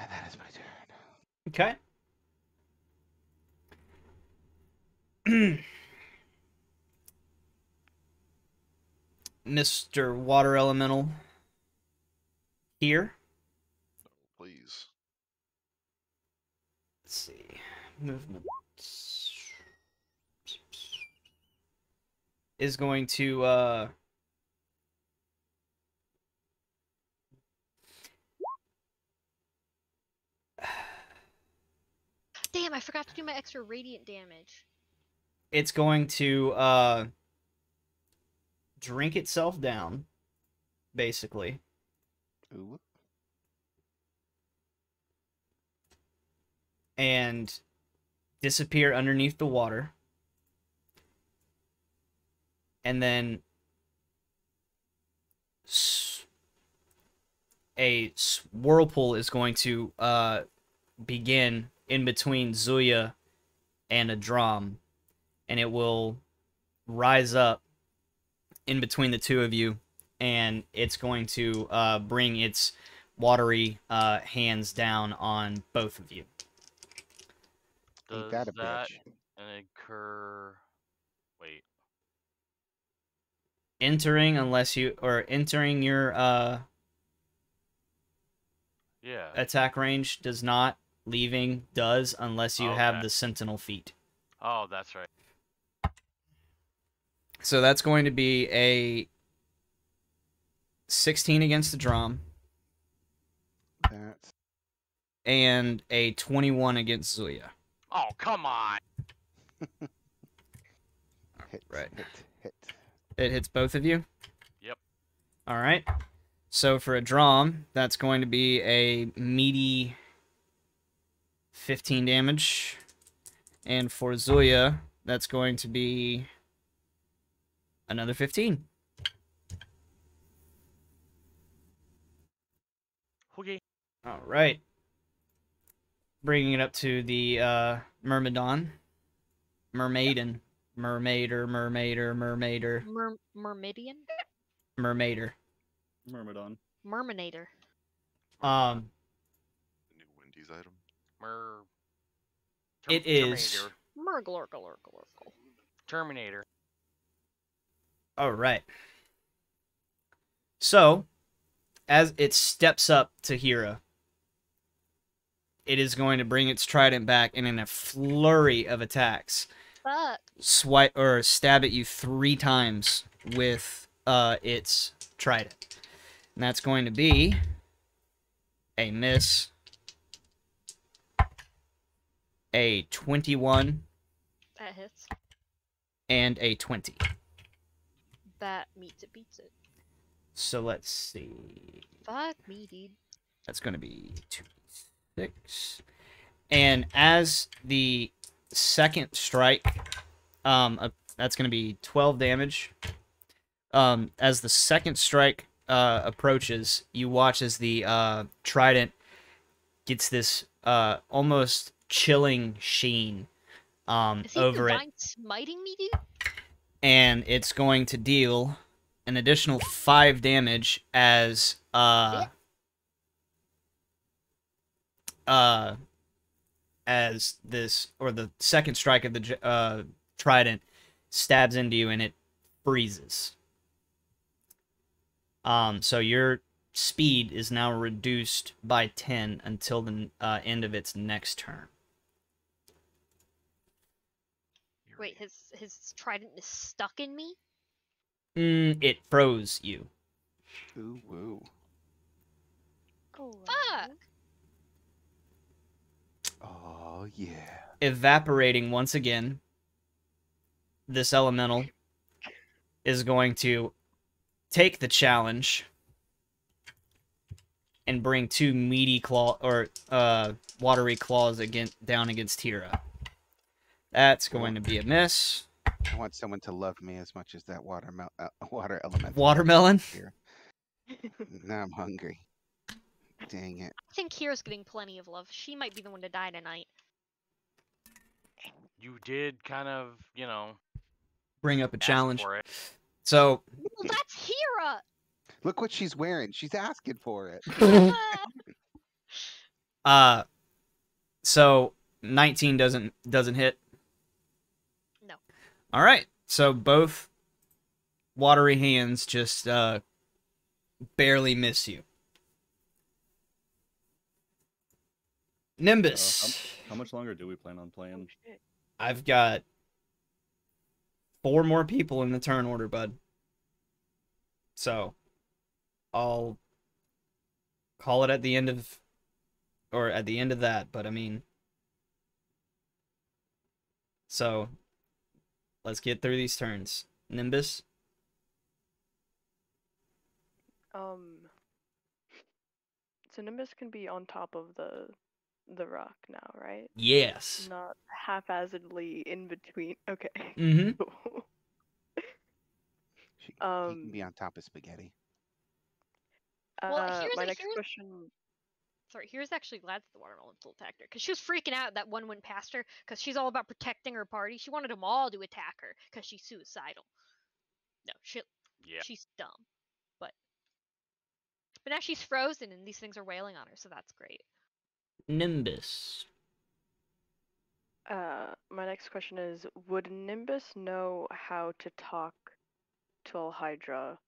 And [SIGHS] that is my turn. Okay. [CLEARS THROAT] Mr. Water Elemental. Here. Please. Let's see. Movement. Is going to, uh. Damn, I forgot to do my extra radiant damage. It's going to, uh. Drink itself down. Basically. Ooh. and disappear underneath the water. And then a whirlpool is going to uh, begin in between Zuya and Adram, and it will rise up in between the two of you, and it's going to uh, bring its watery uh, hands down on both of you. Ain't Does that a that occur? Wait. Entering unless you or entering your uh, Yeah. attack range does not. Leaving does unless you have Okay. the sentinel feat. Oh, that's right. So that's going to be a 16 against the drum That's and a 21 against Zuya. Oh, come on. [LAUGHS] hit, Right. hit, hit. It hits both of you? Yep. All right. So for Adram, that's going to be a meaty 15 damage. And for Zuya, that's going to be another 15. Okay. All right. Bringing it up to the uh, Myrmidon. Mermaiden. Mermaider, mermaider, mermaider, Mer- Mermidian? mermaider. Myrmidon. Merminator. Um, The New Wendy's item. Mer. It is- Terminator. Merglorglorglorgle. Terminator. All right. So, as it steps up to Hira, it is going to bring its trident back and in a flurry of attacks, Fuck. swipe or stab at you three times with uh its trident. And that's going to be a miss, a 21, That hits. and a 20. That meets it, beats it. So let's see. Fuck me, dude. That's going to be two, six. And as the second strike, um, uh, that's going to be 12 damage. Um, as the second strike uh, approaches, you watch as the uh, trident gets this uh, almost chilling sheen um, Is he over it. smiting me, dude? And it's going to deal an additional five damage as uh uh as this or the second strike of the uh trident stabs into you and it freezes. Um, so your speed is now reduced by ten until the uh, end of its next turn. Wait, his his trident is stuck in me? Mm, it froze you. Ooh, woo. Fuck! Oh, yeah. evaporating once again. This elemental is going to take the challenge and bring two meaty claw or uh watery claws against down against Tira. That's going to be a [CLEARS THROAT] miss. I want someone to love me as much as that [LAUGHS] watermelon. uh, water element. Watermelon. Here. now I'm hungry. Dang it. I think Kira's getting plenty of love. She might be the one to die tonight. You did kind of, you know, Bring up a challenge. for it. So Well, that's Hira! Look what she's wearing. She's asking for it. [LAUGHS] [LAUGHS] uh so 19 doesn't doesn't hit. No. All right. So both watery hands just uh barely miss you. Nimbus. How much longer do we plan on playing? I've got four more people in the turn order, bud. So I'll call it at the end of or at the end of that, but I mean so let's get through these turns. Nimbus, Um. So Nimbus can be on top of the the rock now, right? yes. Not haphazardly in between. [LAUGHS] Okay. Mhm. cool. [LAUGHS] She, he can Um, be on top of spaghetti. Well, Uh, here's my a- next here's- question. Sorry, here's actually glad that the water elemental attacked her because she was freaking out that one went past her because she's all about protecting her party. She wanted them all to attack her because she's suicidal. No, she Yeah. she's dumb, but but now she's frozen and these things are wailing on her, so that's great. Nimbus. Uh, my next question is: Would Nimbus know how to talk to Olhydra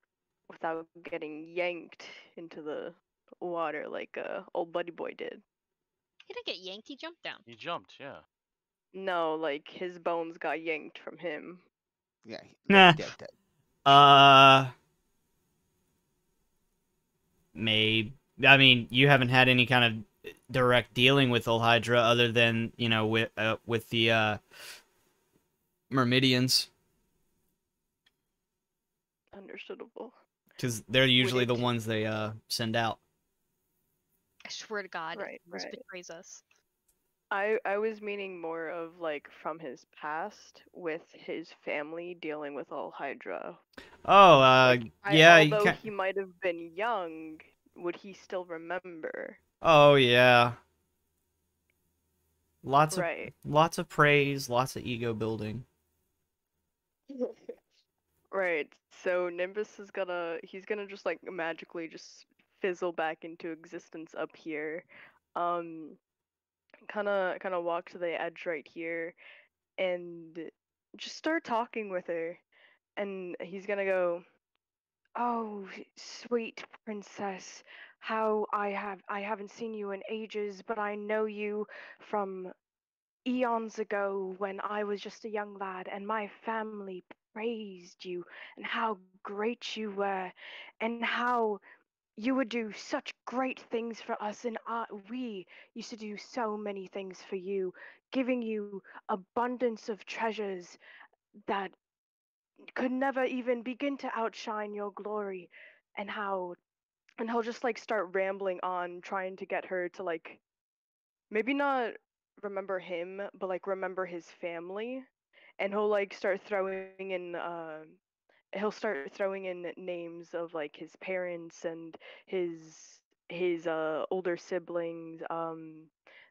without getting yanked into the water like uh, old buddy boy did? He didn't get yanked; he jumped down. He jumped, yeah. No, like his bones got yanked from him. Yeah. he- Nah. Dead, dead. Uh, maybe. I mean, you haven't had any kind of direct dealing with Olhydra other than you know with uh, with the uh, Myrmidians, Understandable. because they're usually the ones they uh send out. I swear to God, Right, this right. betrays us. I I was meaning more of like from his past with his family dealing with Olhydra. Oh, uh, I, yeah. you although ca- he might have been young, would he still remember? Oh yeah. Lots of Right. lots of praise, lots of ego building. [LAUGHS] Right. So Nimbus is gonna he's gonna just like magically just fizzle back into existence up here. Um kind of kind of walk to the edge right here and just start talking with her and he's to go Oh, sweet princess, how I have I haven't seen you in ages, but I know you from eons ago when I was just a young lad and my family praised you and how great you were and how you would do such great things for us and I, we used to do so many things for you giving you abundance of treasures that could never even begin to outshine your glory and how and he'll just like start rambling on trying to get her to like maybe not remember him but like remember his family and he'll like start throwing in uh he'll start throwing in names of like his parents and his his uh older siblings um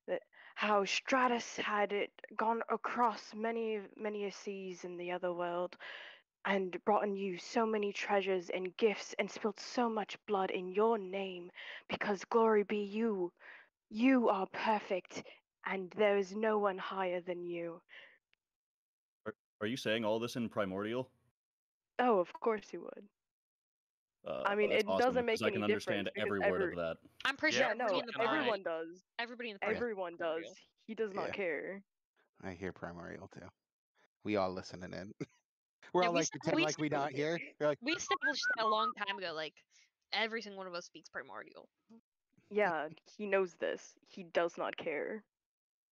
that how Stratus had it gone across many many seas in the other world and brought in you so many treasures and gifts and spilled so much blood in your name because glory be you you are perfect and there is no one higher than you Are you saying all this in primordial? Oh of course he would Uh, I mean, that's it awesome, doesn't make 'cause I can any understand difference every word every- of that. I'm pretty Yeah, sure no in the can party, everyone does everybody in the party. everyone does he does not Yeah. care I hear primordial too. We all listening [LAUGHS] in. We're Yeah, all we like pretend we like we not hear. [LAUGHS] We're like, We established that a long time ago. Like every single one of us speaks primordial. yeah he knows this he does not care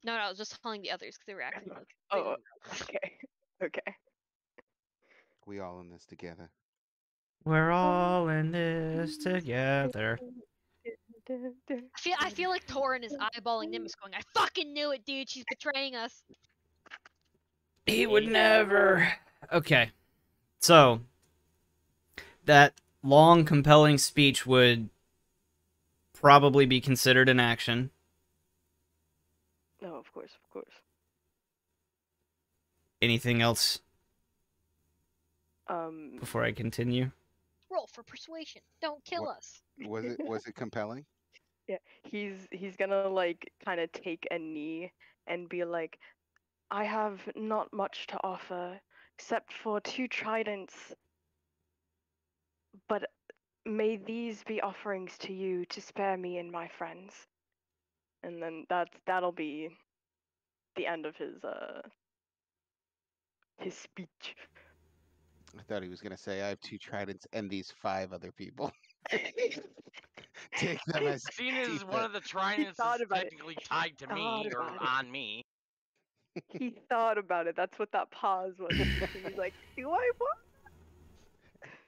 No, no, I was just telling the others because they were acting [LAUGHS] like. oh okay okay we all in this together. We're oh. all in this together. [LAUGHS] I feel I feel like Torin is eyeballing Nimbus, going, "I fucking knew it, dude. She's betraying us." He would never. Okay. So, that long, compelling speech would probably be considered an action. no of course of course Anything else um before I continue? Roll for persuasion. Don't kill What- us. Was it was it compelling? [LAUGHS] Yeah, he's he's gonna like kind of take a knee and be like, I have not much to offer except for two tridents, but may these be offerings to you to spare me and my friends. And then that's that'll be the end of his uh his speech. I thought he was gonna say I have two tridents and these five other people. [LAUGHS] Take them as [LAUGHS] Seeing as one of the tridents thought is about it. tied to me or it. on me. he thought about it. That's what that pause was. He's like, [LAUGHS] do I want?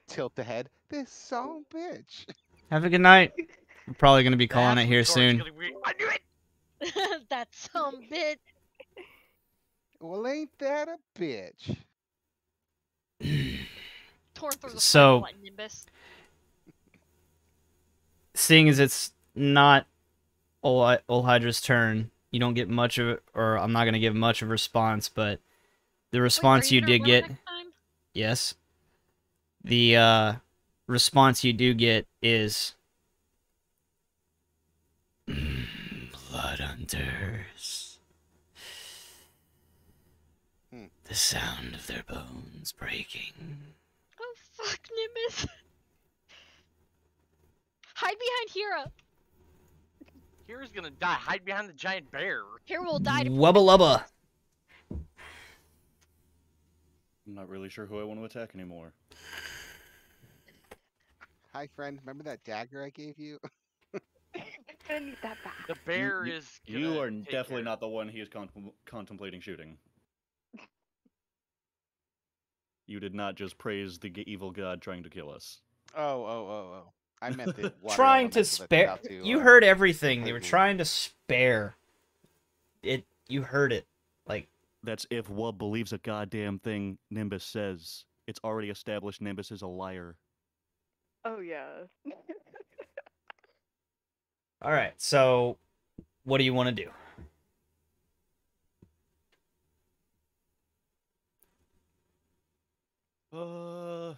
tilt the head. This song bitch. Have a good night. We're probably going to be calling That's it here soon. I knew it! That's some bitch. Well, ain't that a bitch? [CLEARS THROAT] Torin throws a So- fireball at Nimbus. Seeing as it's not Ol Olhydra's turn. You don't get much of, or I'm not gonna give much of response, but the response you did get, yes, the uh, response you do get is [CLEARS THROAT] blood hunters. Hmm. The sound of their bones breaking. Fuck, Nimbus. Hide behind Hera. Here's gonna die. Hide behind the giant bear. Hera will die to Wubba lubba. I'm not really sure who I want to attack anymore. Hi, friend. Remember that dagger I gave you? [LAUGHS] I'm gonna need that back. The bear you, is. You are definitely care- not the one he is contem- contemplating shooting. You did not just praise the evil god trying to kill us. Oh, oh, oh, oh. I meant the [LAUGHS] water trying to spare. to, You uh, heard everything. They were trying to spare. It. You heard it. Like That's if Wub believes a goddamn thing Nimbus says. It's already established Nimbus is a liar. Oh yeah. [LAUGHS] All right. So, what do you want to do? Uh,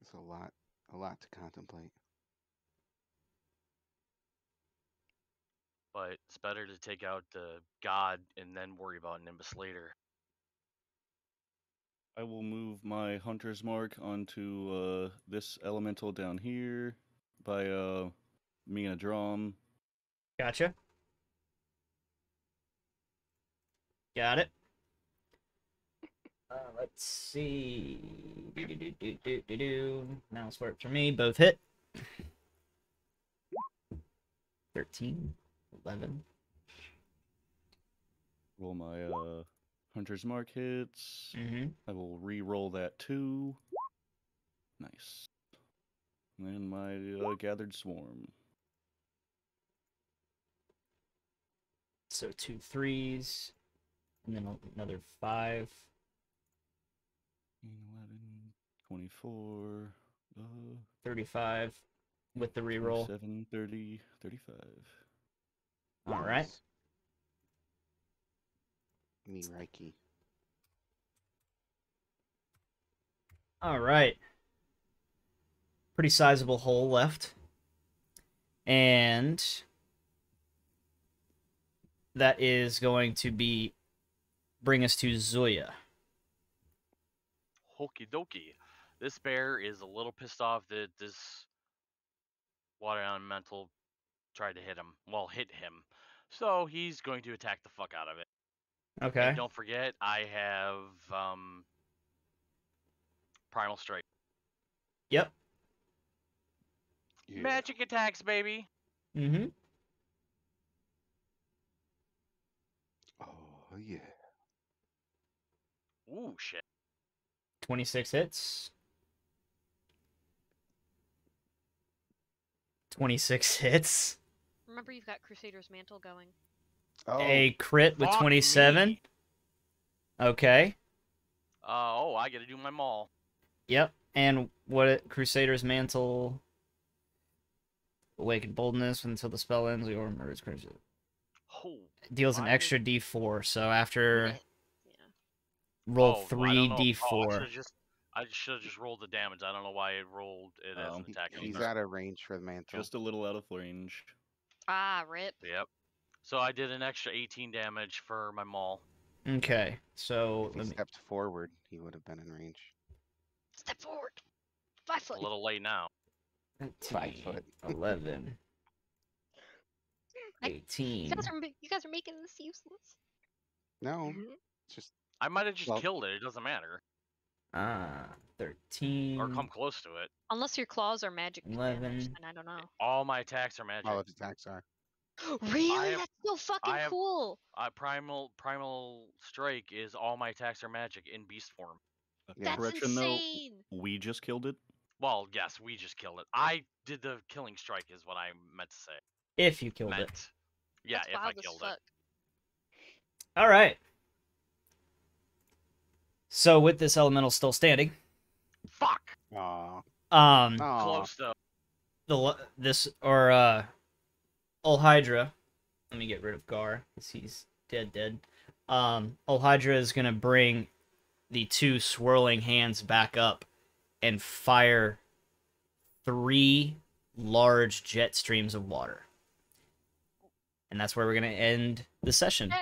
It's a lot, a lot to contemplate. But it's better to take out the god and then worry about Nimbus later. I will move my hunter's mark onto uh, this elemental down here by uh, me and Adram. Gotcha. Got it. Uh, let's see. Do-do-do-do-do-do-do. Mouse work for me. Both hit. 13, 11. Roll my uh, hunter's mark hits. Mm-hmm. I will re-roll that too. Nice. And my uh, gathered swarm. So two threes, and then another five. 11, 24, uh, 35 with the reroll. 7, 30, 35. All right. Nice. Me Reiki. All right. Pretty sizable hole left. And that is going to be bring us to Zuya. Hokey dokey. This bear is a little pissed off that this water elemental tried to hit him. Well, hit him. So he's going to attack the fuck out of it. Okay. And don't forget, I have um primal strike. Yep. Yeah. Magic attacks, baby. Mm-hmm. Oh yeah. Ooh, shit. 26 hits. 26 [LAUGHS] hits. Remember, you've got Crusader's Mantle going. Oh, A crit with 27. me. Okay. Uh, oh, I gotta do my maul. Yep. And what Crusader's Mantle Awaken boldness until the spell ends or murders Crusader. Oh, Deals an extra D4, so after Yeah. Roll oh, I three don't know. Oh, I D4. should've just, I should have just rolled the damage. I don't know why it rolled it as Um, an attack. he's out of range for the mantle. Just a little out of range. Ah, rip. Yep. So I did an extra 18 damage for my maul. Okay, so if he let me. stepped forward, he would have been in range. Step forward. Five It's a foot. little late now. Five foot. 11, I- 18. You guys are you guys are making this useless. No, Mhm. it's just I might have just Well- killed it. It doesn't matter. Ah, 13. Or come close to it. Unless your claws are magic Eleven. then I don't know. All my attacks are magic. all of his attacks are. [GASPS] really? have- That's so fucking have- cool. Uh, primal primal strike is all my attacks are magic in beast form. Yeah. That's Correction insane. though, we just killed it. Well, yes, we just killed it. I did the killing strike, is what I meant to say. If you killed meant. it. Yeah, That's if I killed fuck. it. All right. So with this elemental still standing, Fuck. Aw. um, Aw. Close though. the this or uh, Olhydra let me get rid of Gar because he's dead, dead. Um, Olhydra is gonna bring the two swirling hands back up and fire three large jet streams of water. And that's where we're gonna end the session.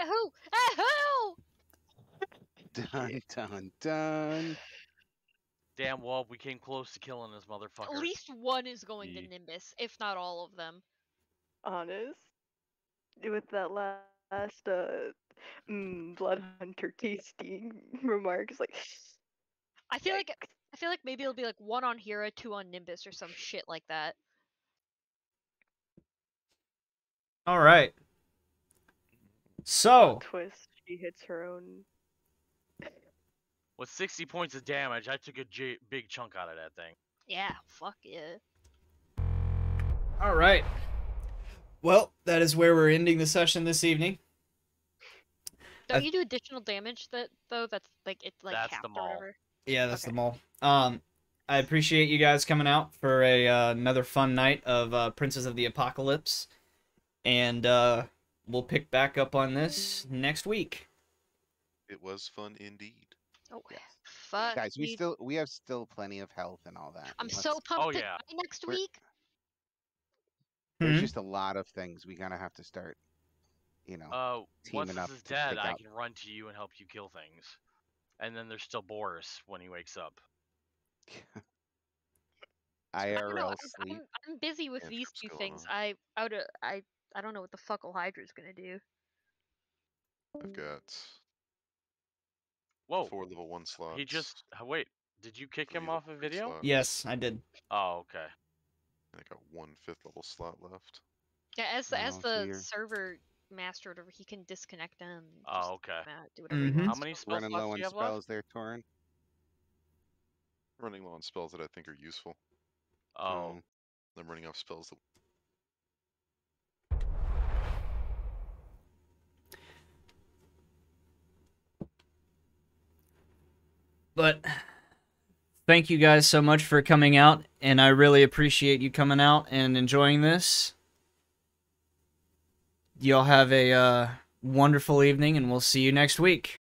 Ahoo! Ahoo! Dun dun dun. Damn, well, we came close to killing this motherfucker. At least one is going to Nimbus, if not all of them. Honest. With that last uh mm, blood hunter tasting [LAUGHS] remarks like I feel like I feel like maybe it'll be like one on Hera, two on Nimbus, or some shit like that. All right. So, twist she hits her own With 60 points of damage, I took a j- big chunk out of that thing. Yeah, fuck yeah. all right. Well, that is where we're ending the session this evening. Don't I- you do additional damage that though? That's like it's like That's the half or maul. whatever. Yeah, that's Okay. the maul. Um, I appreciate you guys coming out for a uh, another fun night of uh, Princes of the Apocalypse, and uh, we'll pick back up on this next week. It was fun indeed. Oh, Yes. fuck. Guys, we me. still we have still plenty of health and all that. I'm Let's- so pumped Oh, to yeah. die next We're- week. There's Mhm. just a lot of things we gotta have to start. You know. Uh, once Teaming this up is dead, I can run to you and help you kill things. And then there's still Boris when he wakes up. [LAUGHS] I don't know. IRL I'm, sleep. I'm, I'm busy with Yeah, these two things. on. I I would I I don't know what the fuck Hydra's gonna do. I've got Whoa, four level one slots. he just wait. Did you kick three him off a three video? slots, Yes, I did. Oh, okay. and I got one fifth level slot left. Yeah, as the as the you're- server master or whatever, he can disconnect them. Oh, okay. do whatever Mhm. How many spell Running slots low do on you have left? spells there, Torin. Running low on spells that I think are useful. Oh, Um, I'm running off spells that But thank you guys so much for coming out, and I really appreciate you coming out and enjoying this. Y'all have a uh, wonderful evening, and we'll see you next week.